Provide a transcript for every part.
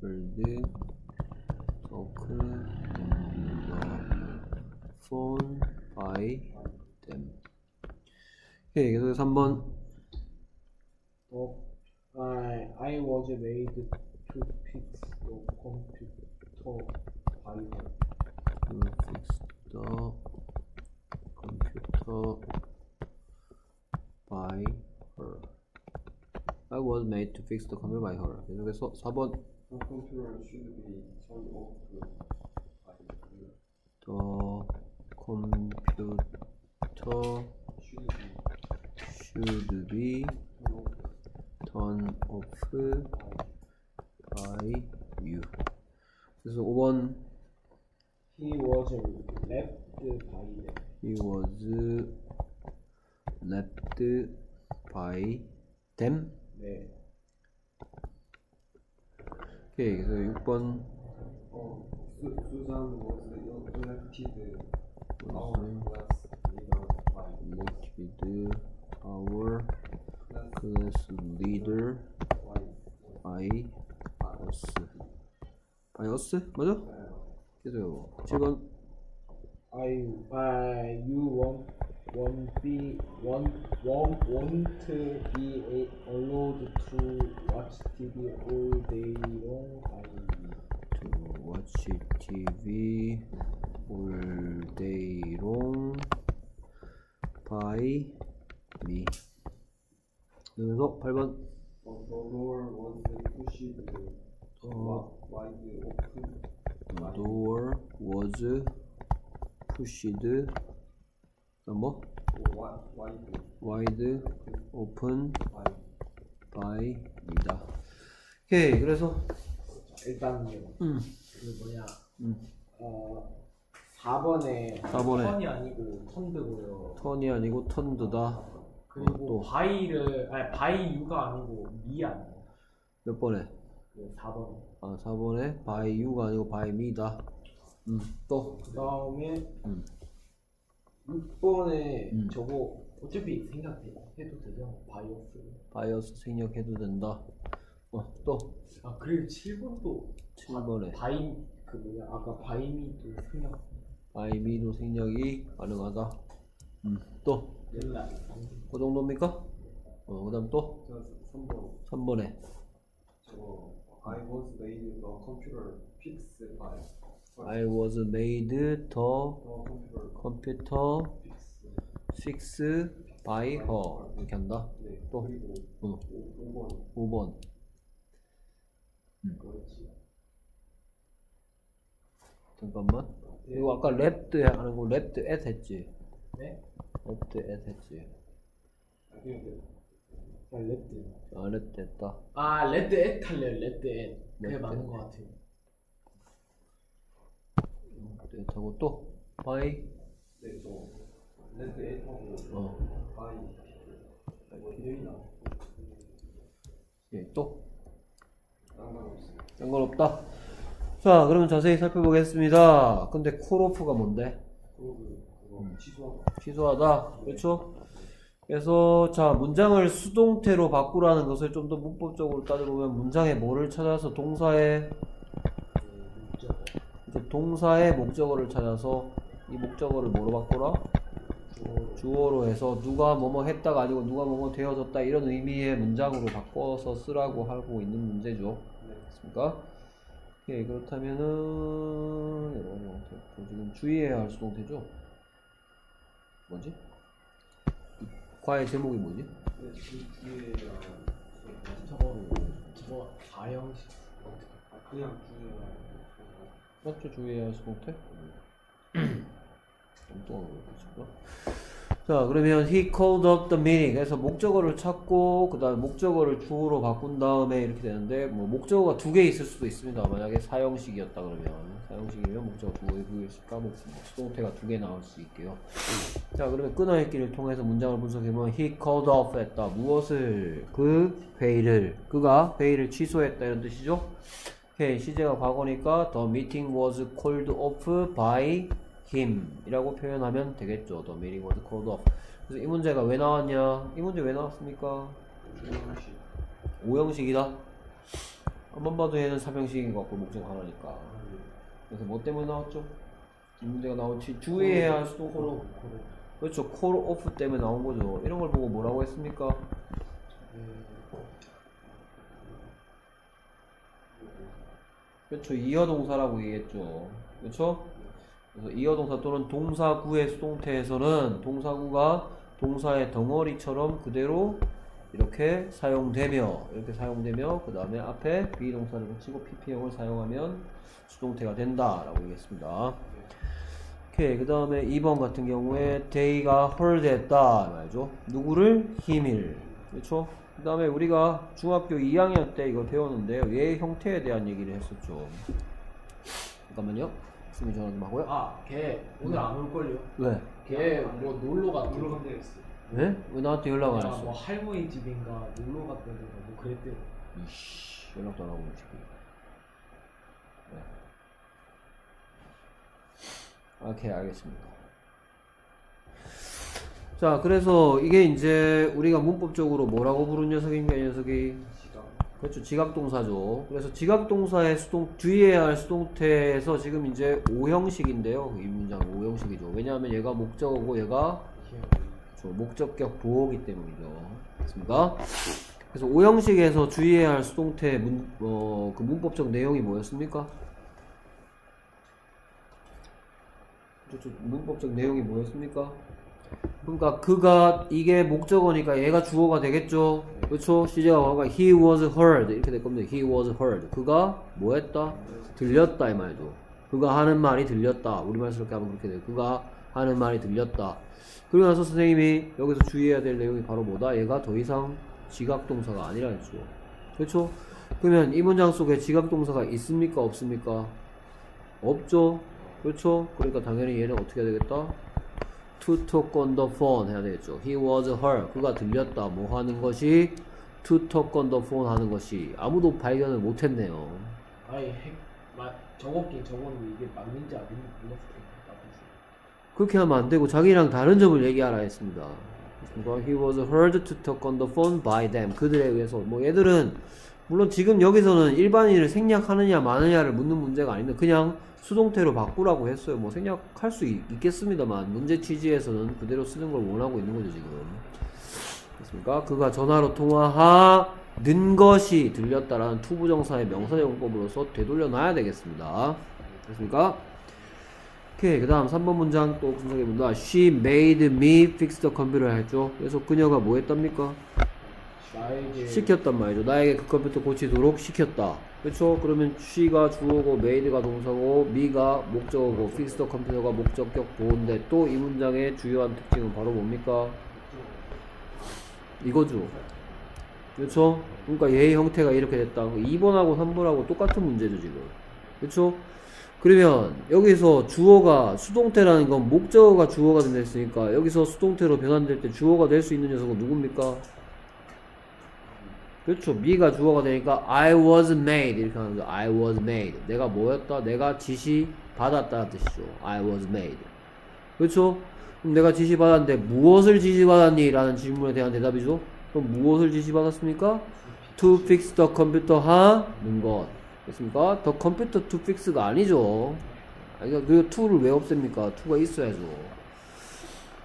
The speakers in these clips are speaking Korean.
heard talk on the phone by them. 오케이, 그래서 3번 더 I I was made to fix the computer by her. to fix the computer by her. I was made to fix the computer by her. 계속해서 4번 The computer should be turned off by the the computer should be should be turned off turned off by you. 그래서 5번 He was left by them. he was left by them. 네. 오케이, 그래서 6번 어, 수, Susan was elected our was class leader by elected our class class leader by by us. Us? 맞아? 계세요. 7번 I I you won't won't be won't won't won't be a- allowed to watch TV all day long. by me. to watch TV all day long by me. 그래서 8번 uh, the door was pushed 어, wide open the door was pushed 뭐 wide wide wide open by by me다. 오케이 그래서 자, 일단은요. 음. 그 뭐냐. 음. 어 4번에 4번에. 턴이 아니고 턴드고요. 턴이 아니고 턴드다. 그리고 또. by를 아니 by you가 아니고 me 아니에요. 몇 번에? 그 4번. 아 4번에 by you가 아니고 by me다. 음, 또 그 다음에 음. 6번에 음. 저거 어차피 생각해도 되죠. by us. by us 생략해도 된다. 어, 또 아 그리고 7번도 7번에 by 그 뭐냐 아까 by me도 생 me도 생략이 가능하다. 음, 또그 옛날 정도입니까? 어, 그 다음 또저 3번 3번에 저거 I was made the computer fix by I was made the the computer computer fix fix by her 이렇게 한다. 네 또. 그리고 어, 5번 5번 그렇지 잠깐만. 이거 아까 left 하는 거 left at 했지. 네? left at 했지. 아 근데 아 레드 아 left 했다. 아 레드 앳 할래요 레드 앳 그게 맞는 앳. 것 같아요 left 하고 또 by 네저 레드 에이하고 어, 바이 뭐 여기나 예, 또 상관없어요 상관없다. 자, 그러면 자세히 살펴보겠습니다. 근데 콜오프가 뭔데? 취소하고 취소하다. 그렇죠? 그래서 자 문장을 수동태로 바꾸라는 것을 좀 더 문법적으로 따져보면 문장의 뭐를 찾아서 동사의 동사의 목적어를 찾아서 이 목적어를 뭐로 바꾸라? 주어로 해서 누가 뭐뭐 했다가 아니고 누가 뭐뭐 되어졌다 이런 의미의 문장으로 바꿔서 쓰라고 하고 있는 문제죠. 됐습니까? 오케이 그렇다면은 이런 형태 지금 주의해야 할 수동태죠. 뭐지? 이 과의 제목이 뭐지? 네, 그 뒤에 저거 저거 다형식 아 그냥 주에 맞죠? 주의해야 할 수동태? 그렇구나. 자 그러면 he called up the meeting. 그래서 목적어를 찾고 그 다음에 목적어를 주어로 바꾼 다음에 이렇게 되는데 뭐 목적어가 두 개 있을 수도 있습니다. 만약에 사형식이었다 그러면. 사형식이면 목적어 두개 있을까? 뭐 수동태가 두 개 나올 수 있고요. 자 그러면 끊어읽기를 통해서 문장을 분석해보면 he called off 했다. 무엇을? 그 회의를. 그가 회의를 취소했다 이런 뜻이죠? 오케이 시제가 과거니까 the meeting was called off by him 이라고 표현하면 되겠죠 the meeting was called off 그래서 이 문제가 왜 나왔냐 이 문제 왜 나왔습니까 오형식이다 한번 봐도 얘는 사명식인 것 같고 목적 하나니까. 그래서 뭐 때문에 나왔죠? 이 문제가 나오지 주의해야. 코로 그렇죠. 콜 오프 때문에 나온 거죠. 이런 걸 보고 뭐라고 했습니까? 그렇죠. 이어 동사라고 얘기했죠. 그렇죠? 그래서 이어동사 또는 동사구의 수동태에서는 동사구가 동사의 덩어리처럼 그대로 이렇게 사용되며 이렇게 사용되며 그 다음에 앞에 비동사를 붙이고 pp형을 사용하면 수동태가 된다 라고 얘기했습니다. 오케이 그 다음에 2번 같은 경우에 they가 헐됐다 말이죠. 누구를? 힘을 그렇죠? 그 다음에 우리가 중학교 2학년 때 이걸 배웠는데요. 얘 형태에 대한 얘기를 했었죠. 잠깐만요. 수미 전화 좀 하고요. 아 걔 오늘 안 올걸요? 왜? 걔 뭐 놀러 갔대 놀러 간데 있어. 왜? 왜 나한테 연락 안 야, 했어? 뭐 할머니 집인가 놀러 갔다든가 뭐 그랬대요 이씨 연락도 안 하고 있지. 네. 오케이 알겠습니다. 자 그래서 이게 이제 우리가 문법적으로 뭐라고 부른 녀석인가 이 녀석이. 그렇죠 지각동사죠. 그래서 지각동사의 수동 주의해야 할 수동태에서 지금 이제 5형식인데요. 이 문장 5형식이죠. 왜냐하면 얘가 목적어고 얘가 저 목적격 보호기 때문이죠. 됐습니까? 그래서 5형식에서 주의해야 할 수동태 문, 어, 그 문법적 내용이 뭐였습니까? 저, 저 문법적 내용이 뭐였습니까? 그러니까 그가 이게 목적어니까 얘가 주어가 되겠죠. 그렇죠? 시제가 뭔가 he was heard 이렇게 될 겁니다. he was heard. 그가 뭐 했다? 들렸다 이 말이죠. 그가 하는 말이 들렸다. 우리말스럽게 하면 그렇게 돼요. 그가 하는 말이 들렸다. 그리고 나서 선생님이 여기서 주의해야 될 내용이 바로 뭐다? 얘가 더 이상 지각동사가 아니라 했죠. 그렇죠? 그러면 이 문장 속에 지각동사가 있습니까? 없습니까? 없죠? 그렇죠? 그러니까 당연히 얘는 어떻게 해야 되겠다? To talk on the phone 해야 되겠죠. He was her. 그가 들렸다. 뭐 하는 것이? to talk on the phone 하는 것이. 아무도 발견을 못했네요. 마, 적었긴 적었는데 이게 맞는지 아닌지 몰랐을 그렇게 하면 안 되고 자기랑 다른 점을 얘기하라 했습니다. 그러니까 He was heard to talk on the phone by them. 그들에 의해서 뭐 얘들은 물론 지금 여기서는 일반인을 생략하느냐 마느냐를 묻는 문제가 아닌데 그냥 수동태로 바꾸라고 했어요. 뭐 생략할 수 있, 있겠습니다만 문제 취지에서는 그대로 쓰는 걸 원하고 있는 거죠 지금. 됐습니까? 그가 전화로 통화하는 것이 들렸다라는 투부정사의 명사용법으로서 되돌려 놔야 되겠습니다. 됐습니까? 오케이 그 다음 3번 문장 또 분석해 본다 She made me fix the computer 했죠 그래서 그녀가 뭐 했답니까? 시켰단 말이죠. 나에게 그 컴퓨터 고치도록 시켰다. 그렇죠 그러면 she가 주어고 made가 동사고 me가 목적어고 fix the computer가 목적격 보호인데 또 이 문장의 주요한 특징은 바로 뭡니까? 이거죠. 그렇죠 그러니까 얘의 형태가 이렇게 됐다. 2번하고 3번하고 똑같은 문제죠 지금. 그렇죠 그러면 여기서 주어가 수동태라는 건 목적어가 주어가 된다 했으니까 여기서 수동태로 변환될 때 주어가 될 수 있는 녀석은 누굽니까? 그렇죠. 미가 주어가 되니까 I was made 이렇게 하는 거죠. I was made. 내가 뭐였다? 내가 지시 받았다는 뜻이죠. I was made. 그렇죠? 그럼 내가 지시 받았는데 무엇을 지시 받았니? 라는 질문에 대한 대답이죠. 그럼 무엇을 지시 받았습니까? To fix the computer 하는 것. 됐습니까? The computer to fix가 아니죠. 아니, 그 to를 왜 없앱니까? to가 있어야죠.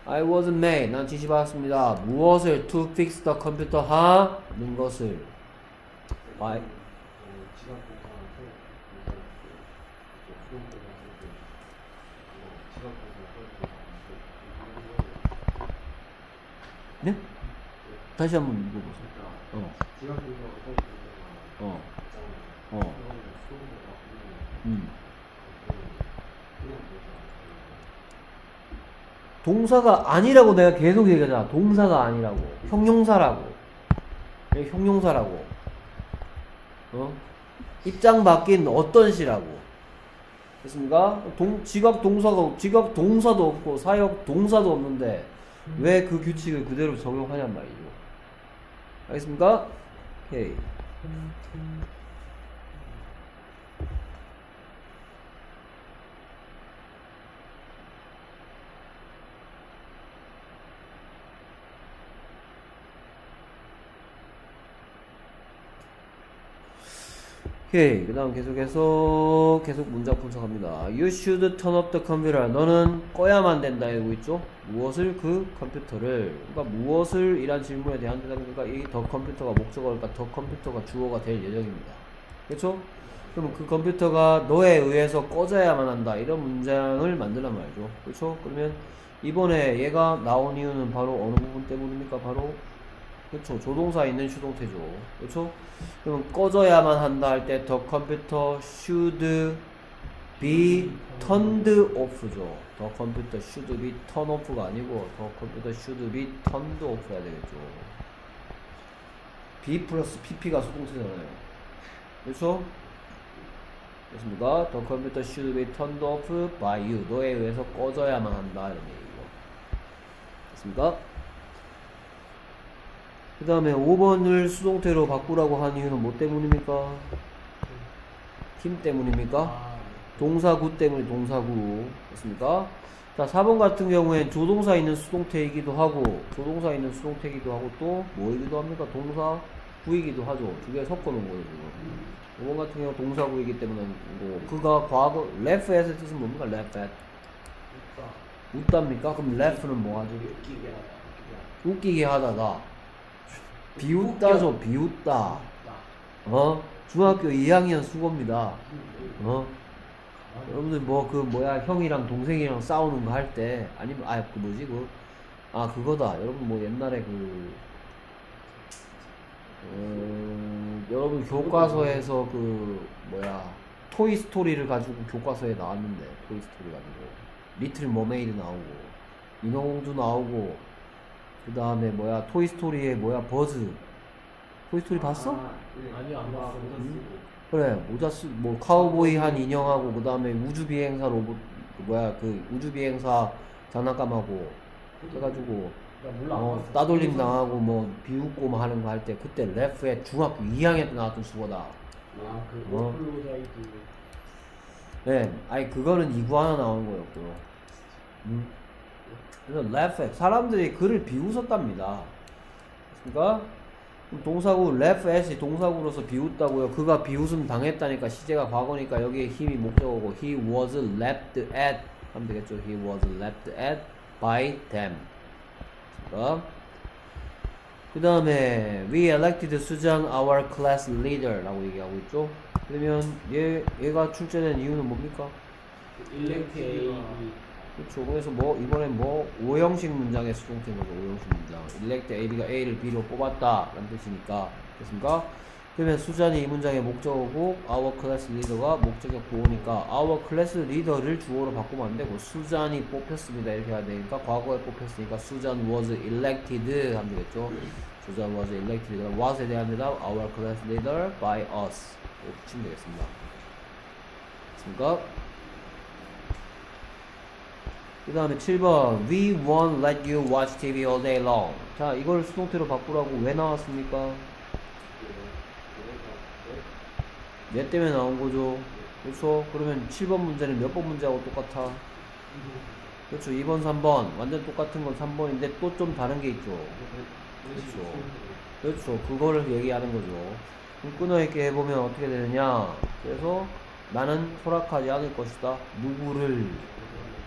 I was made. 난 지시 받았습니다. 무엇을 to fix the computer 하는 것을. by 네? 다시 한번 물어보세요. 어, 어, 어, 음. 동사가 아니라고 내가 계속 얘기하잖아. 동사가 아니라고. 형용사라고. 예, 형용사라고. 어? 입장 바뀐 어떤 시라고. 됐습니까? 동, 지각 동사가, 지각 동사도 없고, 사역 동사도 없는데, 왜 그 규칙을 그대로 적용하냔 말이죠. 알겠습니까? 오케이. 오케이. 그 다음 계속해서 계속 문장 분석합니다. You should turn up the computer. 너는 꺼야만 된다. 이러고 있죠? 무엇을? 그 컴퓨터를. 그러니까 무엇을? 이란 질문에 대한 대답이니까 이 더 컴퓨터가 목적어니까 더 컴퓨터가 주어가 될 예정입니다. 그렇죠? 그러면 그 컴퓨터가 너에 의해서 꺼져야만 한다. 이런 문장을 만들란 말이죠. 그렇죠? 그러면 이번에 얘가 나온 이유는 바로 어느 부분 때문입니까? 바로 그렇죠. 조동사 있는 수동태죠. 그렇죠? 그럼 꺼져야만 한다 할 때 the computer should be turned off죠. the computer should be turned off가 아니고 the computer should be turned off 해야 되겠죠. be 플러스 pp가 수동태잖아요. 그렇죠? 됐습니까? The computer should be turned off by you. 너에 의해서 꺼져야만 한다 이런 얘기고. 됐습니까? 그 다음에 5번을 수동태로 바꾸라고 한 이유는 뭐 때문입니까? 힘 때문입니까? 아, 동사구 때문에 동사구 됐습니까? 자 4번 같은 경우엔 조동사 있는 수동태이기도 하고 조동사 있는 수동태이기도 하고 또 뭐이기도 합니까? 동사 구이기도 하죠 두 개 섞어놓은 거예요 지금 5번 같은 경우 동사구이기 때문에 뭐 그가 과거 left at의 뜻은 뭡니까? left at 웃다. 웃답니까? 그럼 left는 뭐 하죠? 웃기게 하다. 웃기게 하다가 비웃다죠 비웃다 웃다. 어? 중학교 2학년 숙어입니다 어? 여러분들 뭐 그 뭐야 형이랑 동생이랑 싸우는 거 할 때 아니면 아 그 뭐지 그 아 그거다 여러분 뭐 옛날에 그 어, 여러분 교과서에서 그 뭐야 토이 스토리를 가지고 교과서에 나왔는데 토이 스토리 가지고 Little Mermaid 나오고 인어공주 나오고 그 다음에 뭐야 토이 스토리에 뭐야 버즈 토이 스토리 봤어? 아니요, 안 봤어요. 그래 모자 쓰뭐 카우보이 한 인형하고 그 다음에 우주 비행사 로봇 그 뭐야 그 우주 비행사 장난감하고 해가지고 어, 봤어. 따돌림 당하고 뭐 비웃고 뭐 하는 거 할 때 그때 레프에 중학교 2학년 때 나왔던 숙어다. 아, 그 어. 오플로자이드. 네, 아니 그거는 이구아나 나온 거였고요. 음. 그래서 레프에 사람들이 그를 비웃었답니다. 그러니까 동사구 left at이 동사구로서 비웃다고요. 그가 비웃음 당했다니까 시제가 과거니까 여기에 힘이 목적어고 he was left at 하면 되겠죠. he was left at by them. 그러니까 그 다음에 we elected Susan our class leader 라고 얘기하고 있죠. 그러면 얘, 얘가 출제된 이유는 뭡니까? 일렉트레이. 그렇죠. 그래서 뭐 이번엔 뭐 오형식 문장의 수동태인 거죠. 오형식 문장. elect AB가 A를 B로 뽑았다 라는 뜻이니까 됐습니까? 그러면 수잔이 이 문장의 목적어고 our class leader가 목적의 구호니까 our class leader를 주어로 바꾸면 안 되고 수잔이 뽑혔습니다 이렇게 해야 되니까 과거에 뽑혔으니까 수잔 was elected 하면 되겠죠. 수잔 was elected was에 대한 대답 our class leader by us 이렇게 붙이면 되겠습니다. 됐습니까? 그 다음에 7번 We won't let you watch TV all day long. 자 이걸 수동태로 바꾸라고 왜 나왔습니까? 내 때문에 나온 거죠. 그렇죠? 그러면 7번 문제는 몇 번 문제하고 똑같아? 그렇죠. 2번 3번. 완전 똑같은 건 3번인데 또 좀 다른 게 있죠. 그렇죠. 그렇죠. 그거를 얘기하는 거죠. 그럼 끊어 있게 해보면 어떻게 되느냐. 그래서 나는 허락하지 않을 것이다. 누구를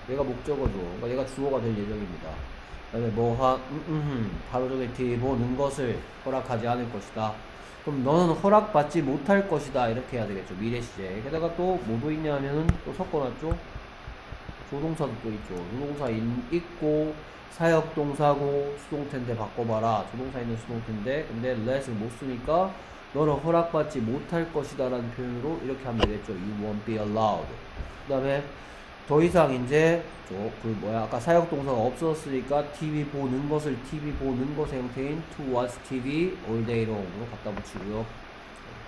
얘가 목적어죠. 그러니까 얘가 주어가 될 예정입니다. 그다음에 뭐하 음, 음, 하루 종일 TV 보는 것을 허락하지 않을 것이다. 그럼 너는 허락받지 못할 것이다. 이렇게 해야 되겠죠. 미래 시제. 게다가 또 뭐도 있냐면은 또 섞어놨죠. 조동사도 또 있죠. 조동사 인, 있고 사역동사고 수동태인데 바꿔봐라. 조동사 있는 수동태인데 근데 let을 못 쓰니까 너는 허락받지 못할 것이다 라는 표현으로 이렇게 하면 되겠죠. You won't be allowed. 그 다음에 더 이상 이제 저그 뭐야 아까 사역 동사가 없었으니까 TV 보는 것을 TV 보는 것의 형태인 to watch TV all day long으로 갖다 붙이고요.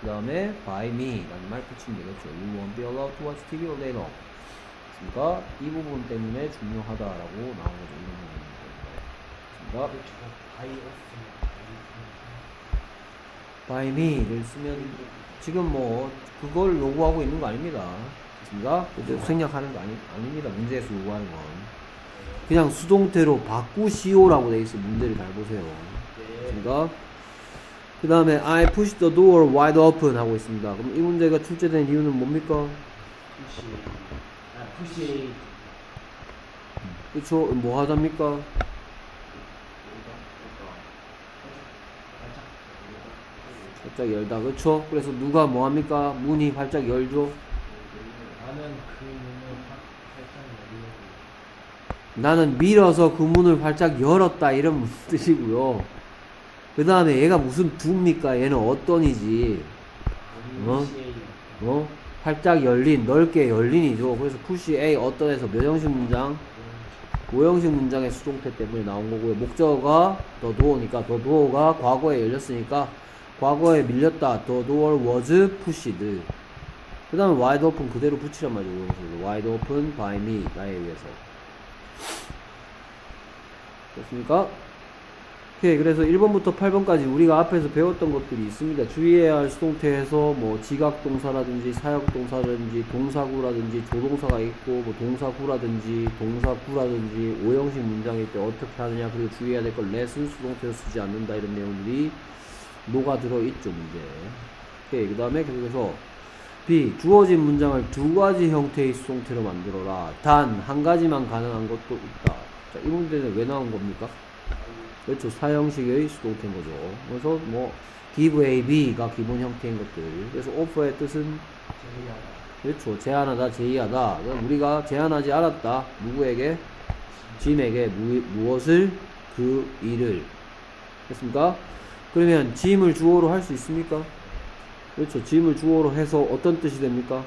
그 다음에 by me 라는 말 붙이면 되겠죠. You won't be allowed to watch TV all day long. 그러니까 이 부분 때문에 중요하다라고 나온 거죠. 이런 부분입니다. by me를 쓰면 지금 뭐 그걸 요구하고 있는 거 아닙니다. 됐습니까? 그래서 생략하는 거 아니, 아닙니다. 문제에서 요구하는 건. 그냥 수동태로 바꾸시오라고 돼 있어. 문제를 잘 보세요. 됐습니까? 그 다음에 I push the door wide open 하고 있습니다. 그럼 이 문제가 출제된 이유는 뭡니까? 푸시 아 푸시 그쵸? 뭐 하답니까? 활짝 열다. 그쵸? 그래서 누가 뭐 합니까? 문이 활짝 열죠? 나는 그 나는 밀어서 그 문을 활짝 열었다. 이런 뜻이고요. 그 다음에 얘가 무슨 두입니까? 얘는 어떤이지? 어? 어? 활짝 열린, 넓게 열린이죠. 그래서 푸시 A 어떤에서 몇 형식 문장? 5형식 문장의 수동태 때문에 나온 거고요. 목적어가 더 도어니까 더 도어가 과거에 열렸으니까 과거에 밀렸다. 더 door was pushed. 그 다음에 wide open 그대로 붙이란 말이죠. 오형식으로. wide open by me. 나에 의해서. 됐습니까? 오케이. 그래서 1번부터 8번까지 우리가 앞에서 배웠던 것들이 있습니다. 주의해야 할 수동태에서 뭐 지각동사라든지 사역동사라든지 동사구라든지 조동사가 있고 뭐 동사구라든지 동사구라든지 오형식 문장일 때 어떻게 하느냐 그리고 주의해야 될건 레슨 수동태로 쓰지 않는다 이런 내용들이 녹아들어 있죠 문제. 오케이. 그 다음에 계속해서 B. 주어진 문장을 두 가지 형태의 수동태로 만들어라. 단 한 가지만 가능한 것도 있다. 자, 이 문제는 왜 나온 겁니까? 그렇죠. 사형식의 수동태인 거죠. 그래서 뭐 give A, B가 기본 형태인 것들. 그래서 offer의 뜻은 그렇죠. 제한하다, 제의하다. 우리가 제한하지 않았다. 누구에게? 짐에게 무, 무엇을? 그 일을. 됐습니까? 그러면 짐을 주어로 할 수 있습니까? 그렇죠. 짐을 주어로 해서 어떤 뜻이 됩니까?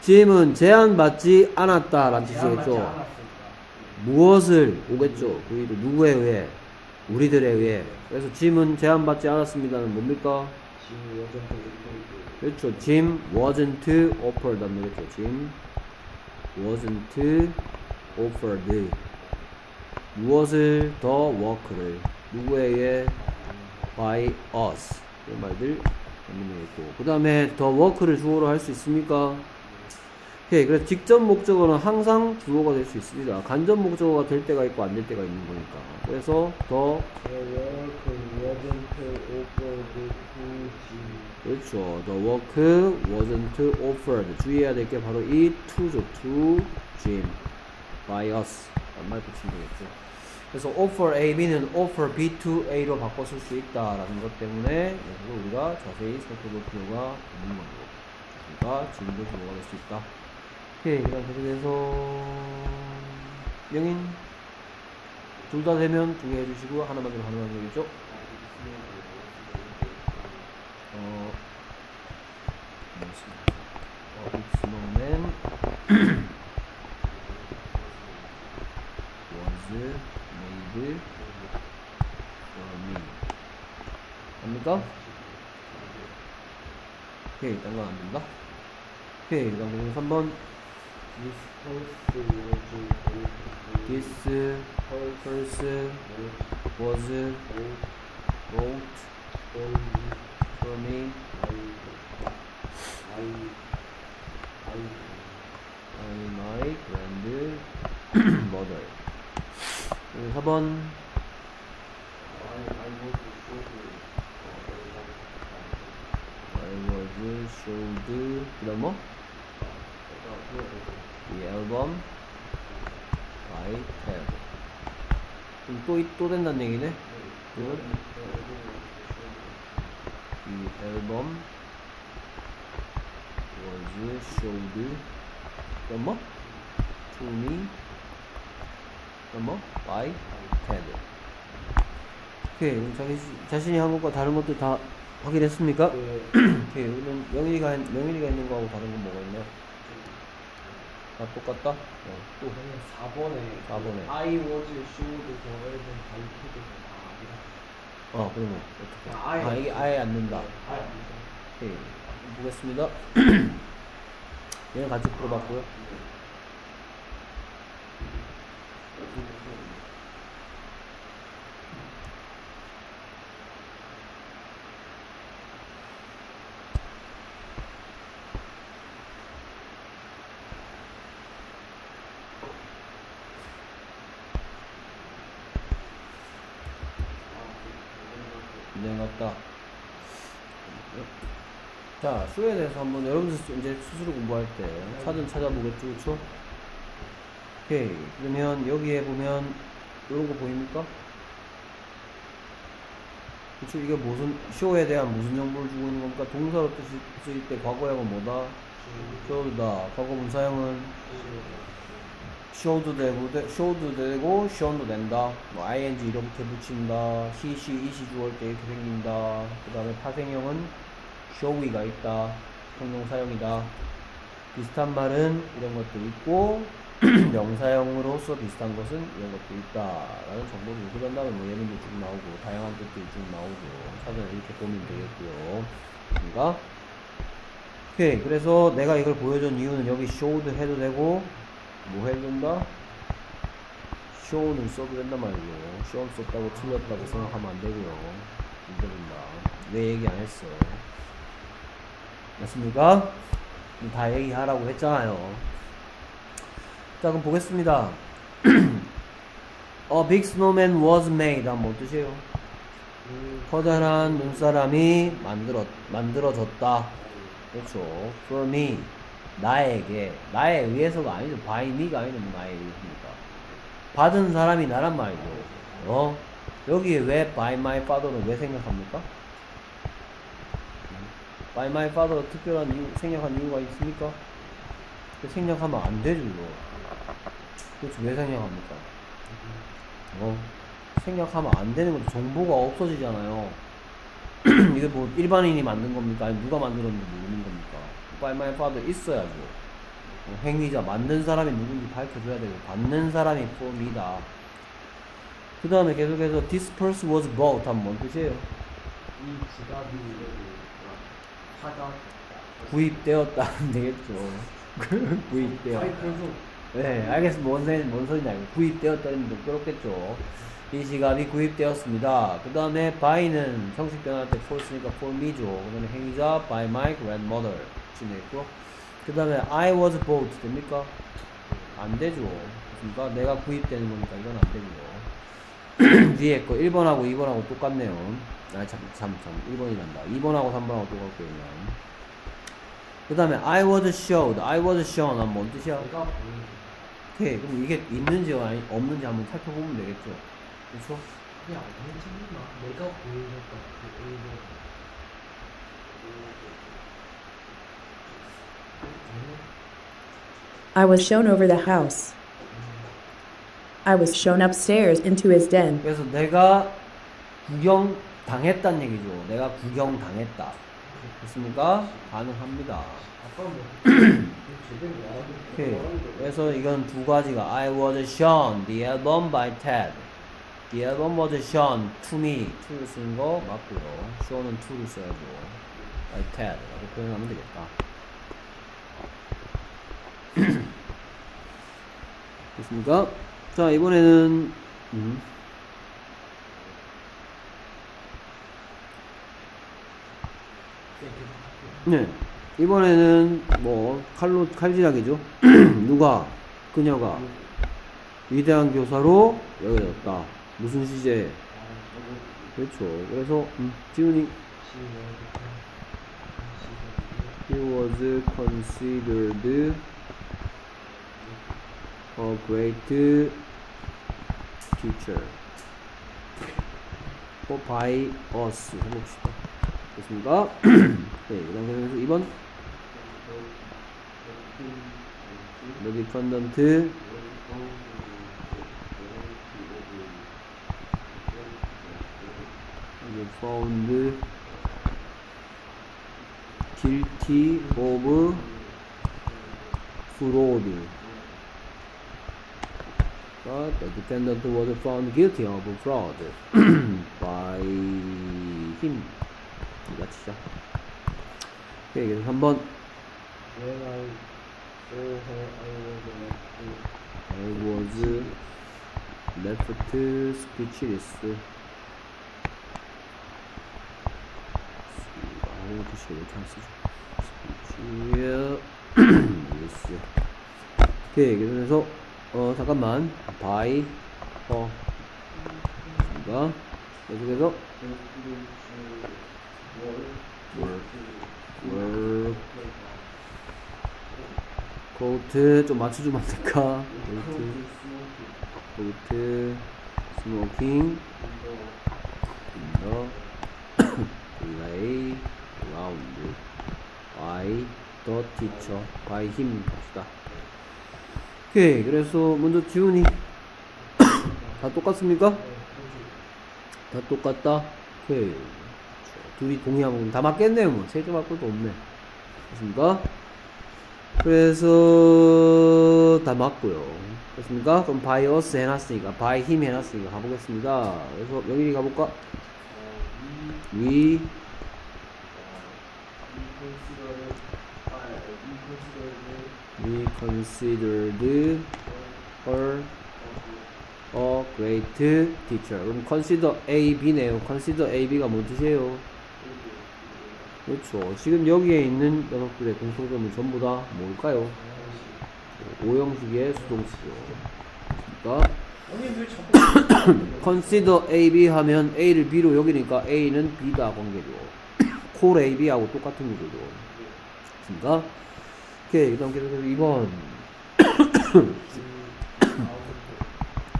짐은 제한받지 않았다 라는 제한받지 뜻이겠죠. 무엇을 오겠죠. 그 누구에 의해? 우리들에 의해. 그래서 짐은 제한받지 않았습니다는 뭡니까? 그렇죠. Jim wasn't offered 는 거겠죠. Jim wasn't offered 무엇을 더 work를 누구에 의해 by us 이런 말들 있고 그 다음에 더 work를 주어로 할 수 있습니까? 오케이 그래서 직접 목적어는 항상 주어가 될 수 있습니다. 간접 목적어가 될 때가 있고 안 될 때가 있는 거니까 그래서 더 The work wasn't offered to Jim 그렇죠. The work wasn't offered. 주의해야 될 게 바로 이 to죠. to Jim by us. 말 붙이면 되겠죠. 그래서 offer A, B는 offer B to A로 바꿔 쓸 수 있다라는 것 때문에 이거 우리가 자세히 살펴볼 필요가 있는 거고. 그러니까 지금도 주어가 될수 있다. 오케이. 그럼 계속해서 명인 둘 다 되면 두 개 해주시고 하나만 되면 하나만 되겠죠? 어? 어, snowman was made me. 갑니까? 오케이, 딴건 안 된다. 오케이, 그 다음에 3번. This purse was bought for me by my grandmother. 4번. I was showed 그 다음 뭐? The album by Ted 그럼 또, 이- 또 된다는 얘기네? 이건? The album was showed 그다음 뭐? To me 뭐? By Ted 오케이 그럼 자기, 자신이 한 것과 다른 것들 다 확인했습니까? 그 오케이 그러면 명일이가 명일이가 있는 거하고 다른 건 뭐가 있나요? 다 똑같다? 어, 또 4번에 4번에. I was showed by Ted 아, 어, 그러면 어떻게? 아, 아예 아, 이게 아예 안 된다. 아, 오케이. 보겠습니다. 얘는 같이 풀어봤고요. 자, 쇼에 대해서 한번 여러분들 이제 스스로 공부할 때 사전 찾아보겠죠, 그쵸? 오케이. 그러면 여기에 보면 이런 거 보입니까? 그쵸? 이게 무슨, 쇼에 대한 무슨 정보를 주고 있는 겁니까? 동사로 쓰일 때 과거형은 뭐다? show다. 과거 분사형은 show도 되고, 되- show도 되고, shown도 된다. 뭐, ing 이렇게 붙인다. he, she, 주어올 때 이렇게 생긴다. 그 다음에 파생형은 showy가 있다. 통용사형이다. 비슷한 말은 이런 것도 있고, 명사형으로서 비슷한 것은 이런 것도 있다. 라는 정보를 그 다음에 뭐 예문도 쭉 나오고, 다양한 뜻들이 쭉 나오고, 사전에 이렇게 보면 되겠고요. 그러니까, 오케이. 그래서 내가 이걸 보여준 이유는 여기 showed 해도 되고, 뭐 해도 된다? show는 써도 된단 말이죠. show 썼다고 틀렸다고 생각하면 안 되고요. 안 된다. 왜 얘기 안 했어? 맞습니까? 다 얘기하라고 했잖아요. 자, 그럼 보겠습니다. A big snowman was made. 한번 뭐 뜻이에요? 커다란 눈사람이 만들어, 만들어졌다. 그렇죠. For me. 나에게. 나에 의해서가 아니죠. by me가 아니죠. 나에 의해서니까. 받은 사람이 나란 말이죠. 어? 여기에 왜 by my father는 왜 생각합니까? By my father 특별한 이유, 생략한 이유가 있습니까? 그 생략하면 안 되죠, 이거. 그렇죠. 왜 생략합니까? 어? 생략하면 안 되는 거죠. 정보가 없어지잖아요. 이게 뭐 일반인이 만든 겁니까? 아니 누가 만들었는지 모르는 겁니까? by my father 있어야죠. 어, 행위자, 만든 사람이 누군지 밝혀줘야 되고, 받는 사람이 me다. 그 다음에 계속해서 this purse was bought 뭔 뜻이에요? 이 지갑이 사다. 구입되었다 하면 되겠죠. 그래서 네, 알겠습니다. 뭔, 소리, 뭔 소리냐. 이거. 구입되었다 했는좀 그렇겠죠. 이 지갑이 구입되었습니다. 그 다음에 by는 형식 변할 때 for 쓰니까 for me죠. 그 다음에 행위자 by my grandmother. 지금 있고. 그 다음에 I was bought 됩니까? 안 되죠. 그러니까 내가 구입되는 거니까 이건 안 되고요. 뒤에 거 1번하고 2번하고 똑같네요. 아, 참, 참, 참. 1번이란다. 2번하고 3번하고 똑같고요. 그 다음에 I was showed. I was shown. 하면 뭔 뜻이야? 내가 보이는 오케이. 그럼 이게 있는지 아니, 없는지 한번 살펴보면 되겠죠. 그렇죠? 그게 아니잖아. 내가 보이니까 그. I was shown over the house. I was shown upstairs into his den. 그래서 내가 구경 당했다는 얘기죠. 내가 구경 당했다. 됐습니까? 가능합니다. 뭐. 말하는 그래서 이건 두 가지가 I was shown the album by Ted. The album was shown to me. to를 쓰는 거 맞고요. show는 to를 써야죠. by Ted. 라고 표현하면 되겠다. 됐습니까? 자, 이번에는, 음. 네. 이번에는 뭐 칼로 칼질하기죠. 누가 그녀가 위대한 교사로 여겨졌다. 무슨 시제? 그렇죠. 그래서 음, 지훈이 he was considered a great teacher by us 해봅시다. 됐습니까? 네, 그 계속해서 2번 The defendant is found guilty of fraud. But the defendant was found guilty of fraud by him. 이거 치자. 오케이, 그래서 When I was left speechless. 아무 글씨 왜 이렇게 안 쓰죠? speechless. 오케이, 그래서 어 잠깐만 by her. 가 계속해서 were caught 좀 맞춰주면 안 될까? caught caught smoking in the playground by the teacher by him 합시다 오케이 그래서 먼저 지훈이 다 똑같습니까? 다 똑같다 오케이. 둘이 동의하면 다 맞겠네요 뭐 세개 맞을 것도 없네 됐습니까? 그래서 다 맞고요 됐습니까? 그럼 by us 해놨으니까 by him 해놨으니까 가보겠습니다 그래서 영일이 가볼까? we we considered her a great teacher. 그럼 consider A, B네요. consider A, B가 뭔 뜻이에요? 그렇죠. 지금 여기에 있는 녀석들의 공통점은 전부 다 뭘까요? 오형식의 수동식이요. 그러니까 consider A, B 하면 A를 B로 여기니까 A는 B다 관계죠. 콜 A, B하고 똑같은 구조죠. 됐습니까? 오케이, 그 다음 계속해서 2번.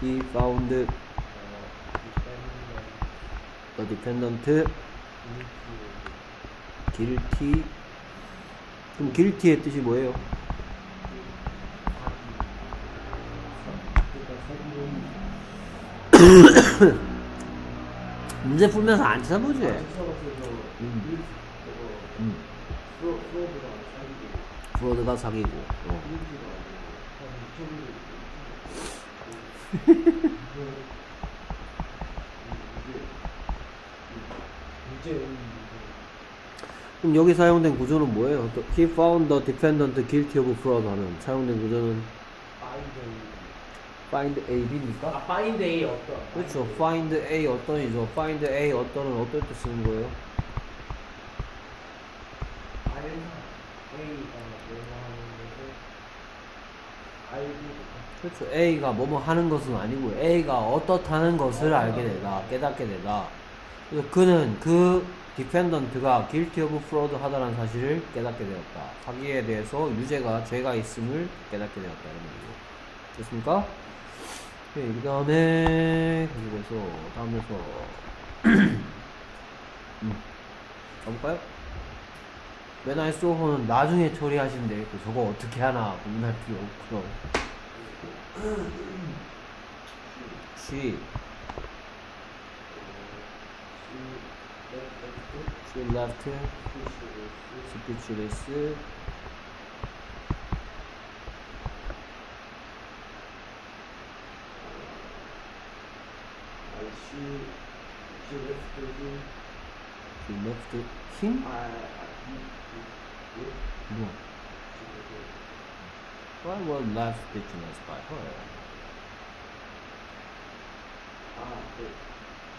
He found the defendant guilty. 그럼 guilty의 뜻이 뭐예요? 문제 풀면서 안 찾아보지? 음. 음. 프로드가 사기고. 어. 문제 그럼 여기 사용된 구조는 뭐예요? 또 He found the defendant guilty of fraud 하면 사용된 구조는 find A, B입니까? 아 find A 어떤 그렇죠. find A 어떤이죠. find A 어떤은 어떨 때 쓰는 거예요? 하는 그렇죠. A가 뭐뭐 하는 것은 아니고 A가 어떻다는 것을 알게 되다, 깨닫게 되다. 그래서 그는 그 디펜던트가 guilty of fraud 하다는 사실을 깨닫게 되었다. 사기에 대해서 유죄가 죄가 있음을 깨닫게 되었다. 이런 거죠. 됐습니까? 네, 그 다음에 계속해서 다음에서 음, 가볼까요? Saw her는 나중에 처리하신대. 그 저거 어떻게 하나 고민할 필요 없고 요. She she left speechless she left him no I was left speechless by her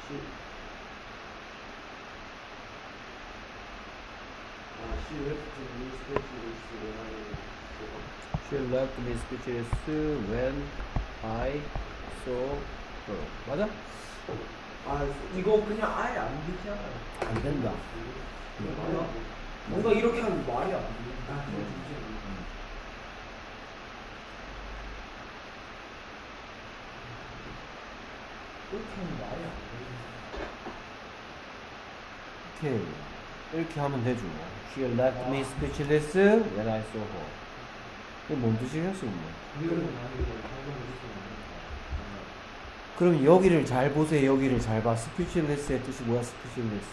she left me speechless when I saw her 맞아? 아 이거 그냥 아예 안 되지 않아요 안 된다 뭔가 이렇게 하면 말이 안 돼. 아, 이렇게 하면 말이 안 돼. 오케이 이렇게 하면 되죠 She left me speechless when I saw her 이게 뭔 뜻이겠어 뭐. 그럼 여기를 잘 보세요 여기를 잘 봐 speechless의 뜻이 뭐야 speechless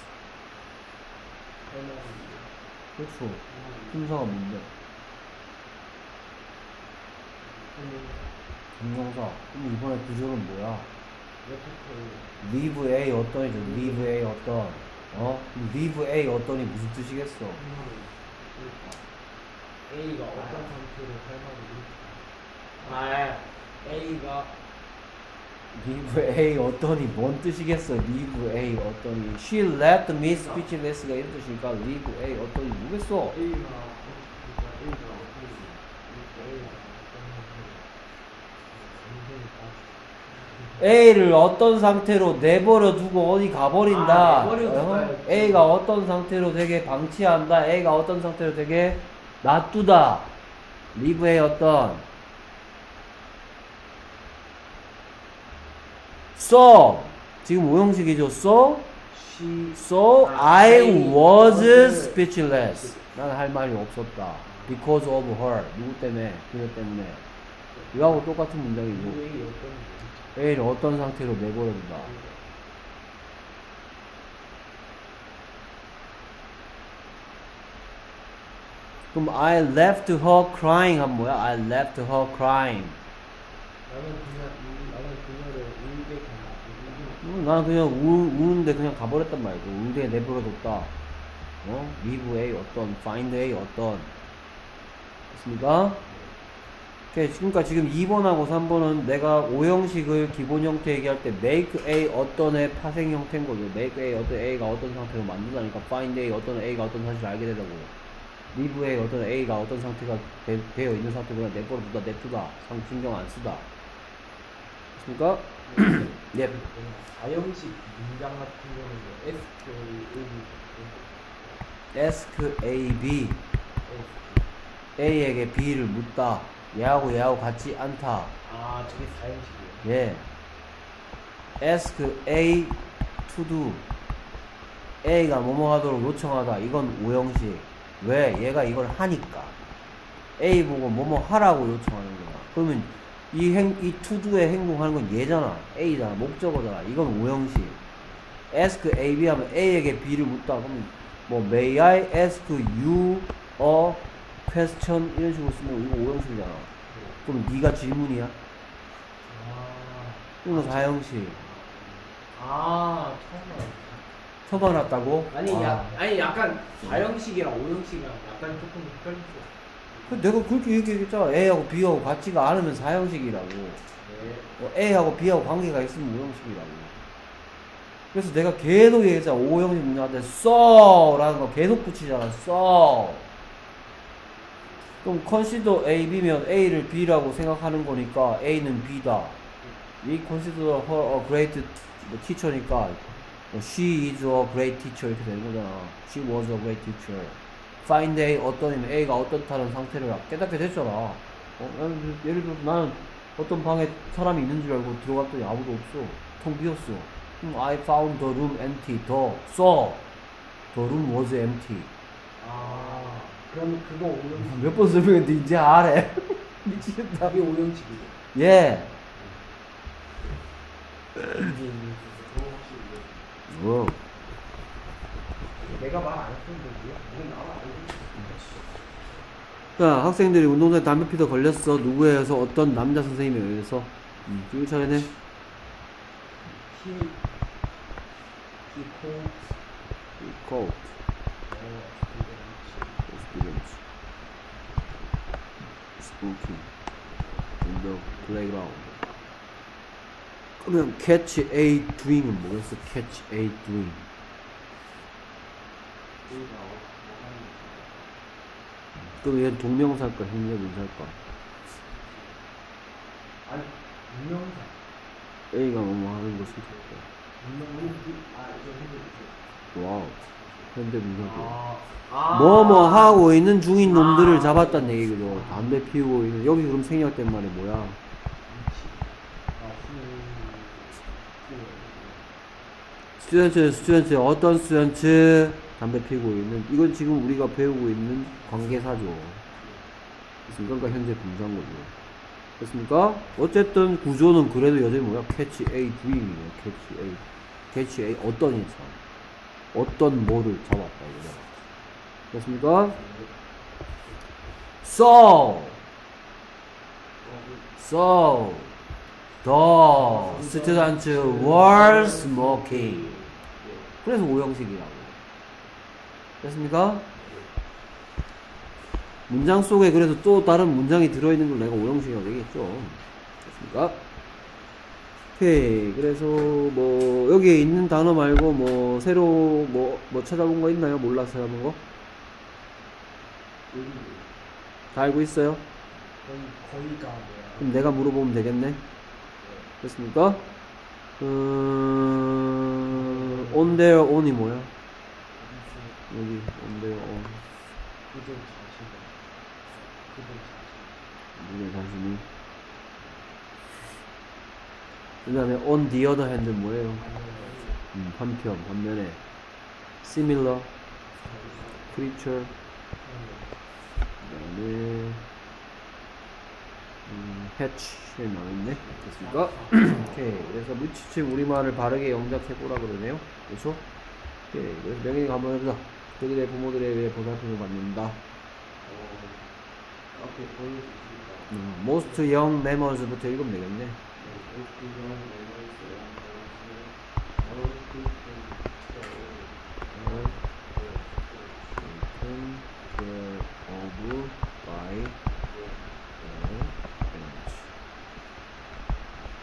그렇죠 품사가 뭔데 동명사 그럼 이번에 구조는 뭐야 leave A 어떤이죠 leave A 어떤 어? leave A 어떤이 무슨 뜻이겠어? A가 어떤 상태로 살만이 아 A가 leave A 어떤이 뭔 뜻이겠어? leave A 어떤이 she left me speechless가 이런 뜻이니까 leave A 어떤이 뭐겠어? A가 A를 어떤 상태로 내버려 두고 어디 가버린다. 아, 어? A가 어떤 상태로 되게 방치한다. A가 어떤 상태로 되게 놔두다. 리브의 어떤 so 지금 오형식이죠. so so 아, I was speechless. 나는 할 말이 없었다. because of her. 누구 때문에? 그녀 때문에. 이거하고 똑같은 문장이죠. A를 어떤 상태로 내버려둔다. 그럼 I left her crying 하면 뭐야? I left her crying. 나는 그냥 음, 나는 그냥 우, 우는데 그냥 가버렸단 말이죠. 울게 내버려뒀다. 어? leave A 어떤, find A 어떤. 됐습니까? 지금까지 지금 2번하고 3번은 내가 오형식을 기본 형태 얘기할 때 make A 어떤의 파생 형태인 거죠. make A 어떤 A가 어떤 상태로 만든다니까 find A 어떤 A가 어떤 사실을 알게 되다고. leave A 어떤 A가 어떤 상태가 되, 되어 있는 상태로 그냥 내버려 두다, 냅두다. 상 신경 안 쓰다. 됐습니까? 예. 사형식 문장 같은 거는 뭐 S, A, ask A, B. A에게 B를 묻다. 얘하고 얘하고 같지 않다. 아 저게 사형식이에요. 예. ask A to do. A가 뭐뭐 하도록 요청하다. 이건 오형식. 왜? 얘가 이걸 하니까. A 보고 뭐뭐 하라고 요청하는 거야. 그러면 이 행, 이 to do의 행동하는 건 얘잖아. A잖아. 목적어잖아. 이건 오형식. ask A, B 하면 A에게 B를 묻다. 그러면 뭐 may I ask you a question 이런 식으로 쓰면 이거 오형식이잖아. 그럼 네가 질문이야? 아, 이건 사형식. 아 처음 알았어. 처음 알았다고? 아니 아. 야, 아니 약간 사형식이랑 오형식이랑 약간 조금 헷갈렸어. 그 내가 그렇게 얘기했잖아. A하고 B하고 같지가 않으면 사형식이라고. 네. 어, A하고 B하고 관계가 있으면 오형식이라고. 그래서 내가 계속 얘기했잖아. 오형식 문제한테 써라는 거 계속 붙이잖아. 써. 그럼 consider A, B면 A를 B라고 생각하는 거니까 A는 B다. 이 consider her a great teacher니까 뭐 she is a great teacher 이렇게 되는 거잖아. She was a great teacher. find A 어떤이면 A가 어떻다는 상태를 깨닫게 됐잖아. 어? 나는 예를 들어서 나는 어떤 방에 사람이 있는 줄 알고 들어갔더니 아무도 없어. 텅 비었어. 그럼 I found the room empty. 더 써. The room was empty. 아 그럼 그거 오형식. 몇번 설명했는데 이제 알아. 미치겠다. 그게 오형식이에요. 예. 어. 내가 말 안 했는데 왜 나만 알고 자, 학생들이 운동장에 담배 피다 걸렸어. 누구에 의해서 어떤 남자 선생님에 의해서. 음, 쭉 차례네. Called coat. uh, students. In the playground. 그러면 catch a dream은 뭐였어? catch a dream. 그럼 얘는 동명사일까? 형용사일까? 아니 유명사 A가 뭐뭐 하는 것을 듣고. 동명사 아저 핸드폰 와우. 현재분사도. 아, 아. 뭐뭐 하고 있는 중인 놈들을 잡았단 얘기거든. 담배 피우고 있는. 여기 그럼 생략된 말이 뭐야? 아, student, student, 어떤 student 담배 피우고 있는. 이건 지금 우리가 배우고 있는 관계사죠. 그러니까 현재 분사인 거죠. 됐습니까? 어쨌든 구조는 그래도 여전히 뭐야? 캐치 A dream이에요. 캐치 A. 캐치 A 어떤 인상. 어떤 뭐를 잡았다. 이거죠. 됐습니까? So, so, the students were smoking. 그래서 오형식이라고. 됐습니까? 문장 속에 그래서 또 다른 문장이 들어있는 걸 내가 오형식이라고 얘기했죠. 됐습니까? 오케이. 그래서 뭐, 여기에 있는 단어 말고 뭐, 새로 뭐, 뭐 찾아본 거 있나요? 몰라서 찾아본 거? 다 알고 있어요? 거의 거의가 뭐야 그럼 내가 물어보면 되겠네. 됐습니까? 음, on their own이 뭐야? 여기 on their own. 그들 자신은 그들 자신이. 그 다음에 on the other hand은 뭐예요? 음, 한편, 반면에 similar, creature, 그 다음에 음, hatch에 나와있네 됐습니까? 오케이 그래서 무치침 우리말을 바르게 영작해보라 그러네요 그렇죠? 오케이 그래서 명예가 한번 해보자 그들의 부모들에 의해 보살핌을 받는다 앞에 보여줄 수 있을까? 음, most young members부터 읽으면 되겠네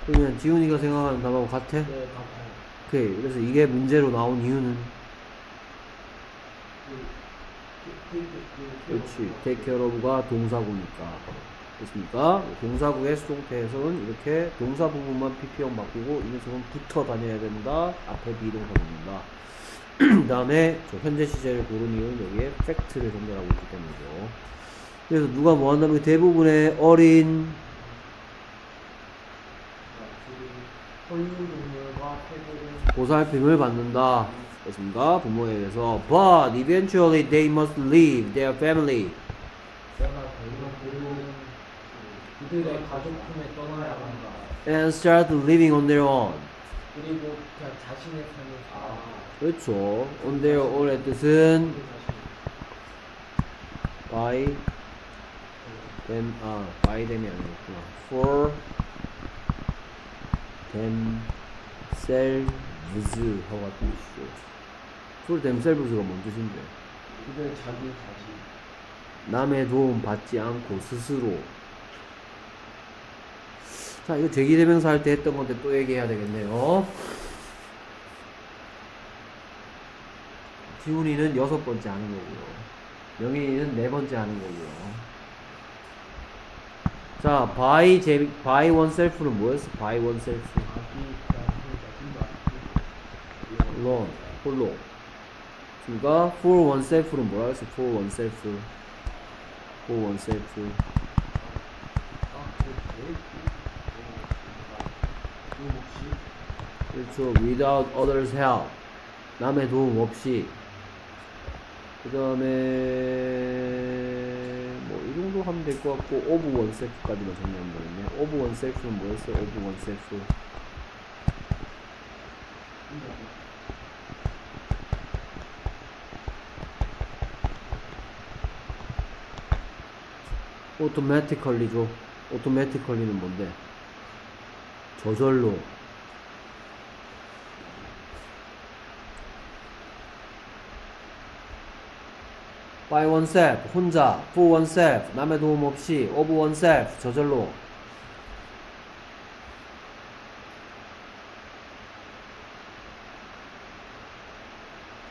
그러면 지훈이가 생각하는 답하고 같아? 네 같아요 오케이. 그래서 이게 문제로 나온 이유는? 그렇지. Take care of가 동사구니까 됐습니까? 동사구의 수동태에서는 이렇게 동사 부분만 PP형 바꾸고 이 녀석은 붙어 다녀야 된다. 앞에 비동사 붙는다. 그 다음에 저 현재 시제를 고른 이유는 여기에 팩트를 전달하고 있기 때문이죠. 그래서 누가 뭐 한다면 대부분의 어린 보살핌을 받는다. 됐습니까? 부모에 의해서. But eventually they must leave their family 그들의 가족 품에 떠나야 한다 and start living on their own 그리고 그냥 자신의 삶을 살아 그렇죠 on their own의 뜻은 by them 아 by them이 아니었구나 for themselves 하고 같은 뜻이죠 for themselves가 뭔 뜻인데 그들 자기 자신 남의 도움 받지 않고 스스로 자 이거 제기대명사 할 때 했던 건데 또 얘기해야 되겠네요. 지훈이는 여섯 번째 하는 거고요. 명인이는 네 번째 하는 거고요. 자 by, 제, by oneself는 뭐였어? by oneself. alone 홀로. 그러니까 for oneself는 뭐라 했어? for oneself. for oneself 그렇죠. without others help. 남의 도움 없이. 그 다음에, 뭐, 이 정도 하면 될 것 같고, of oneself까지만 되겠네. of oneself는 뭐였어요? of oneself. automatically죠. automatically는 뭔데? 저절로. By oneself 혼자 for oneself 남의 도움 없이 of oneself 저절로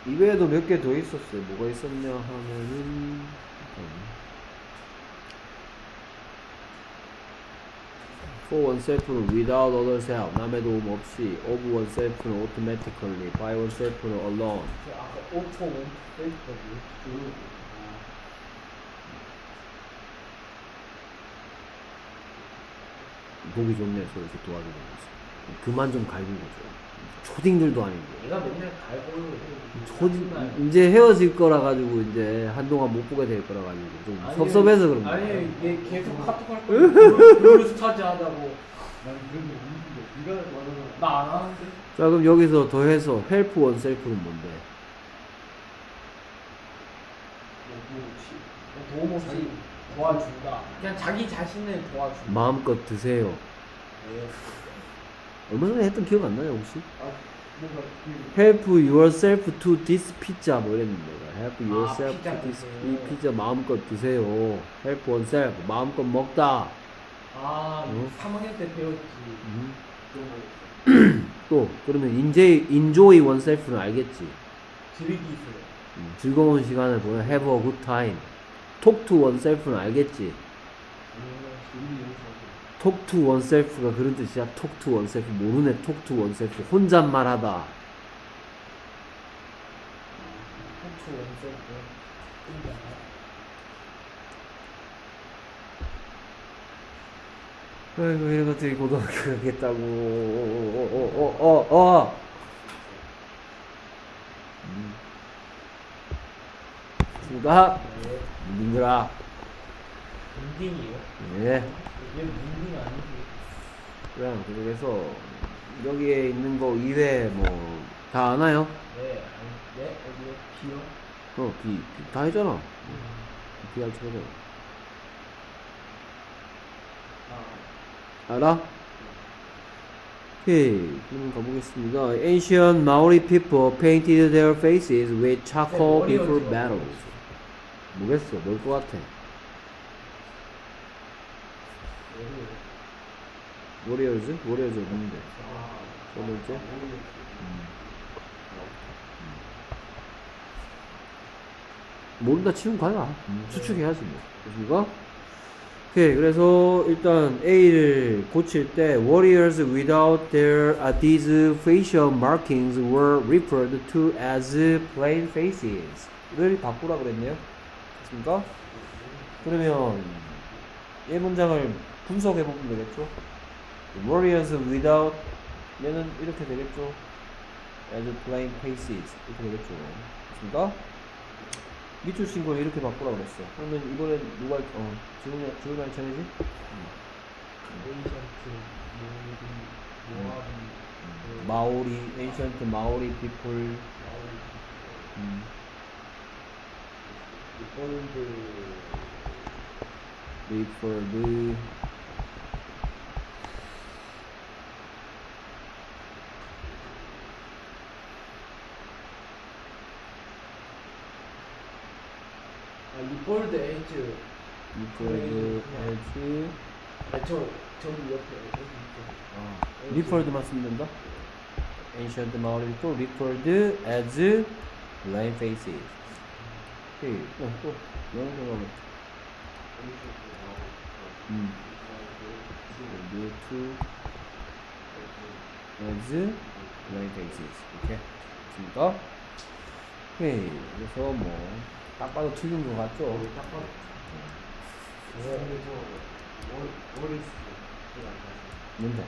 이외에도 몇 개 더 있었어요 뭐가 있었냐 하면은 for oneself는 without others help 남의 도움 없이 of oneself는 automatically by oneself는 alone 아까 오토 원페이터그 보기 좋네 서로 이렇게 도와주는 거지 그만 좀 갈고 거죠 초딩들도 아니고 내가 맨날 갈고요 초딩 이제 헤어질 거라 가지고 이제 한동안 못 보게 될 거라 가지고 좀 아니, 섭섭해서 그런 거야 아니 얘 계속 카톡 할 거야 블루스타즈 하자고 난 그런 거 없는데 네가 말하는 나안 하는데 자 그럼 여기서 더해서 help oneself는 뭔데 도움 없이 도와준다. 그냥 자기 자신을 도와준다. 마음껏 드세요. 네. 얼마 전에 했던 기억 안 나요 혹시? 아 뭔가 그 help yourself to this pizza 뭐 이랬는데. Help 아, yourself 피자 to this 드세요. 이 피자 마음껏 드세요. Help oneself. 마음껏 먹다. 아 응? 3학년 때 배웠지. 음. 그런 거 또 그러면 enjoy, enjoy oneself는 알겠지? 즐기세요. 음, 즐거운 시간을 보내. Have a good time to oneself는 알겠지 to oneself가 그런 뜻이야. to oneself 모르네. to oneself 혼잣말하다. 폰트 원셀프 아이고 이런 것들이 고등학교 가겠다고. 어어어어 어, 어, 어. 음. 수가 민들아. 문딩이요? 예. 이게 문딩 아니지 그냥 그래서 여기에 있는 거 이외에 뭐 다 아나요? 네 아니 네 어디요? 비요? 어, 비, 비, 다 했잖아. 비할 처럼. 알아? 오케이, 그럼 가보겠습니다. Ancient Maori people painted their faces with charcoal 네, before 머리였죠. battles. 뭐겠어? 뭘 것 같아? 워리어즈? 워리어즈 없는데. 첫 번째? 모른다 치면 가야. 추측해야지 뭐. 그렇습니까? 오케이. 그래서 일단 A를 고칠 때 warriors without their uh, these facial markings were referred to as plain faces. 를 바꾸라 그랬네요. 그렇습니까? 그러면 이 문장을 분석해 보면 되겠죠. warriors without 얘는 이렇게 되겠죠. as plain faces 이렇게 되겠죠. 그렇습니까? 밑줄 친걸 이렇게 바꾸라 그랬어. 그러면 이번엔 누가 할- 어 지훈이 지훈이 할 차례지? ancient 모리 모아비 마오리 ancient 마오 리 people 음. 폴드 리퍼드 아 리폴드 에이즈 리퍼드 에즈 아저 저기 옆에 여기 있어 아, 리퍼드만 쓰면 된다? ancient 마오리 people referred as plain faces 오케이 어, 또 영어 생각은 음. to as plain faces 이렇게 됐습니까? 오케이. 그래서 뭐딱 봐도 틀린 것 같죠? 딱 봐도. 뭔데?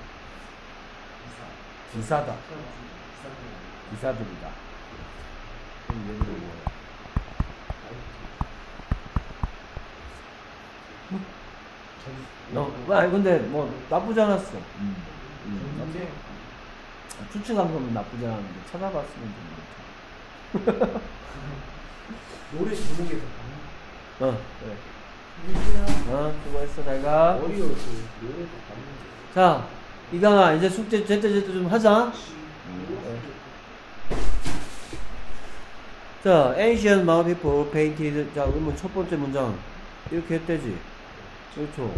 기사다. 기사들이다. 그럼 얘들은 뭐야? 너, 아 근데 뭐 나쁘지 않았어. 음. 음. 아, 추측한 거면 나쁘지 않았는데 찾아봤으면 좀 그렇다. 노래 제목에서 어, 그래. 어, 수고했어, 잘 가. 자, 이강아, 이제 숙제 제때제때 좀 하자. 자, ancient Maori people painted. 자, 그러면 첫 번째 문장. 이렇게 했대지. 그렇죠.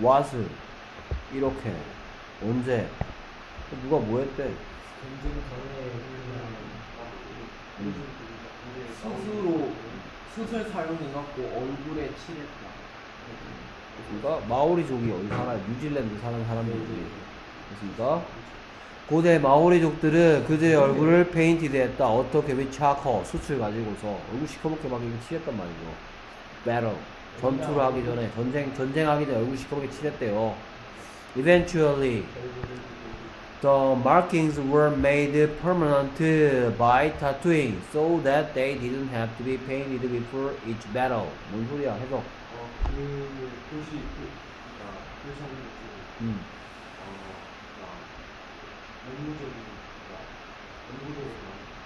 was. 이렇게. 언제. 누가 뭐 했대? 음. 스스로 수술 사용해갖고 얼굴에 칠했다 그러니까 마오리족이 어디 살아요? 뉴질랜드 사는 사람들이. 그렇습니까? 고대 마오리족들은 그들의 얼굴을 painted 했다. 어떻게 왜 차커 수출 가지고서 얼굴 시커멓게 막 이렇게 칠했단 말이죠. battle 전투를 하기 전에 전쟁 전쟁하기 전에 얼굴 시커멓게 칠했대요. Eventually, the markings were made permanent by tattooing, so that they didn't have to be painted before each battle. 뭔 소리야? 해서. 그 도시 그 그러니까 표성에서 음. 어, 그러니까 업무적인 그러니까 업무적으로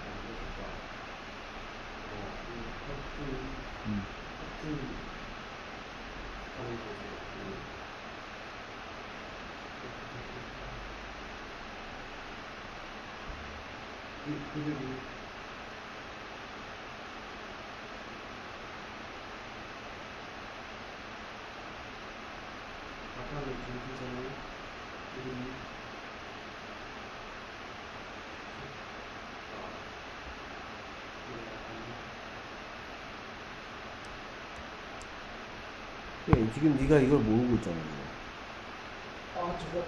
만들어졌다. 어, 이 커트 음. 커트 하는 곳에 그 그 그들이 아까는 전투 전에 그들이 아, 그 약간 예, 지금 네가 이걸 모르고 있잖아. 지금. 저거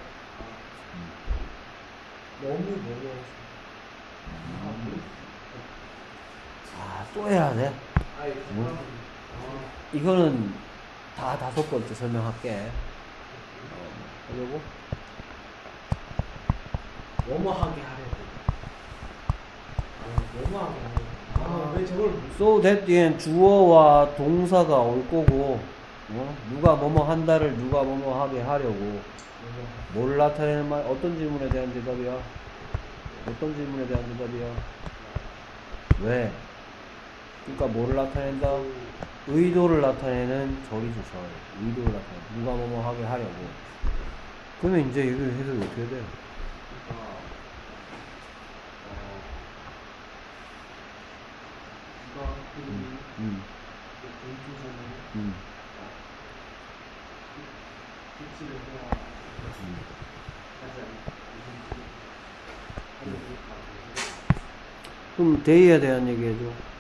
너무 멀어. 아, 뭐? 아, 또 해야 돼? 뭐? 이거는 다 다섯 번째 설명할게. 어, 하려고? 뭐뭐하게 하려고. 아, 뭐뭐하게 하려고. 아, 왜 저걸 못 So that 뒤엔 주어와 동사가 올 거고, 어? 누가 뭐뭐 한다를 누가 뭐뭐 하게 하려고. 뭘 나타내는 말, 어떤 질문에 대한 대답이야? 어떤 질문에 대한 대답이야? 왜? 그러니까 뭐를 나타낸다? 의도를 나타내는 절이죠, 절. 의도를 나타내. 누가 뭐뭐 하게 하려고. 그러면 이제 이거 해석이 어떻게 돼요? 그러니까 어 누가 그 음, 음, 음. 그럼 데이에 대한 얘기 해줘.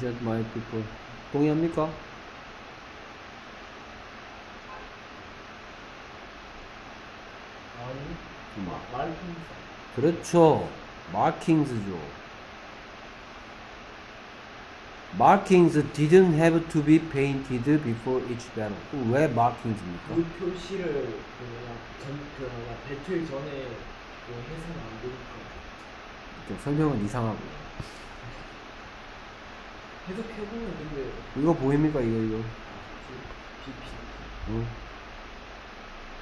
That my people? 동의합니까? 아니, 음. 마- 말풍선. 그렇죠. markings죠. markings didn't have to be painted before each battle. 왜 markings입니까? 그 표시를 그 뭐냐 전그 뭐냐 배틀 전에 그 해서는 안 되니까 좀 설명은 이상하고. 해석해보면 근데 이거 보입니까? 이거 이거. 응?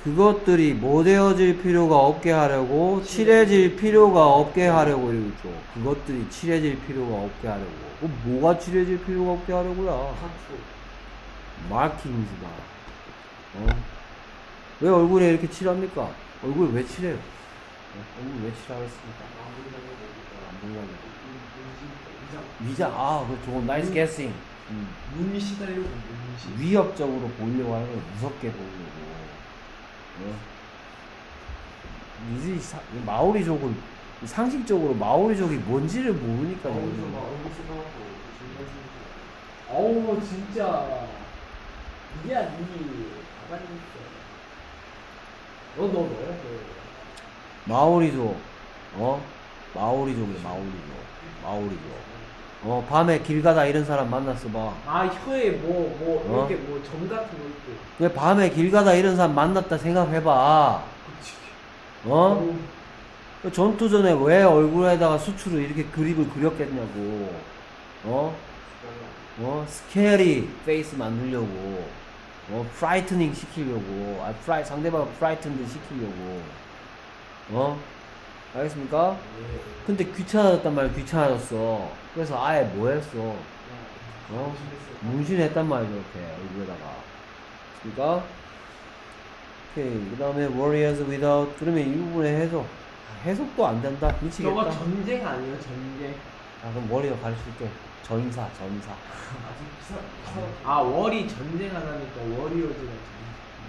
그것들이 뭐 되어질 필요가 없게 하려고 칠해질 필요가 없게 하려고 이러죠. 그것들이 칠해질 필요가 없게 하려고. 그 뭐가 칠해질 필요가 없게? 타투 markings가. 어? 왜 얼굴에 이렇게 칠합니까? 얼굴 왜 칠해요? 어? 얼굴 왜 칠하겠습니까? 안 보이려고. 위장, 아, 그 좋은, nice guessing. 음. 눈이 시달리고 눈이 위협적으로 보이려고 하는 거예요. 무섭게 보이려고. 어? 이 사- 이 마오리족은 상식적으로 마오리족이 뭔지를 모르니까 어우 진짜 이게 아니 가만히 있어 너너 너야 너 마오리족, 어? 마오리족이야, 마오리족. 마오리족. 어, 밤에 길 가다 이런 사람 만났어 봐. 아 혀에 뭐뭐 어? 이렇게 뭐 점 같은 거 있고 왜 밤에 길 가다 이런 사람 만났다 생각해봐. 어? 어우, 그 전투 전에 왜 얼굴에다가 숯을 이렇게 그림을 그렸겠냐고. 어? 어? scary face 만들려고. 어? frightening 시키려고. 아, fright, 상대방을 frightened 시키려고. 어? 알겠습니까? 근데 귀찮아졌단 말이야, 귀찮아졌어. 그래서 아예 뭐 했어? 어? 문신했단 말이죠, 이렇게, 얼굴에다가. 그니까, 오케이. 그 다음에 warriors without, 그러면 이 부분에 해석. 아, 해석도 안 된다. 미치겠다. 저거 전쟁 아니에요 전쟁 아, 그럼 워리어 가르칠게. 전사, 전사. 아 월이 전쟁하다니까 워리어즈가 전쟁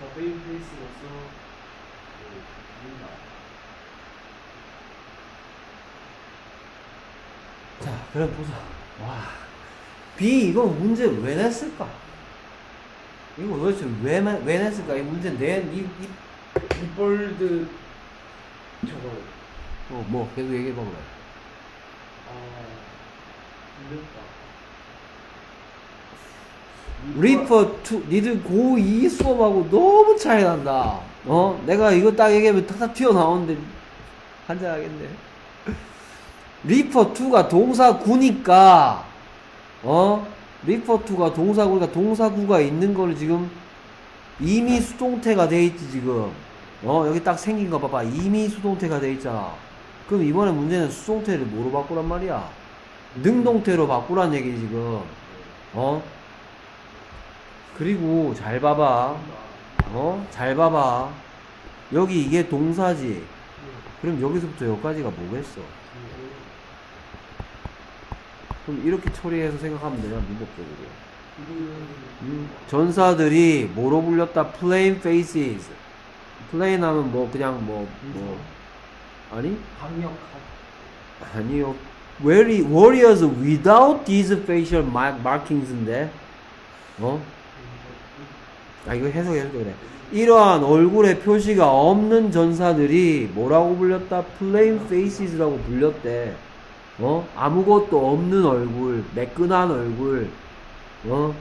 까 plain face로서 그 자, 그럼 보자. 와. B, 이거 문제 왜 냈을까? 이거 도대체 왜, 마- 왜 냈을까? 이 문제 낸, 이, 이, 이 bold 저거 어, 뭐, 계속 얘기해봐, 그래. 아 밀렸다 refer to 니들 고2 수업하고 너무 차이 난다. 어? 내가 이거 딱 얘기하면 탁탁 튀어나오는데, 환장하겠네. refer to가 동사 구니까, 어? refer to가 동사 구니까 동사 구가 있는 거를 지금 이미 수동태가 돼 있지, 지금. 어? 여기 딱 생긴 거 봐봐. 이미 수동태가 돼 있잖아. 그럼 이번에 문제는 수동태를 뭐로 바꾸란 말이야? 능동태로 바꾸란 얘기 지금. 어? 그리고 잘 봐봐. 어? 잘 봐봐. 여기 이게 동사지. 그럼 여기서부터 여기까지가 뭐겠어? 그럼 이렇게 처리해서 생각하면 되냐, 문법적으로. 음, 전사들이 뭐로 불렸다? plain faces. plain 하면 뭐, 그냥 뭐, 뭐, 아니? 강력한 아니요. Very, warriors without these facial mar- markings인데, 어? 아, 이거 해석해서 그래. 이러한 얼굴에 표시가 없는 전사들이 뭐라고 불렸다? plain faces라고 불렸대. 어? 아무것도 없는 얼굴, 매끈한 얼굴, 어?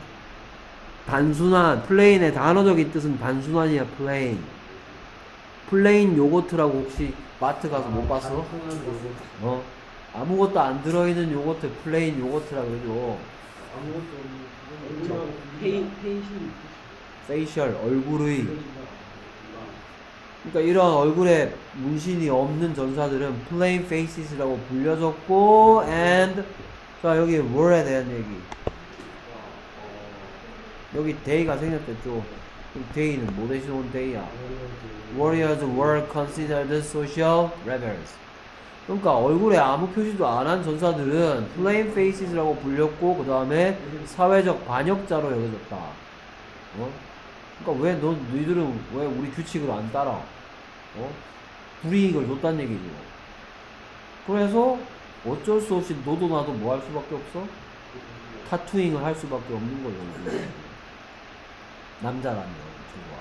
단순한, plain의 단어적인 뜻은 단순한이야, plain. plain 요거트라고 혹시 마트 가서 못 봤어? 어? 아무것도 안 들어있는 요거트 plain 요거트라 그러죠. 아무것도 없는 페인 페인신 facial 얼굴의 그러니까 이런 얼굴에 문신이 없는 전사들은 plain faces라고 불려졌고 and 자 여기 were에 대한 얘기 여기 day가 생겼댔죠. 그럼 day는 뭐 대신 온 day야? Warriors were considered social rebels. 그러니까 얼굴에 아무 표시도 안 한 전사들은 plain faces라고 불렸고 그 다음에 사회적 반역자로 여겨졌다. 어? 그러니까 왜 너 너희들은 왜 우리 규칙을 안 따라? 어? 불이익을 줬단 얘기죠. 그래서 어쩔 수 없이 너도 나도 뭐 할 수밖에 없어? 타투잉을 할 수밖에 없는 거죠. 남자라면 좋아.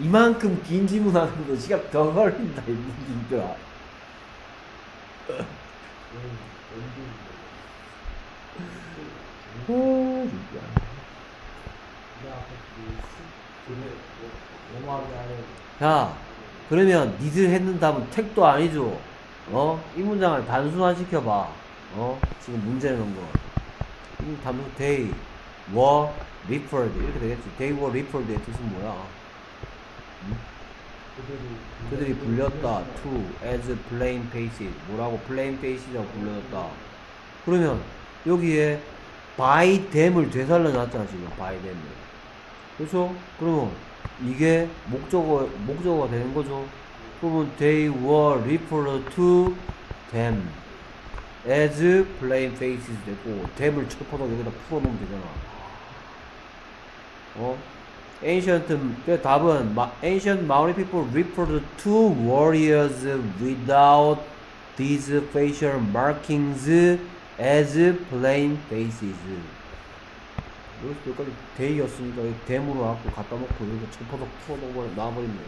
이만큼 긴 질문하는 거 시간 더 걸린다 이 무기가. 아 진짜. 자, 그러면 니들 했는 답은 택도 아니죠. 어? 이 문장을 단순화 시켜봐. 어? 지금 문제 넣은 거. 이 단순 they were referred 이렇게 되겠지. they were referred의 뜻은 뭐야? 그들이 불렸다 to as plain faces 뭐라고 plain faces라고 불렸다. 그러면 여기에 by them을 되살려 놨잖아 지금 by them을. 그렇죠? 그러면 이게 목적어 목적어가 되는 거죠. 그러면 they were referred to them as plain faces 되고 them을 첩어서 여기다 풀어놓으면 되잖아. 어? Ancient 그 답은 마, ancient Maori people referred to warriors without these facial markings as plain faces. 여기서 여기까지 대이였으니까 여기 대문으로 갖고 갖다 놓고 여기서 첩어서 풀어놓고 놔버리면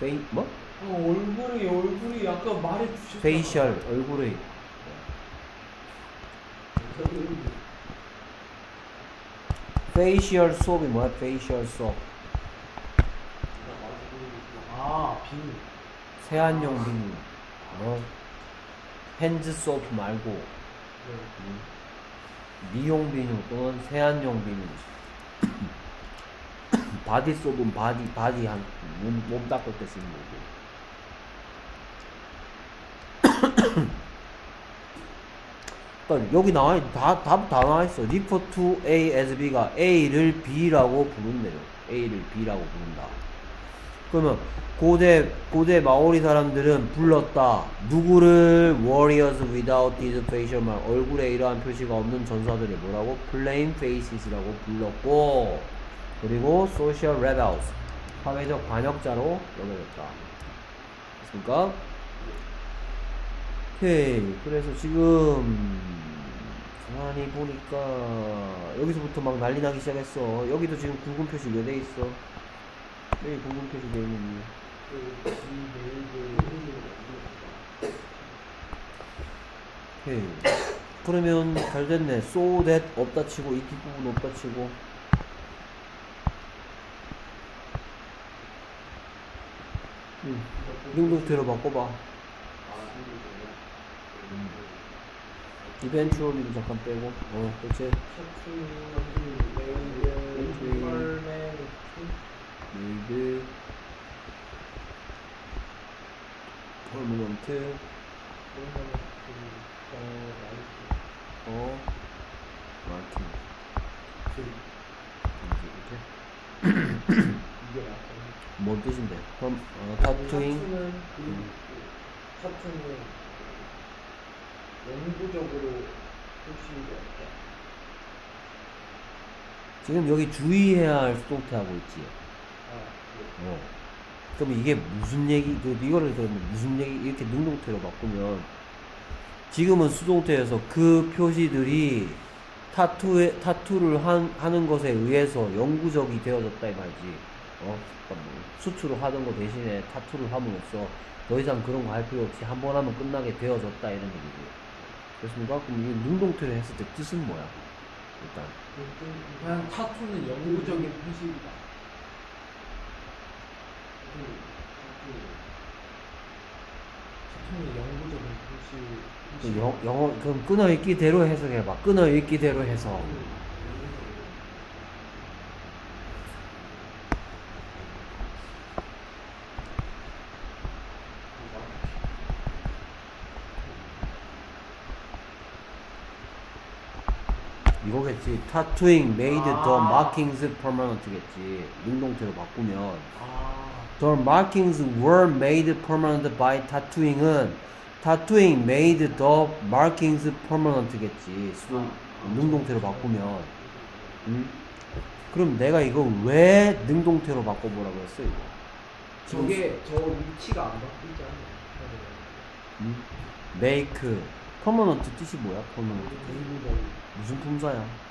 페이 뭐? 어, 얼굴이 얼굴이 아까 말해 주셨잖아 페이셜 얼굴의 페이셜 수업이 뭐야? 페이셜 수업 아 비누 세안용 비누 어? hand soap 말고. 음. 미용 비누 또는 세안용 비누. body soap은 body body 한 몸 몸 닦을 때 쓰는 거고 그러니까 여기 나와 있- 다, 나와 있어. refer to A as B가 A를 B라고 부른대요. A를 B라고 부른다. 그러면 고대 고대 마오리 사람들은 불렀다. 누구를 warriors without these facial mark 얼굴에 이러한 표시가 없는 전사들을 뭐라고 plain faces라고 불렀고 그리고 social rebels 사회적 반역자로 여겨졌다. 됐습니까? 오케이. 그래서 지금 가만히 보니까 여기서부터 막 난리 나기 시작했어. 여기도 지금 굵은 표시 왜 돼 있어? 여기 굵은 표시 돼 있는 오케이. 그러면 잘 됐네. so that 없다 치고 이 뒷부분 없다 치고 응. 능동태로 바꿔봐. Eventually도 잠깐 빼고 어 그치 타투 메이드 펄맨 made permanent 어 marking 이렇게? 뭔 뜻인데? 그럼 어, 그, 그 타투는 영구적으로 표시되었다. 지금 여기 주의해야 할 수동태 하고 있지. 아, 어. 그럼 이게 무슨 얘기, 그, 이거를 그러면 무슨 얘기, 이렇게 능동태로 바꾸면, 지금은 수동태에서 그 표시들이 타투에, 타투를 한, 하는 것에 의해서 영구적이 되어졌다, 이 말이지. 어? 그러니까 뭐 수출을 하던 거 대신에 타투를 함으로써 더 이상 그런 거 할 필요 없이 한 번 하면 끝나게 되어졌다, 이런 얘기지. 그렇습니까? 그럼 이게 능동태로 했을 때 뜻은 뭐야? 일단. 그냥 타투는 영구적인 표시이다. 타투는 영구적인 표시. 그 영, 영어 그럼 끊어읽기대로 해석해봐. 끊어읽기대로 해석. 이거겠지. Tattooing made the 아. markings permanent겠지. 능동태로 바꾸면. 아, The markings were made permanent by tattooing은 tattooing made the markings permanent겠지. 수동 능동태로 바꾸면. 음? 그럼 내가 이거 왜 능동태로 바꿔보라고 했어 이거? 저게 저 위치가 안 바뀌지 않아요. 음? make permanent 뜻이 뭐야? permanent. 무슨 품사야?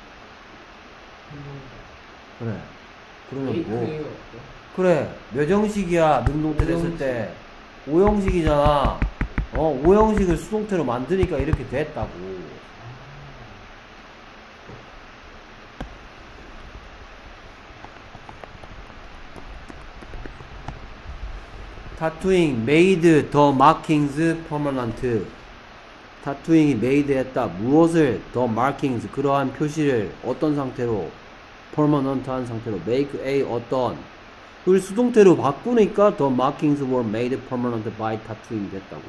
그래. 그러면 뭐? 그래. 몇 형식이야. 능동태 됐을 때. 5형식이잖아. 어 5형식을 수동태로 만드니까 이렇게 됐다고. 타투잉 made the markings permanent 타투잉이 made 했다 무엇을 the markings 그러한 표시를 어떤 상태로 permanent 한 상태로 make a 어떤 그걸 수동태로 바꾸니까 the markings were made permanent by tattooing 됐다고.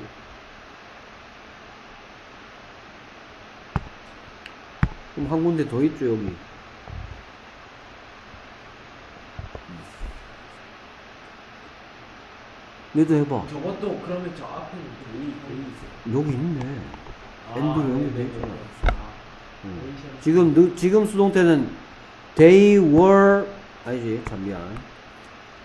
그럼 한 군데 더 있죠 여기. 얘도 해봐. 저것도 그러면 저 앞에는 데이 데이 있어요. 여기 있네. 엔드로 연결돼 있잖아. 아, 응. 데이션. 지금 느- 지금 수동태는 they were 아니지 참 미안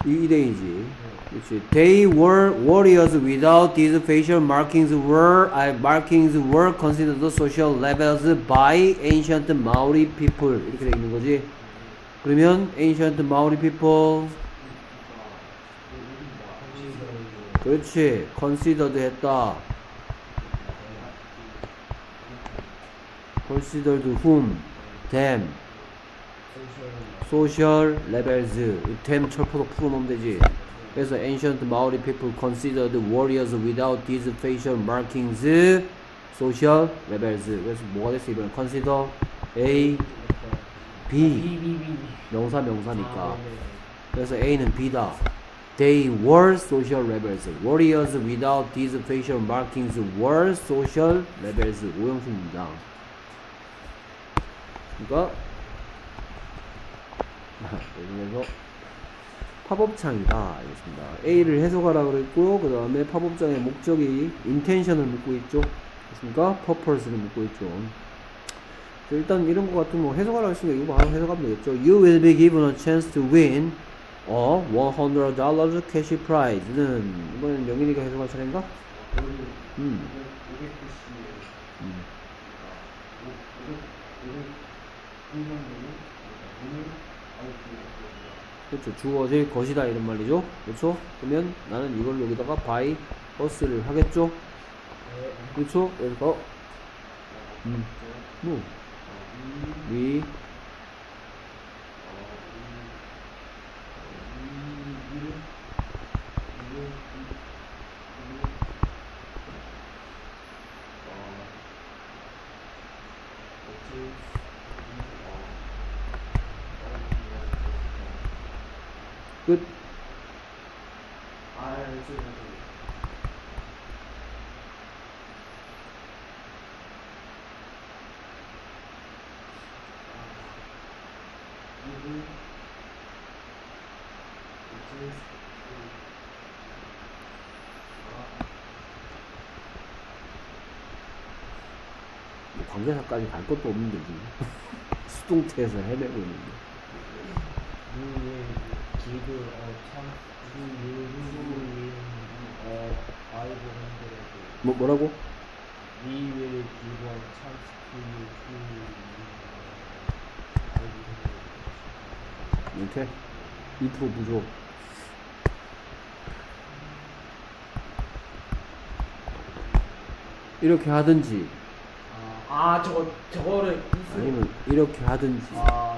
이 이대이지 그렇지 they were warriors without these facial markings were uh, markings were considered social levels by ancient Maori people 이렇게 돼 있는 거지 그러면 ancient Maori people 그렇지 considered 했다 considered whom them social levels them 철포도 풀어놓으면 되지 그래서 ancient Maori people considered warriors without these facial markings social levels 그래서 뭐가 됐어 이번엔 consider A B 비비비. 명사 명사니까 아, 네네. 그래서 A는 B다 They were social rebels. Warriors without these facial markings were social rebels. 오형식입니다. 그러니까 여기에서 팝업창이다. 알겠습니다. A를 해석하라 그랬고요. 그 다음에 팝업창의 목적이 intention을 묻고 있죠. 그렇습니까? purpose를 묻고 있죠. 자, 일단 이런 거 같으면 뭐 해석하라 했으니까 이거 바로 해석하면 되겠죠. You will be given a chance to win a $100 cash prize는 이번엔 영인이가 해석할 차례인가? 음. 음. 그렇죠. 주어질 것이다 이런 말이죠. 그렇죠? 그러면 나는 이걸 여기다가 buy us를 하겠죠. 그렇죠? 그래서 음. 뭐 we 끝. 아, 이제 이분 이제 뭐 관계사까지 갈 것도 없는데 지금. 수동태에서 헤매고 있는데 500. 뭐 뭐라고? We will give a chance to you to win a 500. 이렇게 2% 부족 이렇게 하든지 아, 아 저거 저거를 아니면 이렇게 하든지 아, 네.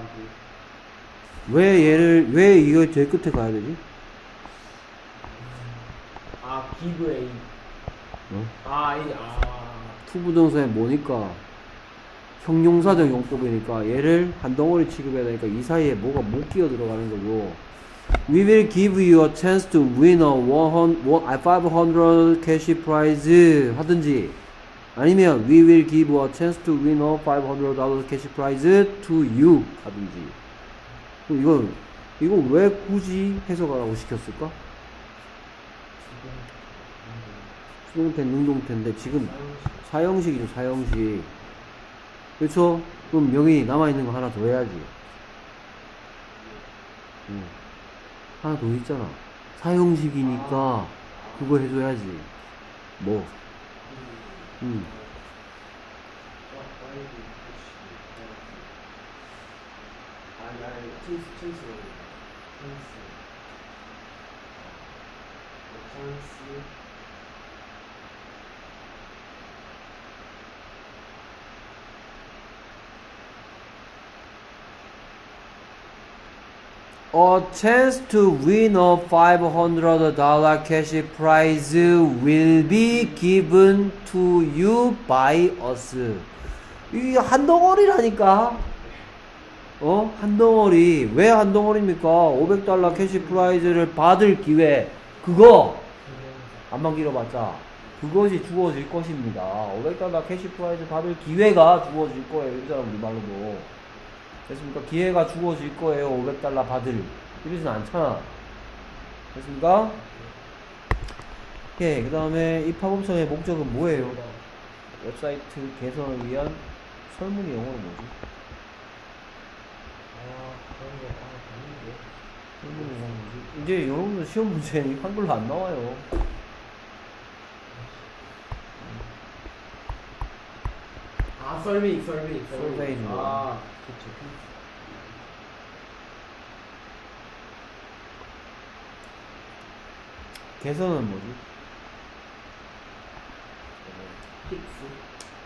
왜 얘를 왜 이거 제일 끝에 가야 되지? 아 give a 어? 아, 이 아. 투부정사에 뭐니까 형용사적 용법이니까 얘를 한 덩어리 취급해야 되니까 이 사이에 뭐가 못 끼어 들어가는 거고 We will give you a chance to win a 100, 500 cash prize 하든지 아니면 We will give a chance to win a 500 dollar cash prize to you 하든지 이건 이거 왜 굳이 해석하라고 시켰을까? 수동태, 능동태인데 지금 사형식이죠, 사형식. 그렇죠? 그럼 여기 남아있는 거 하나 더 해야지. 응. 하나 더 있잖아. 사형식이니까 그거 해줘야지. 뭐? 응. 찬스, 찬스, 찬스. 찬스. A chance to win a $500 cash prize will be given to you by us. 이게 한 덩어리라니까. 어? 한 덩어리. 왜 한 덩어리입니까? 500달러 캐시 프라이즈를 받을 기회. 그거! 암만 길어봤자. 그것이 주어질 것입니다. 500달러 cash prize 받을 기회가 주어질 거예요. 이 사람 우리 말로도. 됐습니까? 기회가 주어질 거예요. 500달러 받을. 이러진 않잖아. 됐습니까? 예, 그 다음에 이 팝업창의 목적은 뭐예요? 웹사이트 개선을 위한 설문이 영어로 뭐지? 아, 그런 거 아, 봤는데. 설문이 영어로 뭐지? 이제 여러분들 시험 문제는 한글로 안 나와요. 아, survey, survey, survey죠. 아, 그쵸. 개선은 뭐지? fix.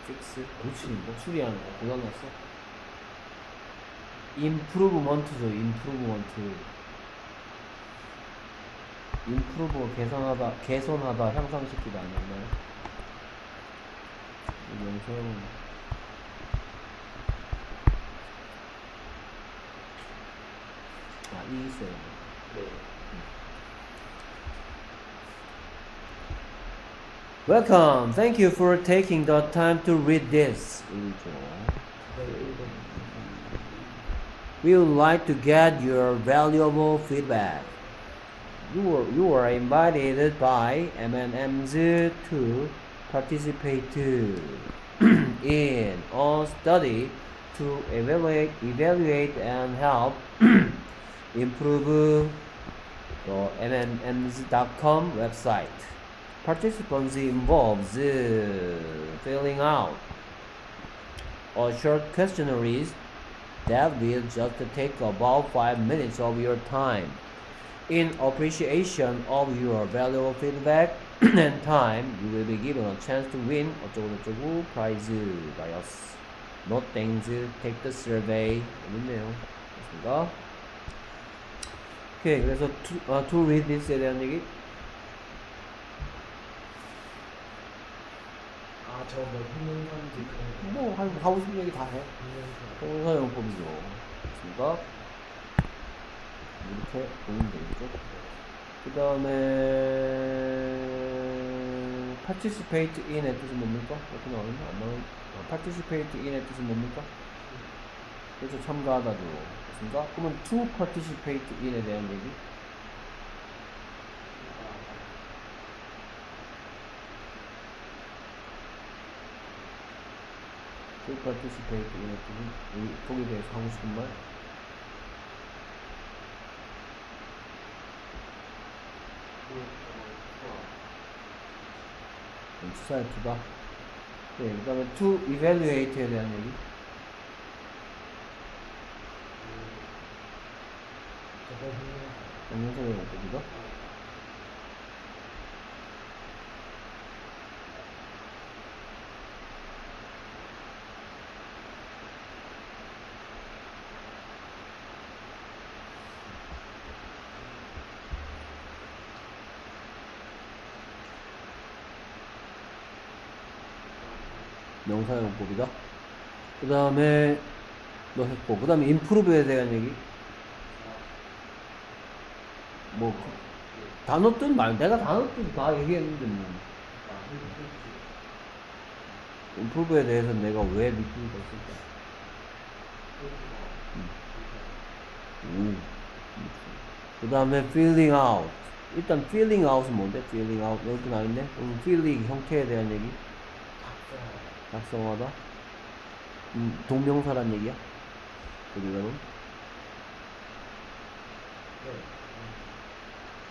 fix? 고치는 거? 추리하는 거? 고장났어? 임프루브먼트죠, 임프루브먼트. 임프루브 개선하다, 개선하다, 향상시키다 아니었나요? 영상 아, 이 있어요. 네. Welcome. Thank you for taking the time to read this. 이죠. We would like to get your valuable feedback. You are, you are invited by M&M's to participate in a study to evaluate, evaluate and help improve the MMMs.com website. Participants involves uh, filling out a short questionnaire that will just take about 5 minutes of your time. In appreciation of your valuable feedback and time, you will be given a chance to win 어쩌고저쩌고 prize by us. No thanks, take the survey. 있네요. 됐습니다. 오케이, 그래서 to, 아, to read this에 대한 얘기 아, 저뭐 형용사인지 그런 거. 뭐 하- 하고 싶은 얘기 다 해. 형용사. 형용사용법이죠. 됐습니까? 이렇게 보면 되겠죠. 그 다음에 participate in의 뜻은 뭡니까? 어떻게 나오는지 안 나오는 아, participate in의 뜻은 뭡니까? 그렇죠 참가하다죠. 그렇습니까? 그러면 to participate in에 대한 얘기 to participate in의 뜻은 이 거기에 대해서 하고 싶은 말? 추사의 투다. 네, 그 다음에 to evaluate에 대한 얘기. 영상에 어디다? 명사용법이다. 그 다음에 너 했고, 그 다음에 improve에 대한 얘기. 뭐 그, 단어 뜻 말, 내가 단어 뜻 다 얘기했는데 뭐. improve에 대해서 내가 왜 느끼고 있을까? 음. 그 다음에 feeling out. 일단 feeling out은 뭔데? feeling out 이렇게 나있네. 음, feeling 형태에 대한 얘기. 작성하다. 음, 동명사란 얘기야? 그리고는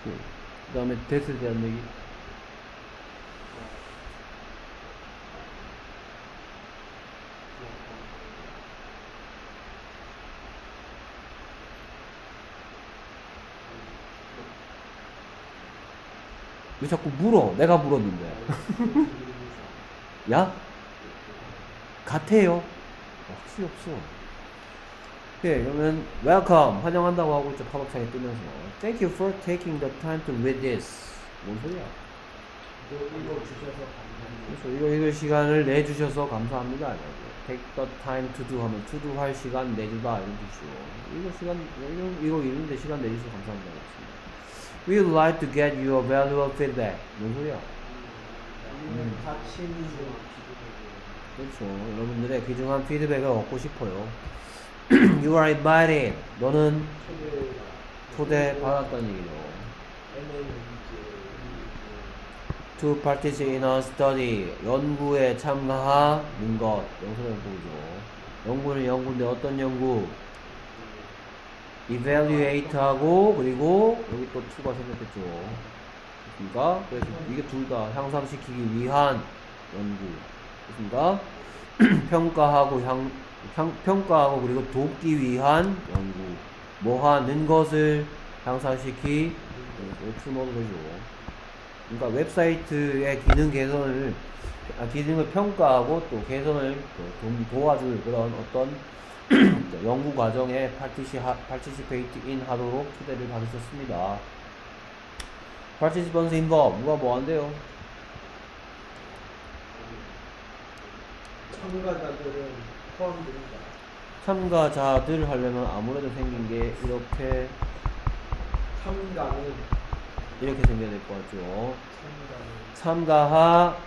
그 다음에 that에 대한 얘기. 왜 자꾸 물어? 내가 물었는데. 야? 같아요. 어, 확실히 없어. 네, 그러면 welcome 환영한다고 하고 있죠 팝업창에 뜨면서 Thank you for taking the time to read this. 뭔 소리야? 이거 주셔서 감사합니다. 그래서 이거 읽을 시간을 내주셔서 감사합니다. Take the time to do 하면 to do 할 시간 내주다 이런 뜻이죠. 이거 시간 이거, 이거 읽는데 시간 내주셔서 감사합니다. 그렇습니다. We would like to get your valuable feedback. 뭔 소리야? 우리는 같이 있는 그렇죠. 여러분들의 귀중한 피드백을 얻고 싶어요. you are invited. 너는 초대 초대 받았다는 얘기죠. To participate in a study. 연구에 참가하는 것. 영선을 보죠. 연구는 연구인데 어떤 연구? evaluate하고 그리고 여기 또 to가 생겼겠죠. 그렇습니까? 그래서 이게 둘 다 향상시키기 위한 연구. 그렇습니까? 평가하고 향, 향- 평가하고 그리고 돕기 위한 연구. 뭐 하는 것을 향상시키 투노는 거죠. 그러니까 웹사이트의 기능 개선을 아, 기능을 평가하고 또 개선을 또 도- 도와줄 그런 어떤 연구 과정에 파티시 participate in 하도록 초대를 받으셨습니다. participants involved 누가 뭐 한대요? 참가자들은 포함됩니다. 참가자들 하려면 아무래도 생긴 게 이렇게 참가는 이렇게 생겨야 될 것 같죠. 참가는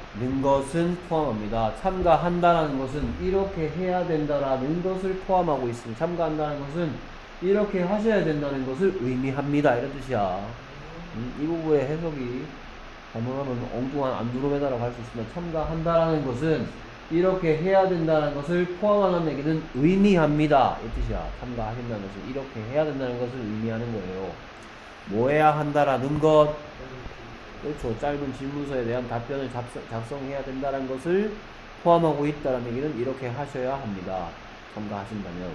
참가하는 것은 포함합니다. 참가한다라는 것은 이렇게 해야 된다라는 것을 포함하고 있습니다. 참가한다는 것은 이렇게 하셔야 된다는 것을 의미합니다. 이런 뜻이야. 음, 이 부분의 해석이 잘못하면 엉뚱한 안드로메다라고 할 수 있으면 참가한다라는 것은 이렇게 해야 된다는 것을 포함하는 얘기는 의미합니다. 이 뜻이야. 참가하신다는 것은 이렇게 해야 된다는 것을 의미하는 거예요. 뭐 해야 한다라는 것, 그렇죠. 짧은 질문서에 대한 답변을 작성, 작성해야 된다는 것을 포함하고 있다는 얘기는 이렇게 하셔야 합니다. 참가하신다면.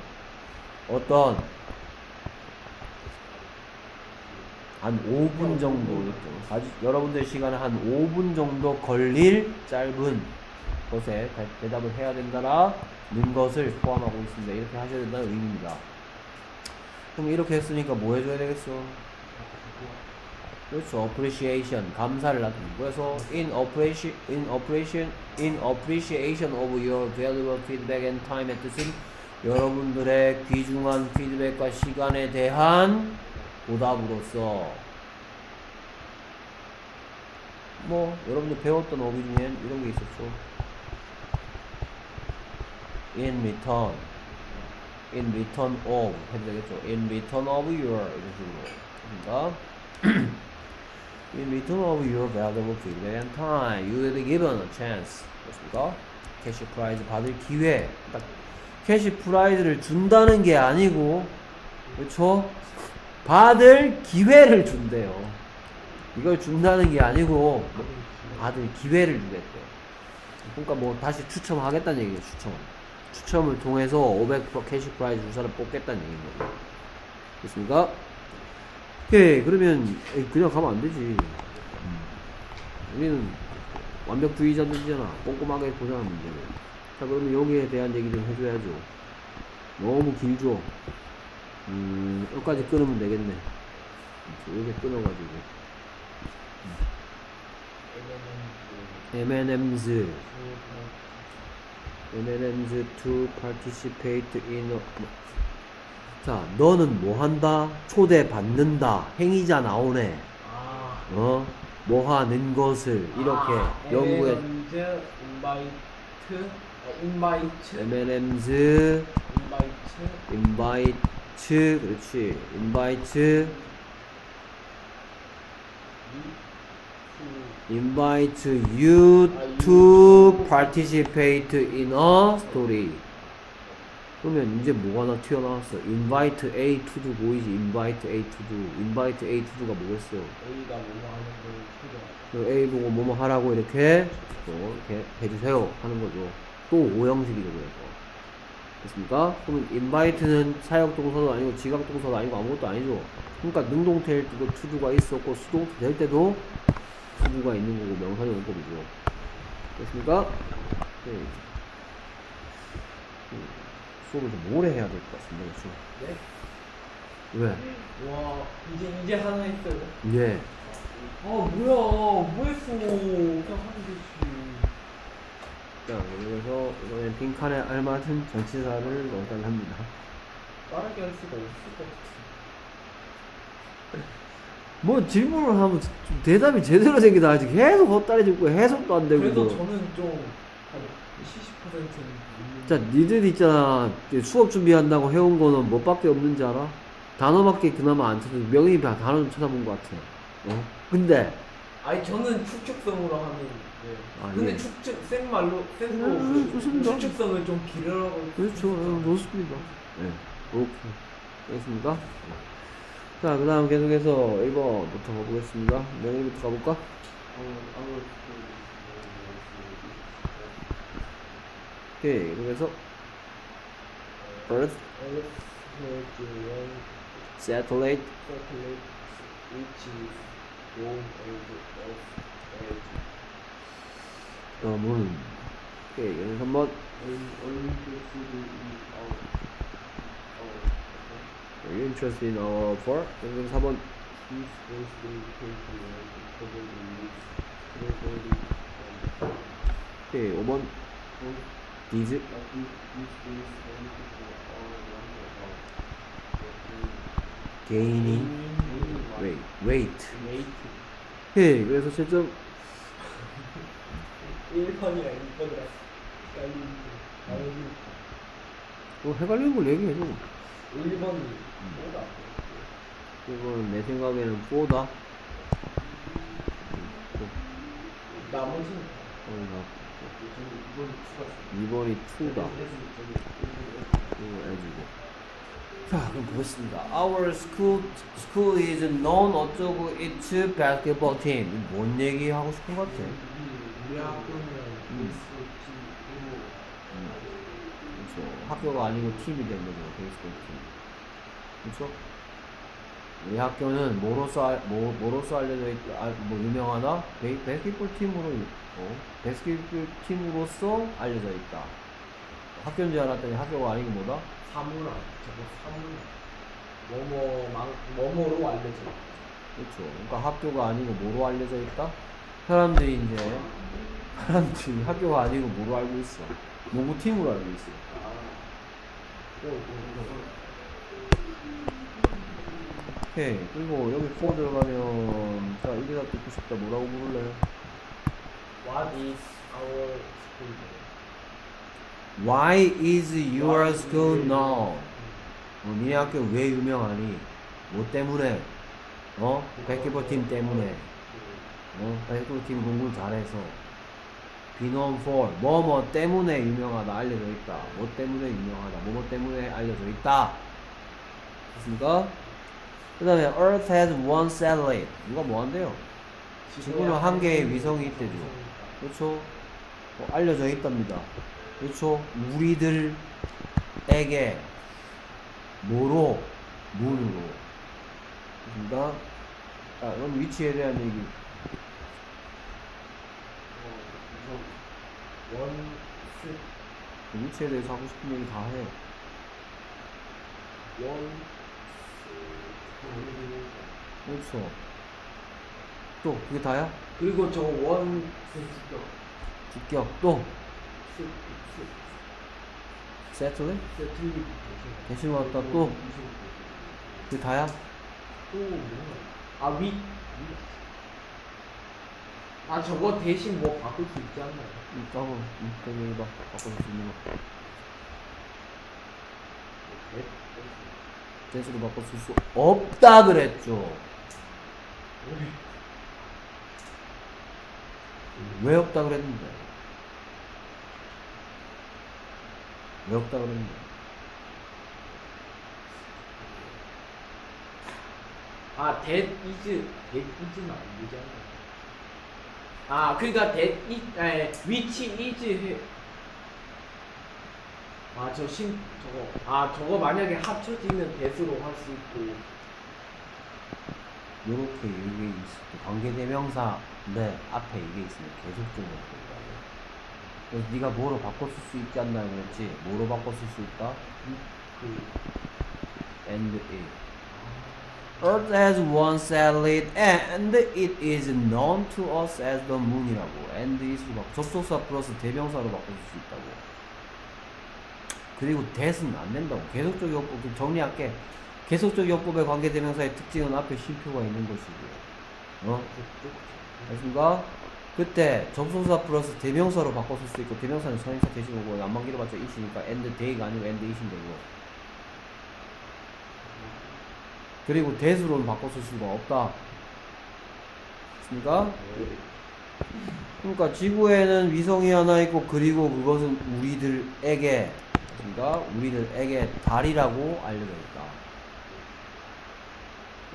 어떤, 한 5분 정도, 여러분들 시간에 한 5분 정도 걸릴 짧은 것에 대- 대답을 해야 된다라는 것을 포함하고 있습니다. 이렇게 하셔야 된다는 의미입니다. 그럼 이렇게 했으니까 뭐 해줘야 되겠어? 그렇죠. appreciation 감사를 나타내고 그래서 in appreciation in appreciation in appreciation of your valuable feedback and time의 뜻은 여러분들의 귀중한 피드백과 시간에 대한 보답으로서 뭐 여러분들 배웠던 어휘 중엔 이런 게 있었죠. In return, in return of 해도 되겠죠. in return of your 이런 식으로 그러니까 in return of your valuable feedback and time, you will be given a chance. 그렇습니까? 캐시 프라이즈 받을 기회. 딱 캐시 프라이즈를 준다는 게 아니고, 그렇죠? 받을 기회를 준대요. 이걸 준다는 게 아니고 받을 기회를 주겠대. 그러니까 뭐 다시 추첨하겠다는 얘기예요. 추첨. 추첨을 통해서 500% cash prize 주사를 뽑겠다는 얘기인 거죠. 됐습니까? 오케이 그러면 에이, 그냥 가면 안 되지. 음. 우리는 완벽주의자들이잖아. 꼼꼼하게 보자는 문제를. 자 그러면 여기에 대한 얘기 좀 해줘야죠. 너무 길죠. 음 여기까지 끊으면 되겠네. 이렇게 끊어가지고. M&M's M&M's to participate in a 자 너는 뭐 한다? 초대 받는다. 행위자 나오네. 아. 어? 뭐 하는 것을? 이렇게 아, 에메던즈 인바이트 어, 인바이트 인바이트 invite. 그렇지. invite invite you to participate in a story. 그러면 이제 뭐가 하나 튀어나왔어? Invite A to do 보이지? Invite A to do. Invite A to do가 뭐겠어? A가 뭐뭐 하는 걸 A 보고 뭐뭐 하라고 이렇게 또 이렇게 해주세요 하는 거죠. 또 오형식이죠 그래서. 됐습니까? 그러면 invite는 사역 동사도 아니고 지각 동사도 아니고 아무것도 아니죠. 그러니까 능동태일 때도 to-do가 있었고 수동태 될 때도 to-do가 있는 거고 명사의 원법이죠 됐습니까? 네. 음, 수업을 좀 오래 해야 될 것 같습니다 그렇죠? 네? 왜? 와 이제 이제 하나 했어요 예. 아 뭐야 뭐 했어 그냥 하면 되지 자, 그래서 이번엔 빈칸에 알맞은 전치사를 넣어달라 합니다. 빠르게 할 수가 없을 것 같아 뭐 질문을 하면 좀 대답이 제대로 되기도 하지. 계속 헛다리 짚고 해석도 안 되고. 그래도 뭐. 저는 좀한 70%는 자, 니들 있잖아. 수업 준비한다고 해온 거는 뭐밖에 없는지 알아? 단어밖에 그나마 안 찾아. 명의 단어 좀 찾아본 것 같아. 어? 근데, 아니 저는 추측성으로 하면 네. 아, 근데 예. 추측 센 말로 센거 음, 그 좋습니다. 추측성을 좀 기르라고 그렇죠. 어, 좋습니다. 네. 오케이. 됐습니까? 자, 그 다음 계속해서 1번부터 가보겠습니다. 명의부터 가볼까? 오케이. 그래서, Earth, Satellite, 어, Moon. 오케이. 그래서 한번, Are you interested in our? 그래서 4번, This was the patriarch probably lives globally and 오케이. 5번, Did, but this, this is only people all around about Gaining, Weight, Weight. 오케이. 그래서 7점, 1번이랑 2번이랑 헷갈리는 뭐걸 얘기해줘. 1번이 뭐다 이건 내 생각에는 4다. 나머지는 어, 저는 2번이 추가했어요 2번이 2다. 이거 해주고. 자, 그럼 보겠습니다. Our school, school is known 어쩌고 its basketball team. 뭔 얘기 하고 싶은 것 같아? 우리 학교는 음. 그렇죠. 학교가 아니고 팀이 된 거죠. 베이스볼 팀. 그렇죠? 우리 학교는 뭐로서 알, 뭐, 뭐로서 알려져 있다, 아, 뭐 유명하나? 베이, 베스킷볼 팀으로, 어? 베스킷볼 팀으로서 알려져 있다. 학교인 줄 알았더니 학교가 아니고 뭐다? 사문화 저거 사문화 뭐뭐 망 뭐뭐로 알려져 그렇죠. 그러니까 학교가 아니고 뭐로 알려져 있다? 사람들이 이제, 사람들이 학교가 아니고 뭐로 알고 있어? 농구 팀으로 알고 있어. 또, 또, 또. 오 케이. 그리고 여기 코어 들어가면, 자, 이게 다 듣고 싶다. 뭐라고 부를래요? What is our school? Why is your school known? 어, 니네 학교 왜 유명하니? 뭐 때문에? 어? 백기버 팀 때문에. 어? 백기버 팀 공부를 잘해서. known for. 뭐뭐 때문에 유명하다. 알려져 있다. 뭐 때문에 유명하다. 뭐뭐 때문에 알려져 있다. 됐습니까? 그 다음에 Earth has one satellite. 누가 뭐 한대요? 지구는 한 개의 위성이 있대죠. 그렇죠? 어, 알려져 있답니다. 그렇죠? 우리들에게 뭐로? 문으로. 그렇습니다. 자, 그럼 위치에 대한 얘기. 원, 스, 위치에 대해서 하고 싶은 얘기 다 해. 원, 그렇죠. 또, 그게 다야? 그리고 저 원, 스, 스, 국격. 또, 스? 스, 세틀리 대신 왔다. 또, 그게 다야? 또 뭐야? 아, 위, 위. 아, 저거 대신 뭐 바꿀 수 있지 않나요? 이 까고, 이 까고 여기다 바꿔줄 수 있는 거. 대수로 바꿔줄 수 없다 그랬죠. 왜 없다 그랬는데? 왜 없다 그랬는데? 아, that is, that is는 안 않나요? 아, 그러니까 that is, 아니, which is 해. 아, 저 신, 저거, 아, 저거 만약에 합쳐지면 that으로 할 수 있고. 요렇게 이게 있을 때 관계대명사 네 앞에 이게 있으면 계속적으로 들어가요. 그래서 네가 뭐로 바꿨을 수 있지 않나 그랬지? 뭐로 바꿨을 수 있다? 그, and it. Earth has one satellite and it is known to us as the moon이라고 and 바꿔 접속사 플러스 대명사로 바꿔줄 수 있다고 그리고 that은 안 된다고 계속적 요법 그 정리할게 계속적 요법의 관계대명사의 특징은 앞에 쉼표가 있는 것이고요 어? 알겠습니까? 그때 접속사 플러스 대명사로 바꿔줄 수 있고 대명사는 선행사 대신 오고 난방기로 봤자 it이니까 and they가 아니고 and it인 되고 그리고 대수로는 바꿔 쓸 수가 없다. 됐습니까? 그러니까 지구에는 위성이 하나 있고 그리고 그것은 우리들에게 그러니까 우리들에게 달이라고 알려져 있다.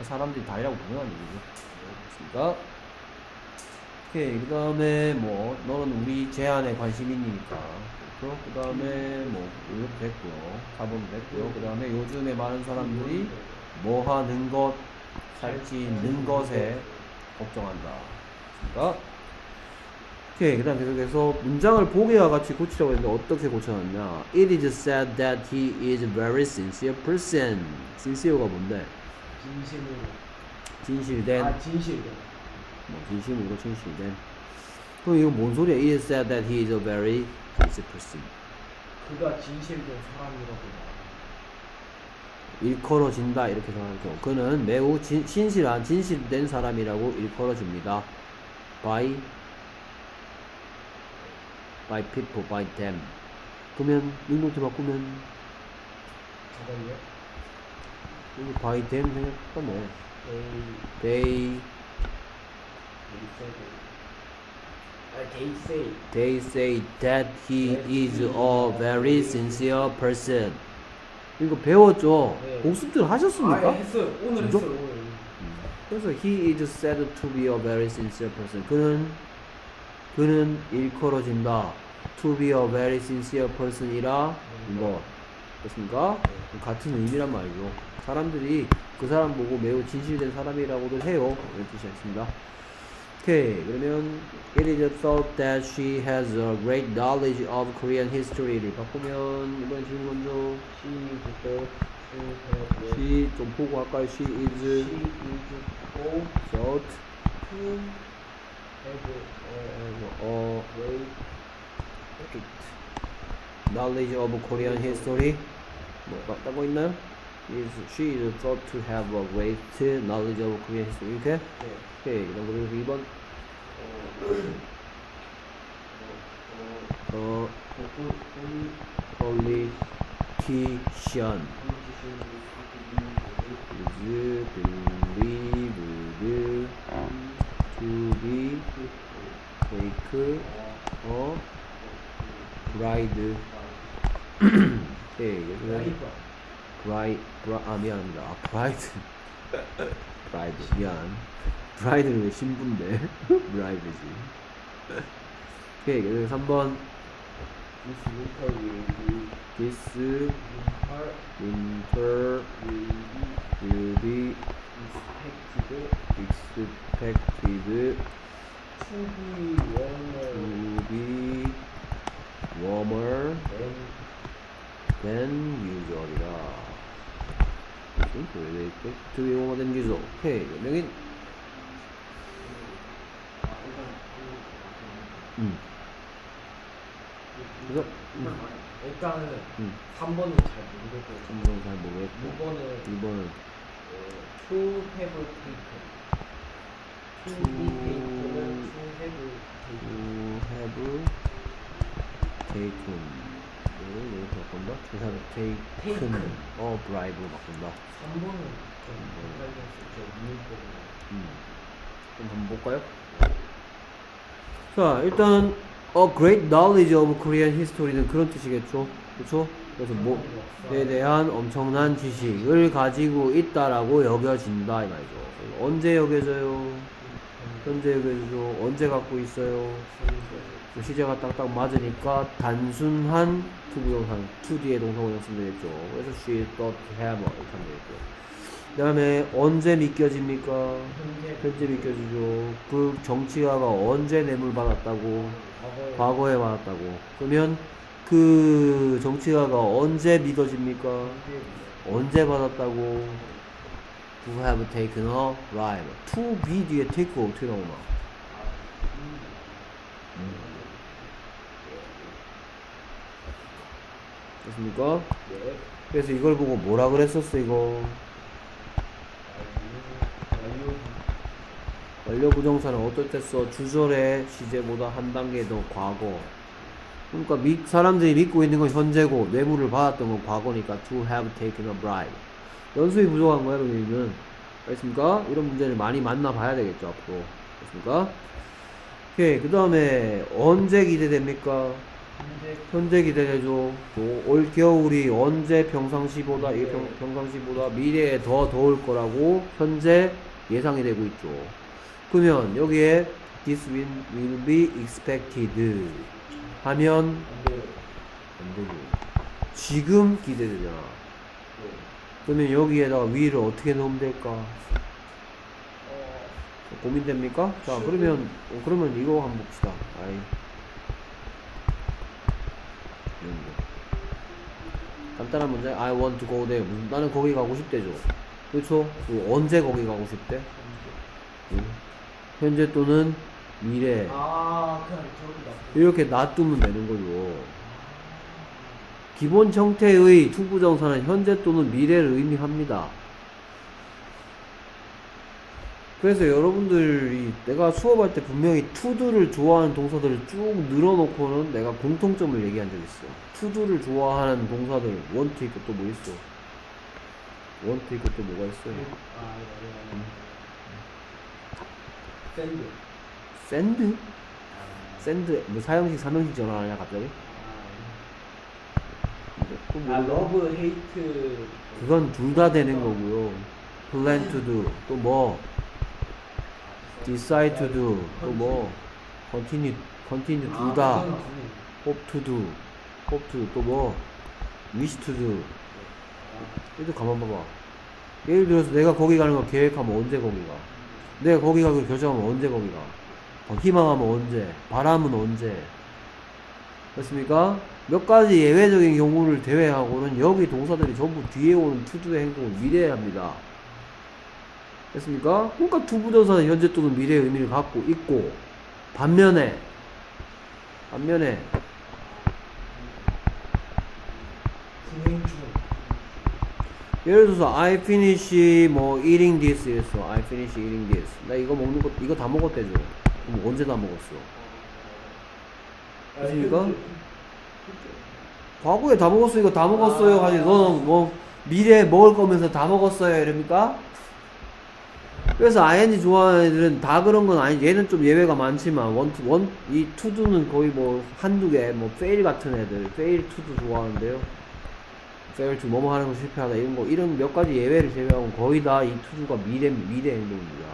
사람들이 달이라고 부르는 얘기죠. 됐습니까? 오케이 그 다음에 뭐 너는 우리 제안에 관심 있니까 그렇죠? 그 다음에 뭐 이것도 됐고요 4번 됐고요 그 다음에 요즘에 많은 사람들이 뭐 하는 것 살찌는 것에 걱정한다 그러니까 오케이 그 다음 계속해서 문장을 보기와 같이 고치라고 했는데 어떻게 고쳐놨냐 It is said that he is a very sincere person sincere가 뭔데? 진심으로. 진실된 아, 진실된. 뭐 진심으로 진실된 그럼 이거 뭔 소리야? It is said that he is a very sincere person 그가 진실된 사람이라고 말. 일컬어진다 이렇게 생각하죠 그는 매우 진, 신실한 진실된 사람이라고 일컬어집니다 by by people by them 그러면 능동태 바꾸면 저걸요? 여기 by them 생각하네 They, they they say. 아, they say. that he is a very sincere person 이거 배웠죠? 네. 복습들 하셨습니까? 아, 했어요. 오늘? 했어요, 오늘. 그래서 he is said to be a very sincere person. 그는 그는 일컬어진다. to be a very sincere person이라 뭐 그렇습니까? 같은 의미란 말이죠. 사람들이 그 사람 보고 매우 진실된 사람이라고들 해요. 이런 뜻이었습니다. 오케이 그러면 it is thought that she has a great knowledge of Korean history를 바꾸면 이번 질문 먼저 She is she 좀 보고 할까요? she She is is go thought to have a 어, great knowledge of Korean history 뭐 따- 따고 있나요? is she is thought to have a great knowledge of Korean history. 이렇게? 네. 오케이. 그다음 그리고 2번. 어, politician is believed to be take a bride. 그래서 라이브. 브라이 브라 아 미안합니다. 아 bride bride 미안. bride는 왜 신부인데? bride지. 오케이 그래서 3번 This winter will be This winter will be expected expected to be warmer be warmer than usual이다. 왜 이렇게 to be warmer than usual. 오케이 명인. 음. 그래서 음. 일단은 음. 3번은 잘 모르겠고 3번은 잘 모르겠고 6번은 2번은 어, to have taken to be have to have taken 이거를 이렇게 바꾼다? have taken Taken. 어 bribe로 바꾼다 3번은 좀 음. 좀 한번 볼까요? 자 일단 a great knowledge of Korean history는 그런 뜻이겠죠 그렇죠? 그래서 뭐에 대한 엄청난 지식을 가지고 있다라고 여겨진다 이 말이죠 언제 여겨져요? 현재 여겨지죠 언제 갖고 있어요? 그 시제가 딱딱 맞으니까 단순한 투부동산 2D의 동사원형 쓰면 되겠죠. 그래서 she thought have 이렇게 하면 되겠고 그 다음에 언제 믿겨집니까? 현재. 현재 믿겨지죠. 그 정치가가 언제 뇌물 받았다고? 과거에. 과거에 받았다고. 그러면 그 정치가가 언제 믿어집니까? 현재 언제 받았다고 to have taken a bribe to be 뒤에 take가 어떻게 나오나 됐습니까? 네 그래서 이걸 보고 뭐라 그랬었어 이거? 완료 부정사는 어떨 때 써? 주절의 시제보다 한 단계 더 과거. 그러니까 미- 사람들이 믿고 있는 건 현재고 뇌물을 받았던 건 과거니까 to have taken a bribe 연습이 부족한 거야 여기는 알겠습니까? 이런 문제를 많이 만나봐야 되겠죠 앞으로 알겠습니까? 오케이 그 다음에 언제 기대됩니까? 현재 현재 기대되죠. 또올 겨울이 언제 평상시보다 이 평, 평상시보다 미래에 더 더울 거라고 현재 예상이 되고 있죠. 그러면 여기에 this will, will be expected 하면 안 되죠. 지금 기대되잖아. 그러면 여기에다가 will을 어떻게 넣으면 될까? 어 고민됩니까? 자 그러면 어, 그러면 이거 한번 봅시다. 아이. 이런 거. 간단한 문제. I want to go there. 무슨- 나는 거기 가고 싶대죠. 그렇죠? 그 언제 거기 가고 싶대? 응. 현재 또는 미래. 아 그냥 저기다 이렇게 놔두면 되는 거죠. 기본 형태의 to부정사는 현재 또는 미래를 의미합니다. 그래서 여러분들이 내가 수업할 때 분명히 to do를 좋아하는 동사들을 쭉 늘어놓고는 내가 공통점을 얘기한 적 있어. to do를 좋아하는 동사들 want 있고 또 뭐 있어? want 있고 또 뭐가 있어요? 아 이거 send send? send 뭐 사형식 삼형식 전환하냐 갑자기? 또 아? love hate 그건 둘 다 되는 거고요. plan to do 또 뭐 decide to do 또 뭐 continue continue 둘 다 hope to do hope to do 또 뭐 wish to do 얘도 가만 봐봐. 예를 들어서 내가 거기 가는 거 계획하면 언제 거기 가? 내가 거기 가기로 결정하면 언제 거기 가? 어, 희망하면 언제? 바람은 언제? 됐습니까? 몇 가지 예외적인 경우를 제외하고는 여기 동사들이 전부 뒤에 오는 to do의 행동을 미래에 합니다. 됐습니까? 그러니까 to부정사는 현재 또는 미래의 의미를 갖고 있고 반면에 반면에 예를 들어서 I finish 뭐 eating this 했어. I finish eating this. 나 이거 먹는 거 이거 다 먹었대죠. 그럼 언제 다 먹었어? 그러니까 과거에 다 먹었어. 이거 다 먹었어요. 하지 너는 뭐 미래에 먹을 거면서 다 먹었어요. 이럽니까? 그래서 ing 좋아하는 애들은 다 그런 건 아니 얘는 좀 예외가 많지만 원, 원, 이 to do는 거의 뭐 한두 개, 뭐 fail 같은 애들, fail to do 좋아하는데요. fail to 뭐뭐 하는 거 실패하다 이런 거 이런 몇 가지 예외를 제외하고 거의 다 이 to do가 미래 미래 행동입니다.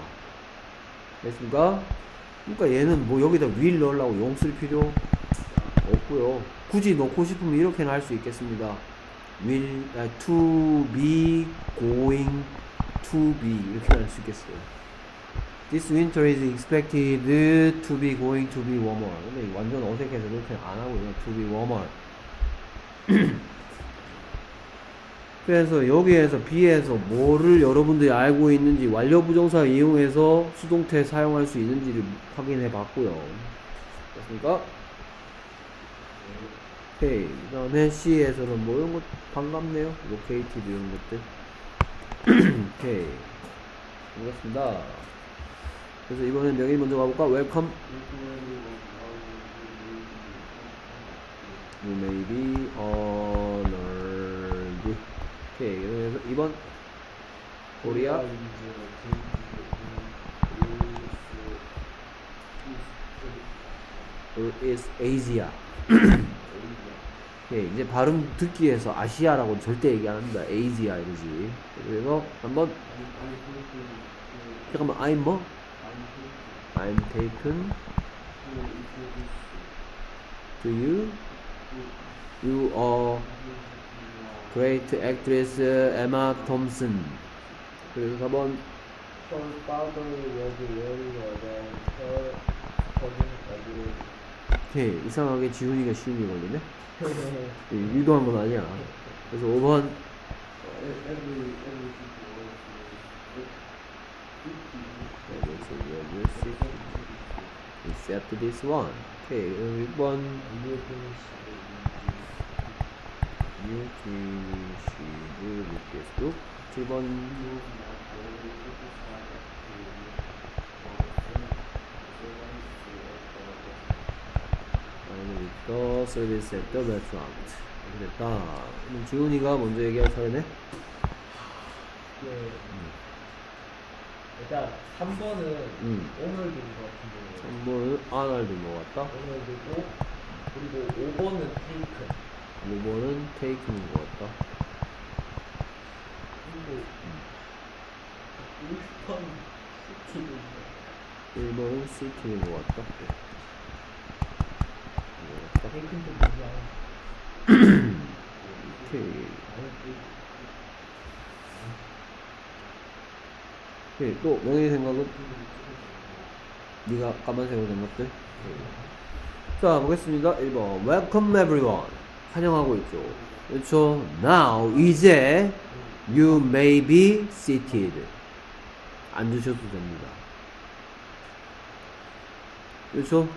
됐습니까? 그러니까 얘는 뭐 여기다 will 넣으려고 용 쓸 필요 없고요. 굳이 넣고 싶으면 이렇게는 할 수 있겠습니다. will 아, to be going to be 이렇게 할 수 있겠어요. This winter is expected to be going to be warmer. 근데 완전 어색해서 이렇게 안 하고 그냥 to be warmer. 그래서 여기에서 B에서 뭐를 여러분들이 알고 있는지 완료 부정사 이용해서 수동태 사용할 수 있는지를 확인해 봤고요. 됐습니까? 오케이. 그 다음에 C에서는 뭐 이런 것 반갑네요. located 이런 것들. 오케이. 반갑습니다. 그래서 이번엔 명일 먼저 가볼까? Welcome. You may be honored. 오케이. 그래서 2번. 코리아. Is Asia. 오케이. 이제 발음 듣기 위해서 아시아라고 절대 얘기 안 합니다. Asia 이러지. 그래서 한번 잠깐만 I'm 뭐? I'm taken to you. You are great actress Emma Thompson. 그래서 4번 Her father was warrior than her cousin Edward. 오케이. 이상하게 지훈이가 쉬운 게 걸리네. 예, 유도한 건 아니야. 그래서 5번 except this one. 오케이. 1번 new finished request. 7번 the service at the restaurant. 이렇게 됐다. 그럼 지훈이가 먼저 얘기할 차례네. 네. 일단 3번은 음. 오늘인 것 같은데 3번은 아날드 것 같다. 오늘이고 그리고 5번은 테이큰 5번은 take인 것 같다. 그리고 1번 시티는 1번은 city인 것 같다. 뭐야 오케이. 또 명예 생각은? 네가 까만색으로 된 것들? 자 보겠습니다. 1번. Welcome everyone. 환영하고 있죠. 그렇죠? Now 이제 You may be seated. 앉으셔도 됩니다. 그렇죠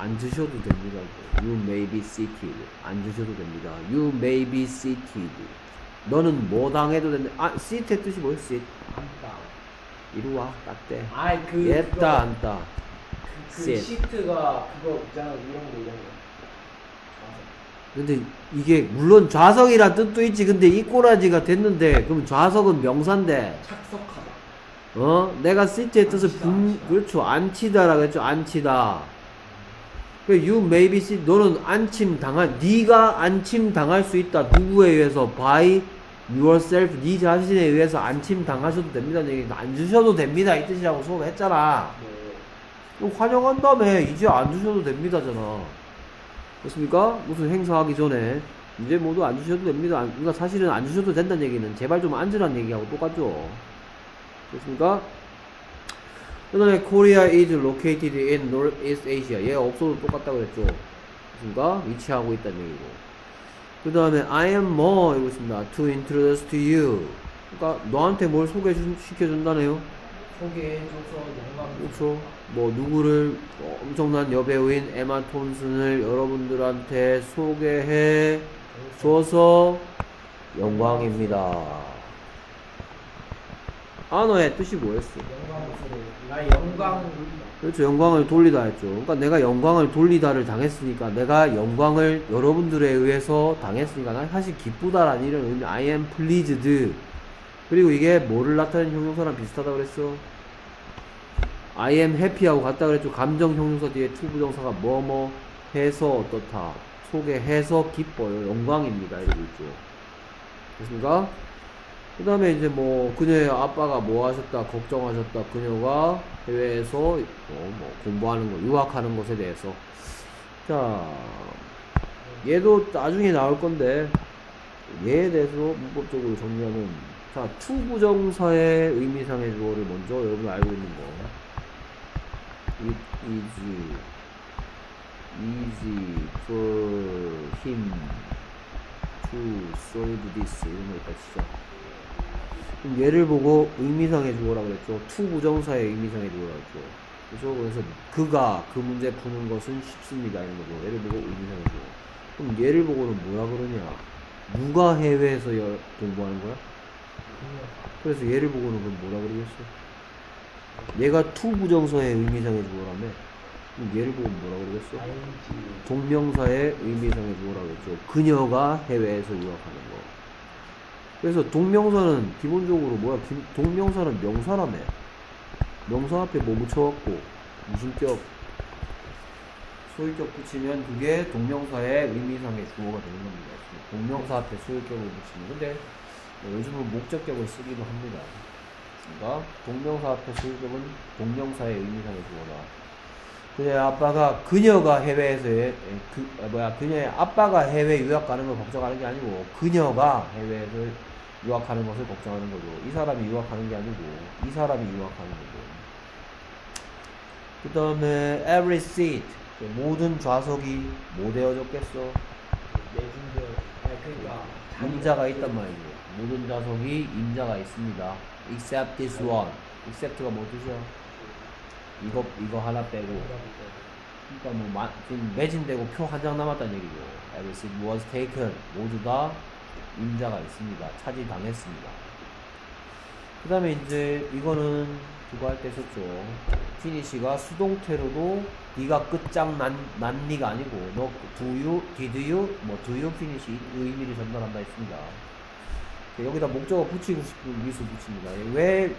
앉으셔도 됩니다. You may be seated. 앉으셔도 됩니다. You may be seated. 너는 뭐 당해도 된다. 아 seat의 뜻이 뭐예요? sit 안다. 이리 와 딱대 아이 그 그거, 앉다. 그 sit. 시트가 그거 있잖아. 이런 거 이런 거. 근데 이게 물론 좌석이라 뜻도 있지. 근데 이 꼬라지가 됐는데 그럼 좌석은 명사인데. 착석하다. 어? 내가 시트의 뜻을 분 그렇죠. 그랬죠. 앉히다. 그 you may be sit 너는 안침 당할 네가 안침 당할 수 있다. 누구에 의해서? by yourself. 네 자신에 의해서 안침 당하셔도 됩니다. 얘기 앉으셔도 됩니다. 이 뜻이라고 수업 했잖아. 네. 그럼 환영한다며 이제 안 주셔도 됩니다잖아 그렇습니까? 무슨 행사하기 전에 이제 모두 안 주셔도 됩니다. 안- 그러니까 사실은 안 주셔도 된다는 얘기는 제발 좀 앉으라는 얘기하고 똑같죠. 그렇습니까? 그 다음에 Korea is located in Northeast Asia 얘 없어도 똑같다고 그랬죠 그렇습니까? 위치하고 있다는 얘기고 그 다음에 I am more 이러고 있습니다 to introduce to you 그러니까 너한테 뭘 소개시켜준다네요 소개해줘서 영광 그렇죠. 뭐 누구를 어, 엄청난 여배우인 에마 톤슨을 여러분들한테 소개해 줘서 영광입니다. Honor의 뜻이 뭐였어? 나 영광 그렇죠. 영광을 돌리다 했죠. 그러니까 내가 영광을 돌리다를 당했으니까 내가 영광을 여러분들에 의해서 당했으니까 난 사실 기쁘다라는 이런 의미 I am pleased 그리고 이게 뭐를 나타내는 형용사랑 비슷하다 그랬어? I am happy하고 같다 그랬죠. 감정 형용사 뒤에 to 부정사가 뭐뭐 해서 어떻다 소개해서 기뻐요. 영광입니다. 이러고 있죠. 됐습니까? 그 다음에 이제 뭐 그녀의 아빠가 뭐 하셨다 걱정하셨다 그녀가 해외에서 어, 뭐 공부하는 거 유학하는 것에 대해서. 자 얘도 나중에 나올 건데 얘에 대해서 문법적으로 정리하면 자 to부정사의 의미상의 주어를 먼저 여러분 알고 있는 거. It is easy for him to solve this. 이런 거 있다 진짜 그럼 얘를 보고 의미상의 주어라 그랬죠. to 부정사의 의미상의 주어라 그랬죠. 그래서 그래서 그가 그 문제 푸는 것은 쉽습니다 이런 거죠. 얘를 보고 의미상의 주어. 그럼 얘를 보고는 뭐라 그러냐? 누가 해외에서 여- 공부하는 거야? 그래서 얘를 보고는 그럼 뭐라 그러겠어? 얘가 to 부정사의 의미상의 주어라며. 그럼 얘를 보고 뭐라 그러겠어? 동명사의 의미상의 주어라 그랬죠. 그녀가 해외에서 유학하는 거. 그래서 동명사는 기본적으로 뭐야? 기- 동명사는 명사라며. 명사 앞에 뭐 붙여갖고 무슨 격? 소유격 붙이면 그게 동명사의 의미상의 주어가 되는 겁니다. 동명사 앞에 소유격을 붙이면. 근데 뭐 요즘은 목적격을 쓰기도 합니다. 그러니까 동명사 앞에 소유격은 동명사의 의미상의 주어다. 그녀의 아빠가 그녀가 해외에서 예- 그 아, 뭐야 그녀의 아빠가 해외 유학 가는 걸 걱정하는 게 아니고 그녀가 해외에서 유학하는 것을 걱정하는 거죠. 이 사람이 유학하는 게 아니고 이 사람이 유학하는 거죠. 그 다음에 every seat 그 모든 좌석이 뭐 되어졌겠어? 내준대 아 그러니까 임자가 있단 말이죠. 모든 좌석이 임자가 있습니다. except this one. except가 뭐 뜻이야? 이거 이거 하나 빼고 그러니까 뭐 마, 지금 매진되고 표 한 장 남았다는 얘기죠. Every seat was taken. 모두 다 임자가 있습니다. 차지당했습니다. 그 다음에 이제 이거는 그거 할 때 썼죠. 피니시가 수동태로도 네가 끝장 난, 난니가 아니고 너 did you, 뭐 you finish 이 의미를 전달한다 했습니다. 여기다 목적어 붙이고 싶은 미수 붙입니다. 왜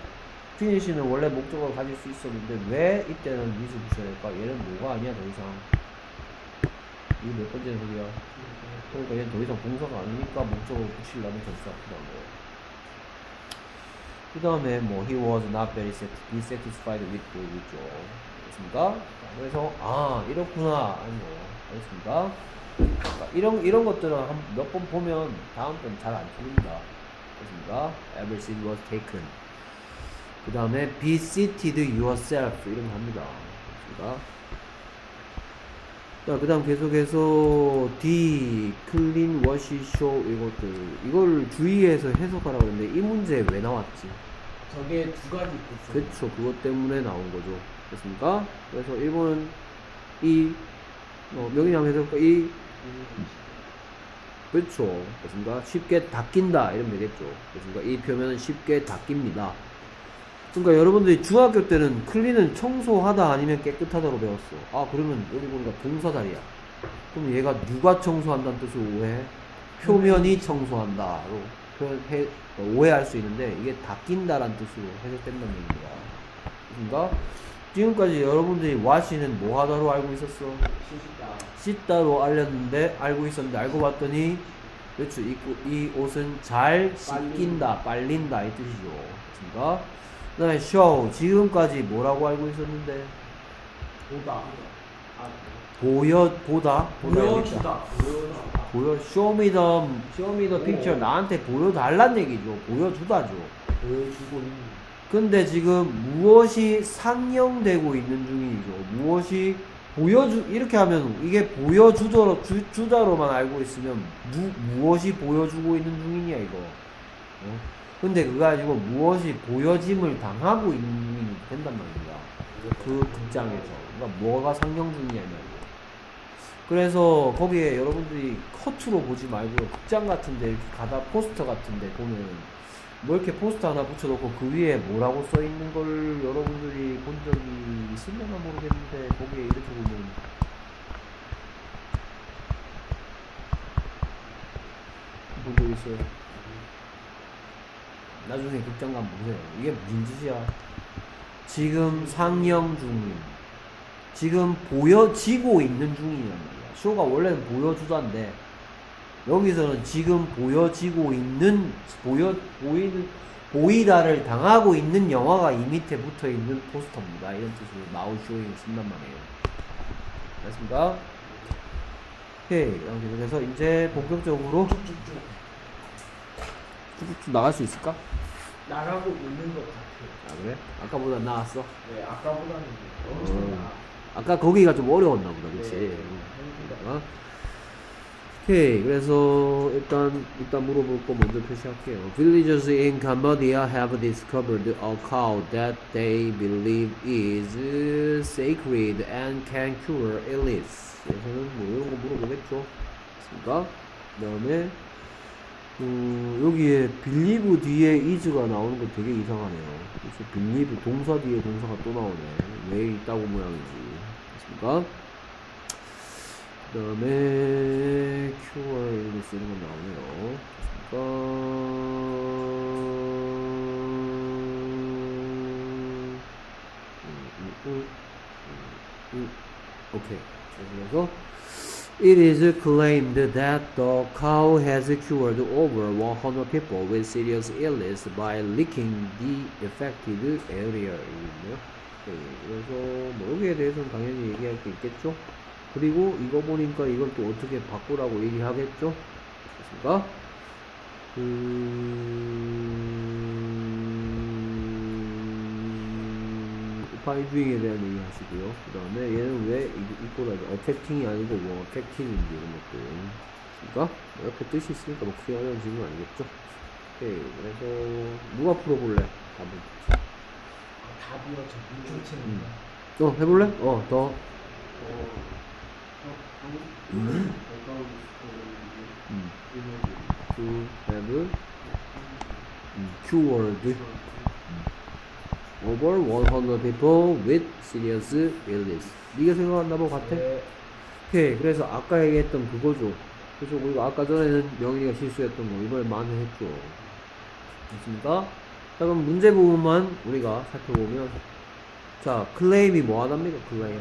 피니시는 원래 목적어를 가질 수 있었는데 왜 이때는 미수 붙여야 될까? 얘는 뭐가 아니야 더 이상. 이거 몇 번째 소리야? 그러니까 얘는 더 이상 동사가 아니니까 목적어를 붙이려면 필요한 거예요. 그 다음에 뭐 he was not very sat- dissatisfied with the 됐습니까? 자, 그래서 아 이렇구나 아니요 알겠습니까? 그러니까 이런 이런 것들은 몇번 보면 다음 번 잘 안 틀립니다. 됐습니까? Every seat was taken. 그 다음에 be seated yourself 이런 거 합니다. 됐습니까? 자, 그 다음 계속해서 D, clean, wash, show 이것들 이걸 주의해서 해석하라고 그랬는데 이 문제 왜 나왔지? 저게 두 가지 있었어 그쵸 그것 때문에 나온 거죠 됐습니까? 그래서 1번은 이 어, 명인이 한번 해석할까? 이 그렇죠 됐습니까? 쉽게 닦인다 이러면 되겠죠 됐습니까? 이 표면은 쉽게 닦입니다 그러니까 여러분들이 중학교 때는 클린은 청소하다 아니면 깨끗하다로 배웠어 아 그러면 여기 보니까 동사다리야 그럼 얘가 누가 청소한다는 뜻으로 오해해? 표면이 청소한다로 표현해 어, 오해할 수 있는데 이게 닦인다라는 뜻으로 해석된다는 얘기입니다 그러니까 지금까지 여러분들이 와시는 뭐 하다로 알고 있었어? 시시다 씻다 로 알렸는데 알고 있었는데 알고 봤더니 그렇죠 이, 구- 이 옷은 잘 씻긴다 빨린다 이 뜻이죠 그렇습니까? 그 다음에 show 지금까지 뭐라고 알고 있었는데? 보다. 보여 보다. 보여주다. 보여 show me the show me the picture. 나한테 보여달란 얘기죠. 보여주다죠. 보여주고 있는. 근데 지금 무엇이 상영되고 있는 중이죠. 무엇이 보여주 이렇게 하면 이게 보여주더러 주, 주다로만 알고 있으면 무, 무엇이 보여주고 있는 중이냐 이거. 어? 근데 그거 아니고 무엇이 보여짐을 당하고 있는 중이 된단 말입니다. 그 극장에서 그러니까 뭐가 상영 중이냐 이 말이에요. 그래서 거기에 여러분들이 커트로 보지 말고 극장 같은데 이렇게 가다 포스터 같은데 보면 뭐 이렇게 포스터 하나 붙여놓고 그 위에 뭐라고 써 있는 걸 여러분들이 본 적이 있을려나 모르겠는데 거기에 이렇게 보면 본적 있어요. 나중에 극장 가면 보세요. 이게 무슨 짓이야? 지금 상영 중인, 지금 보여지고 있는 중이란 말이야. 쇼가 원래는 보여주던데 여기서는 지금 보여지고 있는 보여 보이는 보이다를 당하고 있는 영화가 이 밑에 붙어 있는 포스터입니다. 이런 뜻으로 나우 쇼잉을 쓴단 말이에요. 됐습니까? 오케이. 그래서 이제 본격적으로 쭉쭉쭉 나갈 수 있을까? 나가고 있는 것 같아요. 아 그래? 아까보다 나았어. 네, 아까보다는 엄청 어. 나. 아까 거기가 좀 어려웠나 보다, 그치? 네. 어? 오케이, 그래서 일단 일단 물어볼 거 먼저 표시할게요. Villagers in Cambodia have discovered a cow that they believe is sacred and can cure illness. 그래서는 뭐 이런 거 물어보겠죠. 됐습니까? 그 다음에 음, 여기에 believe 뒤에 is가 나오는 거 되게 이상하네요. 그래서 believe 동사 뒤에 동사가 또 나오네. 왜 있다고 모양이지. 됐습니까? 그 다음에 이렇게 쓰는 건 나오네요. 됐습니까? 음, 음, 음, 음, 음. 오케이. 그래서 It is claimed that the cow has cured over 100 people with serious illness by licking the affected area. 이거요. 네, 그래서 뭐 여기에 대해서는 당연히 얘기할 게 있겠죠. 그리고 이거 보니까 이걸 또 어떻게 바꾸라고 얘기하겠죠. 됐습니까? 음... 파이주잉에 대한 얘기 하시고요. 그 다음에 얘는 왜 이거라지 어택팅이 아니고 뭐 어택팅인지 이런 것들. 그니까 옆에 뜻이 있으니까 뭐 크게 어려운 질문 아니겠죠? 오케이. 그래서 누가 풀어볼래? 답은. 답이요, 저 물총체는. 음. 어, 해볼래? 어, 더. 음. To have 음, cured over 100 people with serious illness. 네가 생각한다 뭐 같아? 네. 오케이. 그래서 아까 얘기했던 그거죠. 그래서 우리가 아까 전에는 명희가 실수했던 거 이번에 만회했죠. 됐습니까? 자 그럼 문제 부분만 우리가 살펴보면 자 클레임이 뭐 하답니까 클레임?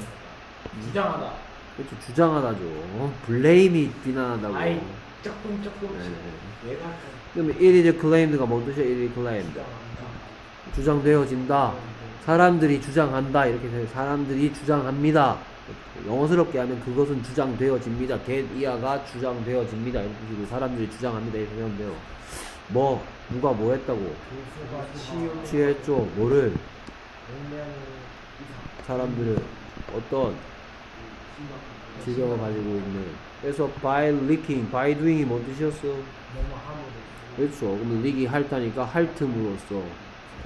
주장하다. 그렇죠 주장하다죠. 어? 블레임이 비난한다고. 아이, 조금 조금씩. 네. 내가 그러면 it is claimed가 뭔 뜻이야? it is claimed. 주장한다. 주장되어진다. 사람들이 주장한다. 이렇게 해서 사람들이 주장합니다. 영어스럽게 하면 그것은 주장되어집니다. get 이하가 주장되어집니다. 이런 뜻이고 사람들이 주장합니다. 이렇게 하면 돼요. 뭐 누가 뭐 했다고. 취했죠. 뭐를. 사람들은 어떤 지경을 가지고 있는 그래서 by licking, by doing이 뭔 뜻이었어? 그렇죠. 그러면 릭이 핥다니까 핥음으로써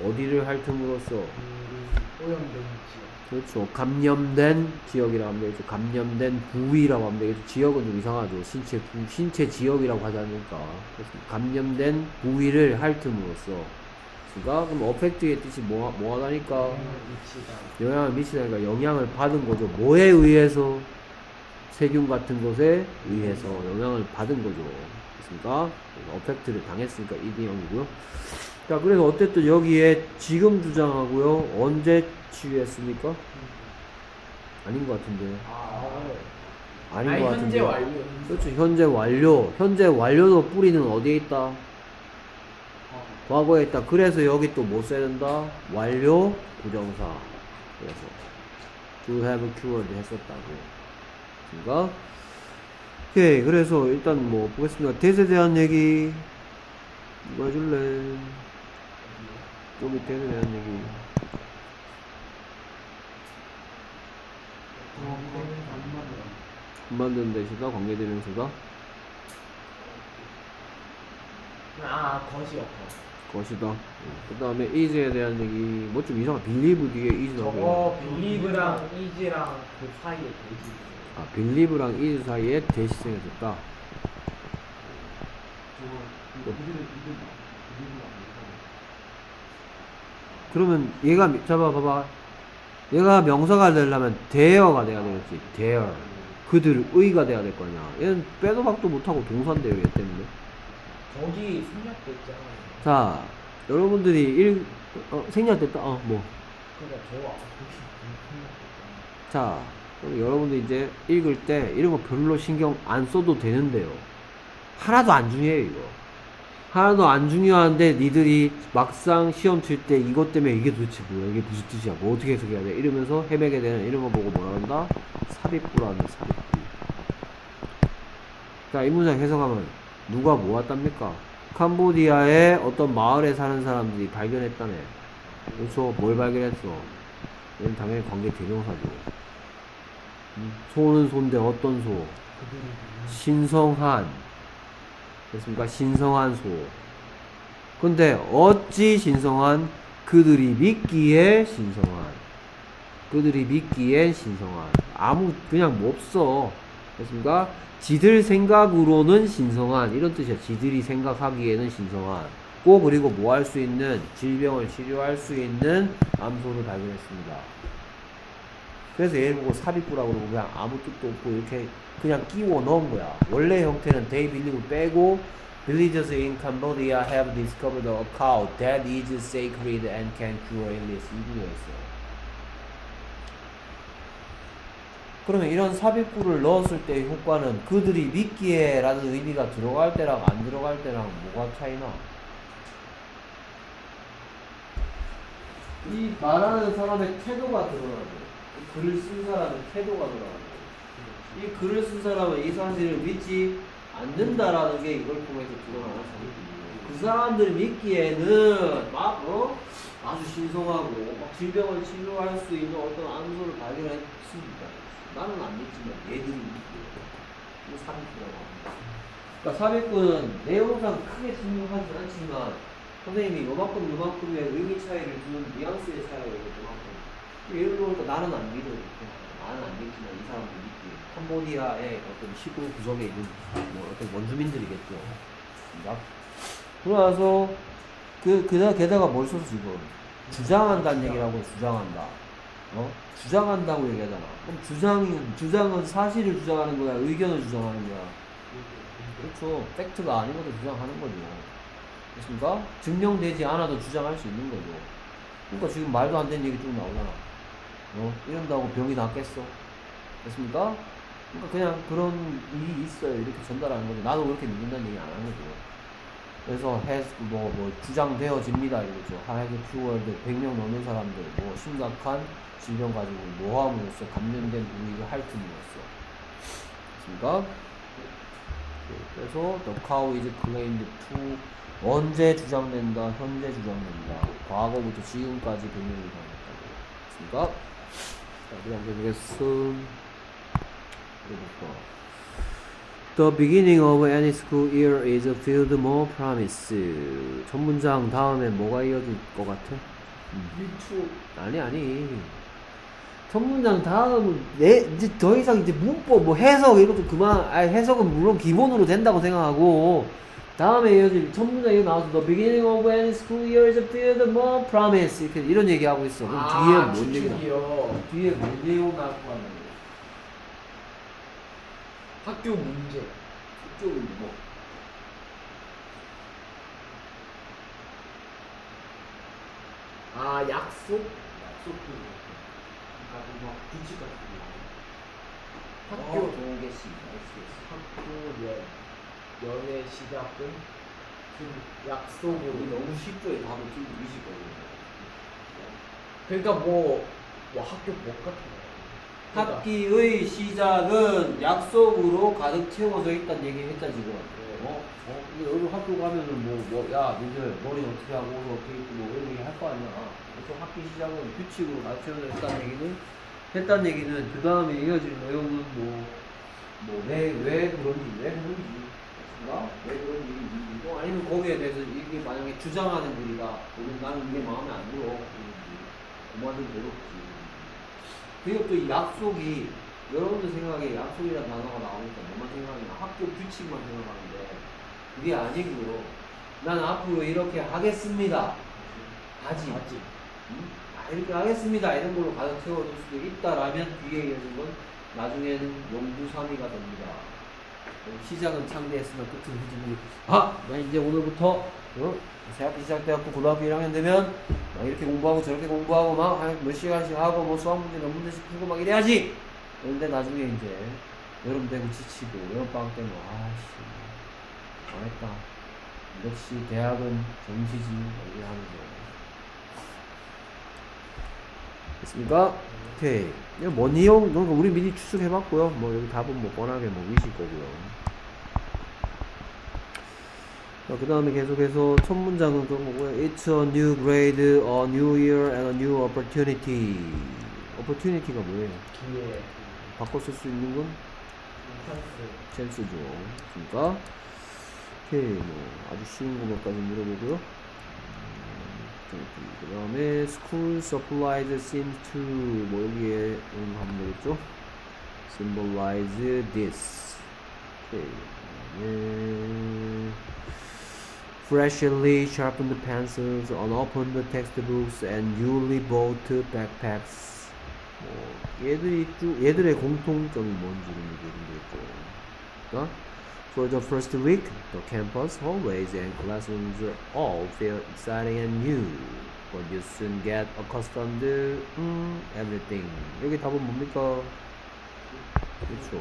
어디를 핥음으로써 그 오염된 지역. 그렇죠. 감염된 지역이라고 하면 되겠죠. 감염된 부위라고 하면 되겠죠. 지역은 좀 이상하죠. 신체 부, 신체 지역이라고 하지 않으니까. 그래서 감염된 부위를 핥음으로써. 그러니까 그럼 어펙트의 뜻이 뭐, 뭐 하다니까 영향을 미치다. 영향을 미치다니까 영향을 받은 거죠. 뭐에 의해서 세균 같은 것에 의해서 영향을 받은 거죠. 그렇습니까? 어펙트를 당했으니까 이대형이고요. 자, 그래서 어쨌든 여기에 지금 주장하고요. 언제 치유했습니까? 아닌 것 같은데. 아, 아닌 아니, 것 현재 같은데. 완료. 그렇죠. 현재 완료. 현재 완료도 뿌리는 어디에 있다? 과거에 있다. 그래서 여기 또뭐 써야 된다? 완료 부정사. 그래서 to have cured 했었다고. 그니까 오케이. 그래서 일단 뭐 보겠습니다. 대세에 대한 얘기 누가 해줄래? 여기 대세에 대한 얘기. 안 만드는 대시다 관계대명사다 아, 것이 없어. 것이다. 그 다음에 is에 대한 얘기 뭐 좀 이상한 believe 뒤에 is 나오고 저거 빌리브랑 이지랑 그 사이에 돼지. 아 believe랑 is 사이에 대시 생겼다. 그 러면 얘가 미- 잡아 봐봐. 얘가 명사가 되려면 there가 돼야 되겠지. there. 그들의가 돼야 될 거냐. 얘는 빼도 박도 못하고 동사인데요, 얘 때문에. 저기 생략됐잖아요. 자, 여러분들이 일, 어, 생략됐다? 어, 뭐. 그러니까. 자, 여러분들 이제 읽을 때 이런 거 별로 신경 안 써도 되는데요. 하나도 안 중요해요, 이거. 하나도 안 중요한데 니들이 막상 시험 칠 때 이것 때문에 이게 도대체 뭐야? 이게 무슨 뜻이야? 뭐 어떻게 해석해야 돼? 이러면서 헤매게 되는 이런 거 보고 뭐라 한다? 삽입구라는 삽입구. 자, 이 문장 해석하면 누가 모았답니까? 캄보디아의 어떤 마을에 사는 사람들이 발견했다네. 그래서 뭘 발견했어? 얘는 당연히 관계 대명사죠. 음, 소는 소인데 어떤 소? 신성한. 됐습니까? 신성한 소. 근데 어찌 신성한? 그들이 믿기에 신성한. 그들이 믿기에 신성한. 아무, 그냥 뭐 없어. 됐습니까? 지들 생각으로는 신성한. 이런 뜻이야. 지들이 생각하기에는 신성한. 꼭 그리고 뭐 할 수 있는, 질병을 치료할 수 있는 암소를 발견했습니다. 그래서 얘를 보고 삽입구라고 그러고 그냥 아무 뜻도 없고 이렇게 그냥 끼워 넣은 거야. 원래 형태는 they believe을 빼고 villagers in Cambodia have discovered a cow that is sacred and can cure illness 이구였어. 그러면 이런 삽입구를 넣었을 때의 효과는 그들이 믿기에 라는 의미가 들어갈 때랑 안 들어갈 때랑 뭐가 차이나? 이 말하는 사람의 태도가 드러나고 이 글을 쓴 사람의 태도가 드러나고 이 글을 쓴 사람은 이 사실을 믿지 않는다라는 게 이걸 통해서 드러나는 사실이에요. 그 사람들이 믿기에는 막 어? 아주 신성하고 막 질병을 치료할 수 있는 어떤 암소를 발견했습니다. 나는 안 믿지만 얘들이 믿고요. 이거 사비구라고 합니다. 그러니까 사비구는 내용상 크게 중요하지 않지만 선생님이 요만큼 요만큼의 의미 차이를 주는 뉘앙스의 차이가 요만큼 예를 들어서 나는 안 믿어 나는 안 믿지만 이 믿기 캄보디아의 어떤 시골 구석에 있는 뭐 어떤 원주민들이겠죠 그러니까 그러나서 그 그다 게다가 뭘 써서 지금 주장한다는 얘기라고 해, 주장한다 어 주장한다고 얘기하잖아 그럼 주장은 주장은 사실을 주장하는 거야 의견을 주장하는 거야 그렇죠 팩트가 아닌 것도 주장하는 거죠 그렇습니까? 증명되지 않아도 주장할 수 있는 거죠. 그러니까 지금 말도 안 되는 얘기 쭉 나오잖아. 어? 이런다고 병이 낫겠어? 됐습니까? 그러니까 그냥 그런 일이 있어요. 이렇게 전달하는 거죠. 나도 그렇게 믿는다는 얘기 안 하는 거죠. 그래서 has, 뭐, 뭐, 주장되어집니다. 이거죠. has cured 100명 넘는 사람들, 뭐, 심각한 질병 가지고 모함으로써 감염된 우리가 할 틈이었어. 됐습니까? 네, 그래서 the cow is claimed to 언제 주장된다, 현재 주장된다, 과거부터 지금까지 변명이 가능하다고 했습니까? 자, 그 다음 계속해서 읽어볼까. The beginning of any school year is filled more promise. 첫 문장 다음에 뭐가 이어질 것 같아? 유튜브 아니 아니. 첫 문장 다음 내 이제 더 이상 이제 문법 뭐 해석 이런 것도 그만. 아 해석은 물론 기본으로 된다고 생각하고 다음에 이어질 첫 문장이 나와서 The beginning of any school year is filled more promise 이렇게 이런 얘기하고 있어. 그럼 뒤에 뭔 얘기 나? 추측이요. 뒤에 뭔 내용 나올 거 같냐? 학교 문제. 이쪽은 뭐? 아 약속? 약속도 그러니까 뭐 규칙 같은 거. 학교 어, 동계시, SBS. 학교 연 연애 시작은 우리 약속으로. 너무 쉽게 답을 좀 의식거든요. 그러니까 뭐, 뭐 학교 못 같은 거. 학기의 시작은 약속으로 가득 채워져 있다는 얘기 했다 지금. 어? 어? 근데 여기 학교 가면은 뭐, 뭐, 야, 니들 머리 어떻게 하고, 옷 어떻게 입고, 뭐, 이런 얘기 할 거 아니야. 그래서 학기 시작은 규칙으로 가득 채워져 있다는 얘기는, 했다는 얘기는, 그 다음에 이어질 내용은 뭐, 뭐, 왜, 왜 그런지, 왜 그런지, 맞습니까? 왜 그런지, 또 아니면 거기에 대해서 이게 만약에 주장하는. 우리 나는 이게 마음에 안 들어. 이런지. 그만둔 괴롭지. 그리고 또 이 약속이 여러분들 생각에 약속이라는 단어가 나오니까 뭐만 생각하냐 학교 규칙만 생각하는데 그게 아니고요 나는 앞으로 이렇게 하겠습니다 하지 맞지. 아, 이렇게 하겠습니다. 이런 걸로 가득 채워줄 수도 있다라면 뒤에 이어진 건 나중에는 용두삼이가 됩니다. 어, 시작은 창대했으나 끝은 흐지부지. 아, 나 이제 오늘부터 어? 대학교 시작돼갖고 고등학교 1학년 되면 막 이렇게 공부하고 저렇게 공부하고 막몇 시간씩 하고 뭐 수학 문제 몇 문제씩 풀고 막 이래야지. 그런데 나중에 이제 여름 되고 지치고 여름 방학 때면 아씨 망했다. 역시 대학은 정시지 이렇게 하는 거. 됐습니까? 오케이. 뭔 내용? 그러니까 우리 미리 추측해봤고요. 뭐 여기 답은 뭐 뻔하게 뭐 위실 거고요. 자, 그 다음에 계속해서 첫 문장은 그런 거고요. It's a new grade, a new year, and a new opportunity. opportunity가 뭐예요? 기회 바꿔 쓸 수 있는 건 찬스 찬스죠. 그러니까 오케이 뭐 아주 쉬운 거까지 물어보고요. 그 다음에 school supplies seems to 뭐 여기에 음, 하면 되겠죠? symbolize this. 오케이. 그 다음에 freshly sharpened pencils, unopened textbooks, and newly bought backpacks. 뭐 얘들이 쭉 얘들의 공통점이 뭔지를 얘기해주면 되겠죠. 어? For the first week, the campus, hallways, and classrooms all feel exciting and new. But you soon get accustomed to mm, everything. 여기 답은 뭡니까? 그렇죠.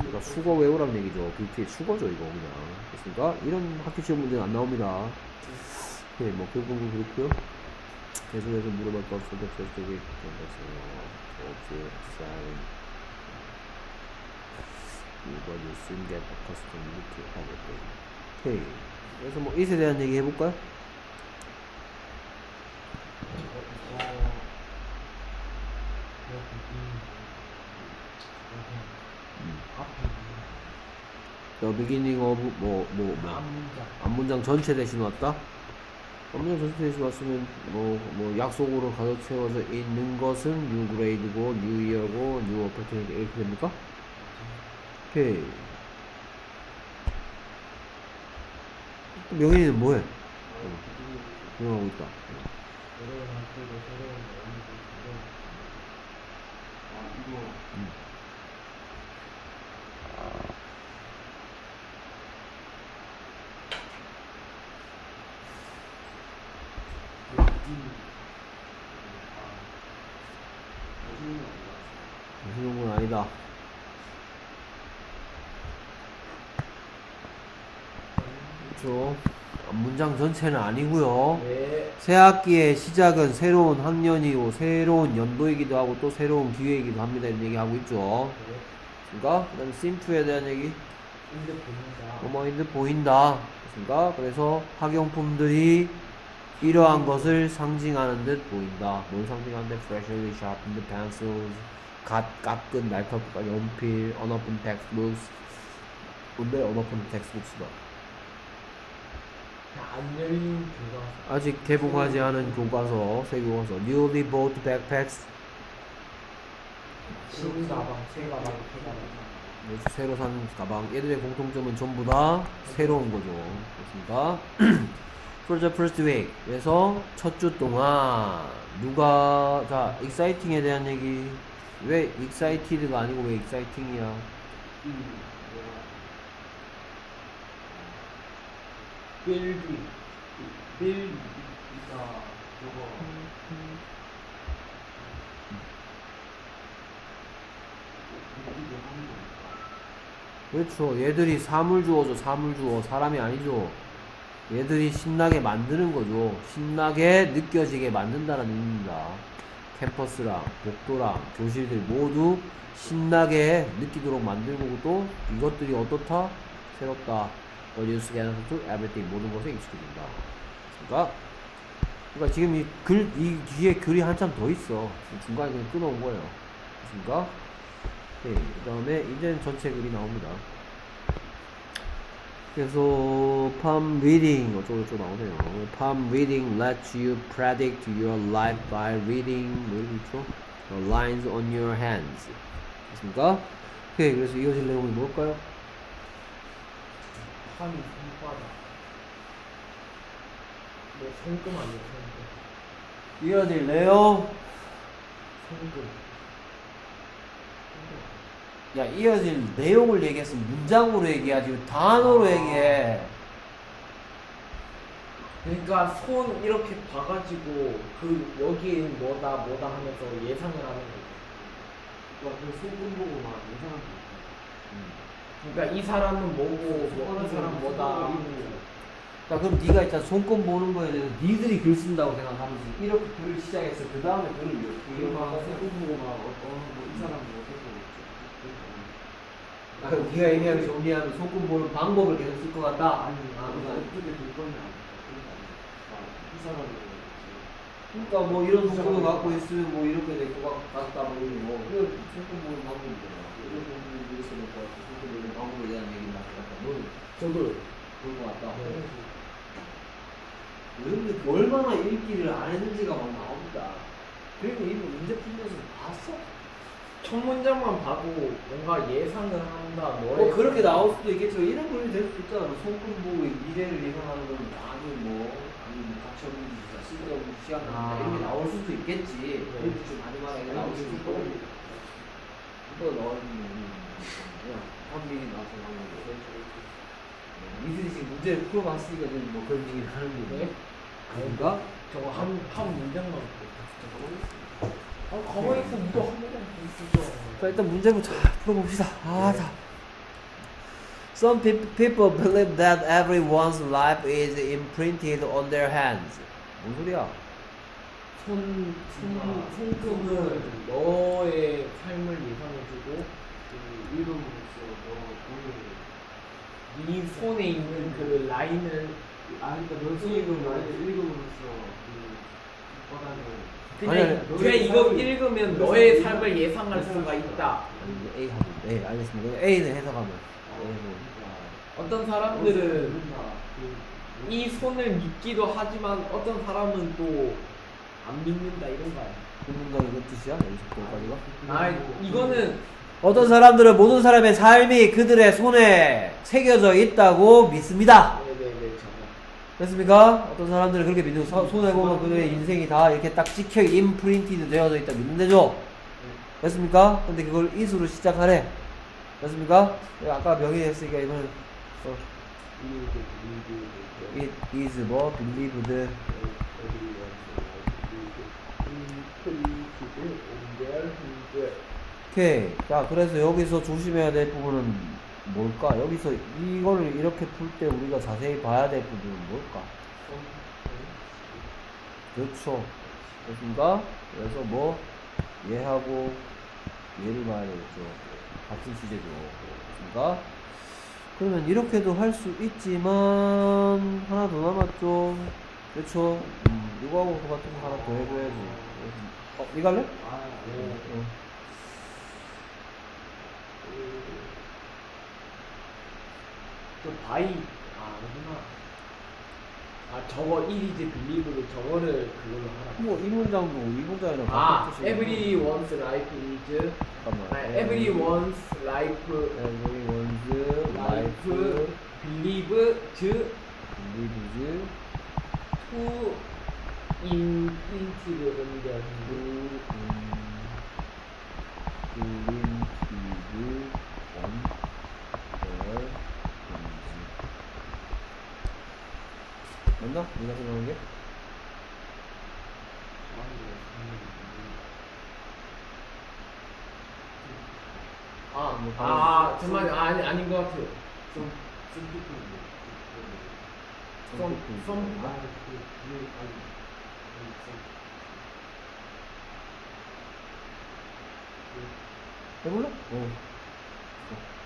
그러니까 수거 외우라는 얘기죠. BT 수거죠 이거 그냥. 됐습니까? 이런 학교 시험 문제는 안 나옵니다. 네, 뭐 결국은 그렇고요. 계속해서 물어볼 것 없어도 있어요. 없어요. exciting. but you soon get accustomed to everything. 오케이. 그래서 뭐 it에 대한 얘기 해볼까요? The beginning of 뭐 뭐 뭐. 앞문장 전체 대신 왔다? 앞문장 전체 대신 왔으면 뭐, 뭐 약속으로 가득 채워져 있는 것은 new grade고 new year고 new opportunity 이렇게 됩니까? 오케이 또 명인이는 뭐해? 조용하고 있다 새로운 학교도 새로운 연구도 새로운 아 이거 무슨 건 아니다 그렇죠 앞문장 전체는 아니고요. 네. 새 학기의 시작은 새로운 학년이고 새로운 연도이기도 하고 또 새로운 기회이기도 합니다. 이런 얘기 하고 있죠. 네. 그러니까? 그다음에 심투에 대한 얘기. 인데 보인다. 어머인들 보인다. 그렇습니까? 그래서 학용품들이 이러한 것을 상징하는 듯 보인다. 뭘 상징하는 듯? freshly sharpened pencils 갓 깎은 말터프가 연필 unopened textbooks. 근데 unopened 교과서 아직 개봉하지 않은 교과서 새 교과서. Newly bought backpacks. 새로 산 가방. 얘들의 공통점은 전부 다 새로운 거죠. 그렇습니까? For the first week. 그래서 첫 주 동안 누가 자 exciting에 대한 얘기. 왜 excited가 아니고 왜 exciting이야 build build 이가 저거. 그렇죠. 얘들이 사물 주어죠 사물 주어. 사람이 아니죠. 얘들이 신나게 만드는 거죠. 신나게 느껴지게 만든다는 의미입니다. 캠퍼스랑 복도랑 교실들 모두 신나게 느끼도록 만들고 또 이것들이 어떻다? 새롭다 You get to everything 모든 것에 익숙해진다 그러니까 그러니까 지금 이 글 이 뒤에 글이 한참 더 있어 중간에 그냥 끊어온 거예요 그러니까 네, 그 다음에 이제는 전체 글이 나옵니다. 그래서 palm reading 어쩌고저쩌고 나오네요. palm reading lets you predict your life by reading 뭐 이런 거? The lines on your hands. 됐습니까? 오케이, 그래서 이어질 내용이 뭘까요? 판이 손바닥 뭐 손금 아니에요 손금 이어질 내용. 성금. 야, 이어질 내용을 얘기했으면 문장으로 얘기하지. 왜 단어로 얘기해. 그러니까 손 이렇게 봐가지고 그 여기엔 뭐다 뭐다 하면서 예상을 하는 거죠. 그 소금 보고 막 예상한 게 그러니까 이 사람은 뭐고 뭐, 이 사람 뭐다. 자, 그럼 네가 일단 손금 보는 거에 대해서 니들이 글 쓴다고 생각하면서 이렇게 글을 시작해서 그 다음에 글을 이렇게 막막 소금 보고 막 어떤 뭐이 사람은 어떻고 아, 그럼 네가 얘기하기 정리하면 손금 보는 방법을 계속 쓸 것 같다. 아니 아, 아 그러니까 어떻게 될 거냐. 이 사람은 그러니까 뭐 이런 속도를 갖고 있으면 뭐 이렇게 될 것 같다 뭐 이런 거. 그게 손금 보는 방법이잖아 보면 이렇게 될것 같고 보는 방법에 대한 얘기를 나같다 너는 저도 그런 것 같다 네. 근데 얼마나 읽기를 안 했는지가 막 나옵니다 그리고 이거 문제 풀면서 봤어? 첫 문장만 봐도 뭔가 예상을 한다. 뭐 너의 그렇게 나올 수도 있겠지만 이런 글이 될 수도 있잖아 손금 보고 미래를 예상하는 건 아주 뭐 아니 뭐 가치없는 짓이다 쓸데없는 시간 아. 이런 게 나올 수도 있겠지 그래도 좀 마지막에 나올 수도 있고 이거 나오는 그냥 한 미리 나와서 거 니들이 지금 문제를 풀어봤으니까 지금 뭐 그런 얘기를 하는 거네 네? 아닌가? 저거 한, 한 문장만 아, 가만히 있어. 누가 한 문장 쓰죠. 자 일단 문제를 잘 풀어봅시다. 아, 자. Some peop- people believe that everyone's life is imprinted on their hands. 뭔 소리야? 손, 손, 손금은 너의 삶을 예상해주고 그 이름으로서 너 본인이 네 손에 있는 그 라인을 아 그러니까 너 수익을 만약에 읽음으로써 그 뻔하는 그냥 아니, 아니, 그냥 이거 읽으면 너의 삶을 예상할 수가 있다. A 하면 네, 알겠습니다. A는 해석하면. A는 어떤 사람들은 그이 손을 믿기도 하지만 어떤 사람은 또 안 믿는다 이런 거야. 듣는다 이런 뜻이야? 여기서까지가? 아 이거는 어떤 사람들은 모든 사람의 삶이 그들의 손에 새겨져 있다고 믿습니다. 됐습니까? 어떤 사람들은 그렇게 믿는 서- 손에 보면 그들의 인생이 다 이렇게 딱 찍혀 임프린티드 되어져 있다 믿는데죠. 됐습니까? 근데 그걸 is로 시작하래. 됐습니까? 아까 명의 했으니까 이거는 어, it is 뭐 believed 오케이. 자, 그래서 여기서 조심해야 될 부분은 뭘까? 여기서 이거를 이렇게 풀 때 우리가 자세히 봐야 될 부분은 뭘까? 그렇죠. 됐습니까? 그래서 뭐, 얘하고 얘를 봐야 되겠죠. 같은 시제죠. 됐습니까? 그러면 이렇게도 할 수 있지만, 하나 더 남았죠. 그렇죠. 음, 이거하고 똑같은 거 하나 더 해줘야지. 어, 이거 할래? 아, 어. 또 by 아 아니구나. 아 저거 it is believed로 저거를 그걸로 하라. 뭐, 이 문장도 이 문장이랑 아 같은 뜻이고. everyone's life is 잠깐만. 아, everyone's life everyone's life life believe to lives to imprinted on their to hand. imprinted on their hands. 맞나? 네가 생각한 게? 아, 뭐 아, 정말 아니 아닌 것 같아요. 좀 썸, 썸, 아, 해볼래? 어.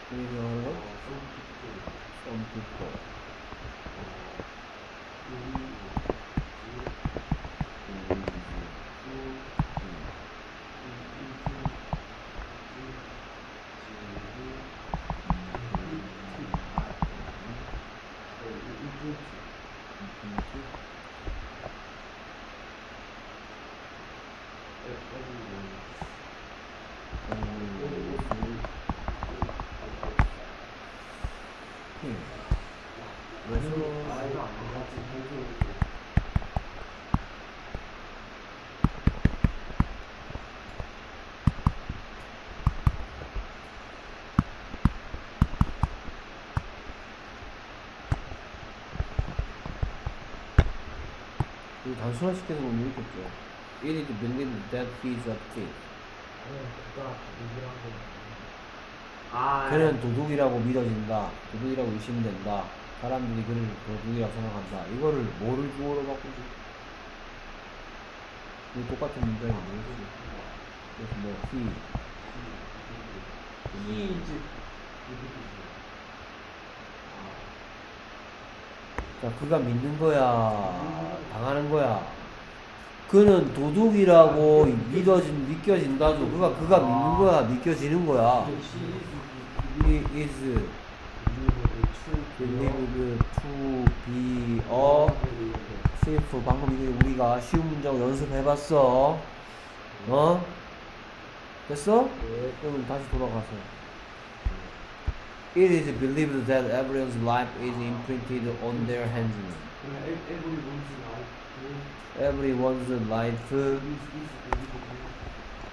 그래서 하는 거? People. 그 래 단순화시켜서 보면 이렇게 죠 It is believed that he is a thief. 아. 그는 도둑이라고 믿어진다. 도둑이라고 의심된다. 사람들이 그를 도둑이라고 생각한다. 이거를 뭐를 주어로 바꾸지? 이 똑같은 문장이 뭐지? 그래서 뭐 he, 히즈. 그가 믿는 거야, 당하는 거야. 그는 도둑이라고 믿어진 믿겨진다죠. 그가 그가 믿는 거야, 믿겨지는 거야. He is believed to be a thief. 방금 이거 우리가 쉬운 문장 연습해봤어. 어? 됐어? 네. 그럼 다시 돌아가서. It is believed that everyone's life is imprinted on their hands. Everyone's life,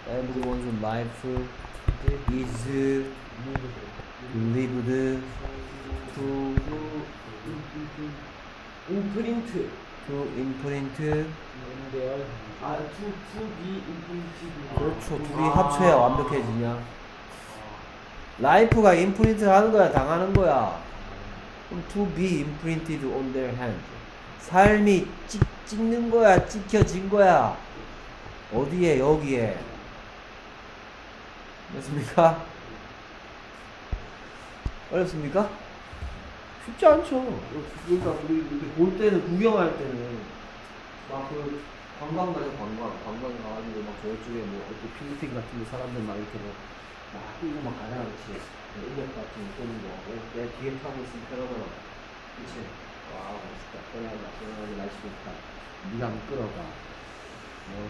everyone's life is believed to 임프린트. to imprint. 뭔데요? 아, to to be imprinted. 그렇죠. 둘이 합쳐야 완벽해지냐. life가 imprint 하는 거야, 당하는 거야. to be imprinted on their hands. 삶이 찍, 찍는 거야, 찍혀진 거야. 어디에, 여기에. 됐습니까? 어렵습니까? 쉽지 않죠. 그러니까 우리 이렇게 볼 때는, 구경할 때는, 막 그, 관광 가서 관광, 관광 가가지고 막 저쪽에 뭐, 어디 필리핀 같은 데 사람들 막 이렇게 뭐, 막 끌고 막 가잖아, 그치? 음악 같은 거 끄는 거. 어, 내 뒤에 타고 있으면 편하더라. 그치? 와, 멋있다. 편하다. 편하게 날씨 좋다. 니가 한번 끌어가. 어?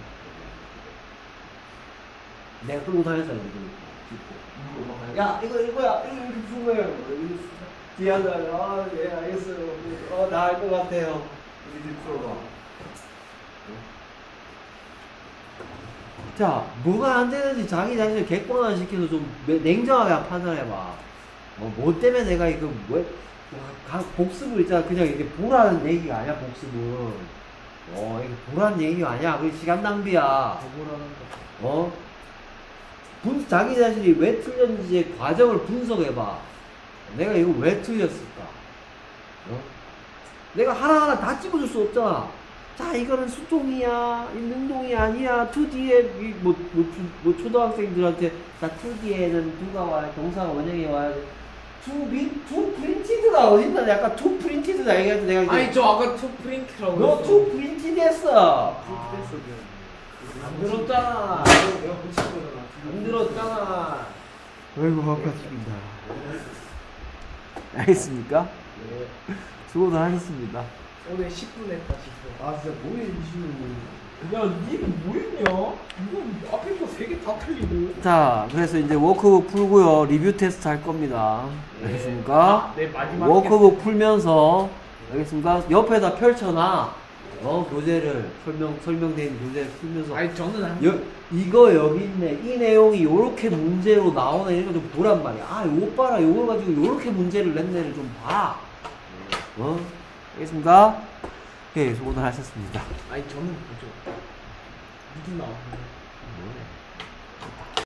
내가 끌고 다녔잖아, 이거. 짚고. 야, 이거 이거야. 이거 이렇게 푸는 거예요. 이거 뒤에 앉아. 아, 예, 알겠어요. 어, 나알것 같아요. 우리 집 풀어봐. 자, 뭐가 안 되는지 자기 자신을 객관화 시켜서 좀 매- 냉정하게 판단해봐. 어, 뭐 때문에 내가 이거 왜, 각 복습을 있잖아. 그냥 이게 보라는 얘기가 아니야, 복습은. 어, 이게 보라는 얘기가 아니야. 그 시간 낭비야. 뭐라는 거. 어? 분, 자기 자신이 왜 틀렸는지의 과정을 분석해봐. 내가 이거 왜 틀렸을까? 어? 내가 하나하나 다 찍어줄 수 없잖아. 자, 이거는 수동이야, 이 능동이 아니야. to 뒤에, 이 뭐, 뭐, 초- 뭐 초등학생들한테, 자, to 뒤에는 누가 와야, 동사가 원형이 와야 돼. to, be, to printed가 어딨나? 약간 to printed다 얘기할 때 내가 아니 저 아까 to print라고 너 했어. to printed 했어. 안안 들었잖아. 내가 붙인 거잖아. 안 들었잖아. 아이고 아깝습니다. 알겠습니까? 네. 수고들 하셨습니다. 오늘 10분 했다 10분. 아 진짜 뭐해 이시는 야, 니는 뭐했냐? 이거 앞에 거세개다 틀리고. 자, 그래서 이제 워크북 풀고요. 리뷰 테스트 할 겁니다. 알겠습니까? 아, 네, 마지막. 워크북 풀면서 알겠습니까? 옆에다 펼쳐놔. 어, 교재를 설명 설명된 교재를 풀면서 아니 저는 한. 여, 이거 여기 있네. 이 내용이 요렇게 문제로 나오네. 이런 거좀 보란 말이야. 아, 요거 봐라. 요걸 가지고 요렇게 문제를 냈네를 좀 봐. 어? 알겠습니까? 예, 수고들 하셨습니다. 아니 저는 보죠. 무슨 나왔는데. 뭐,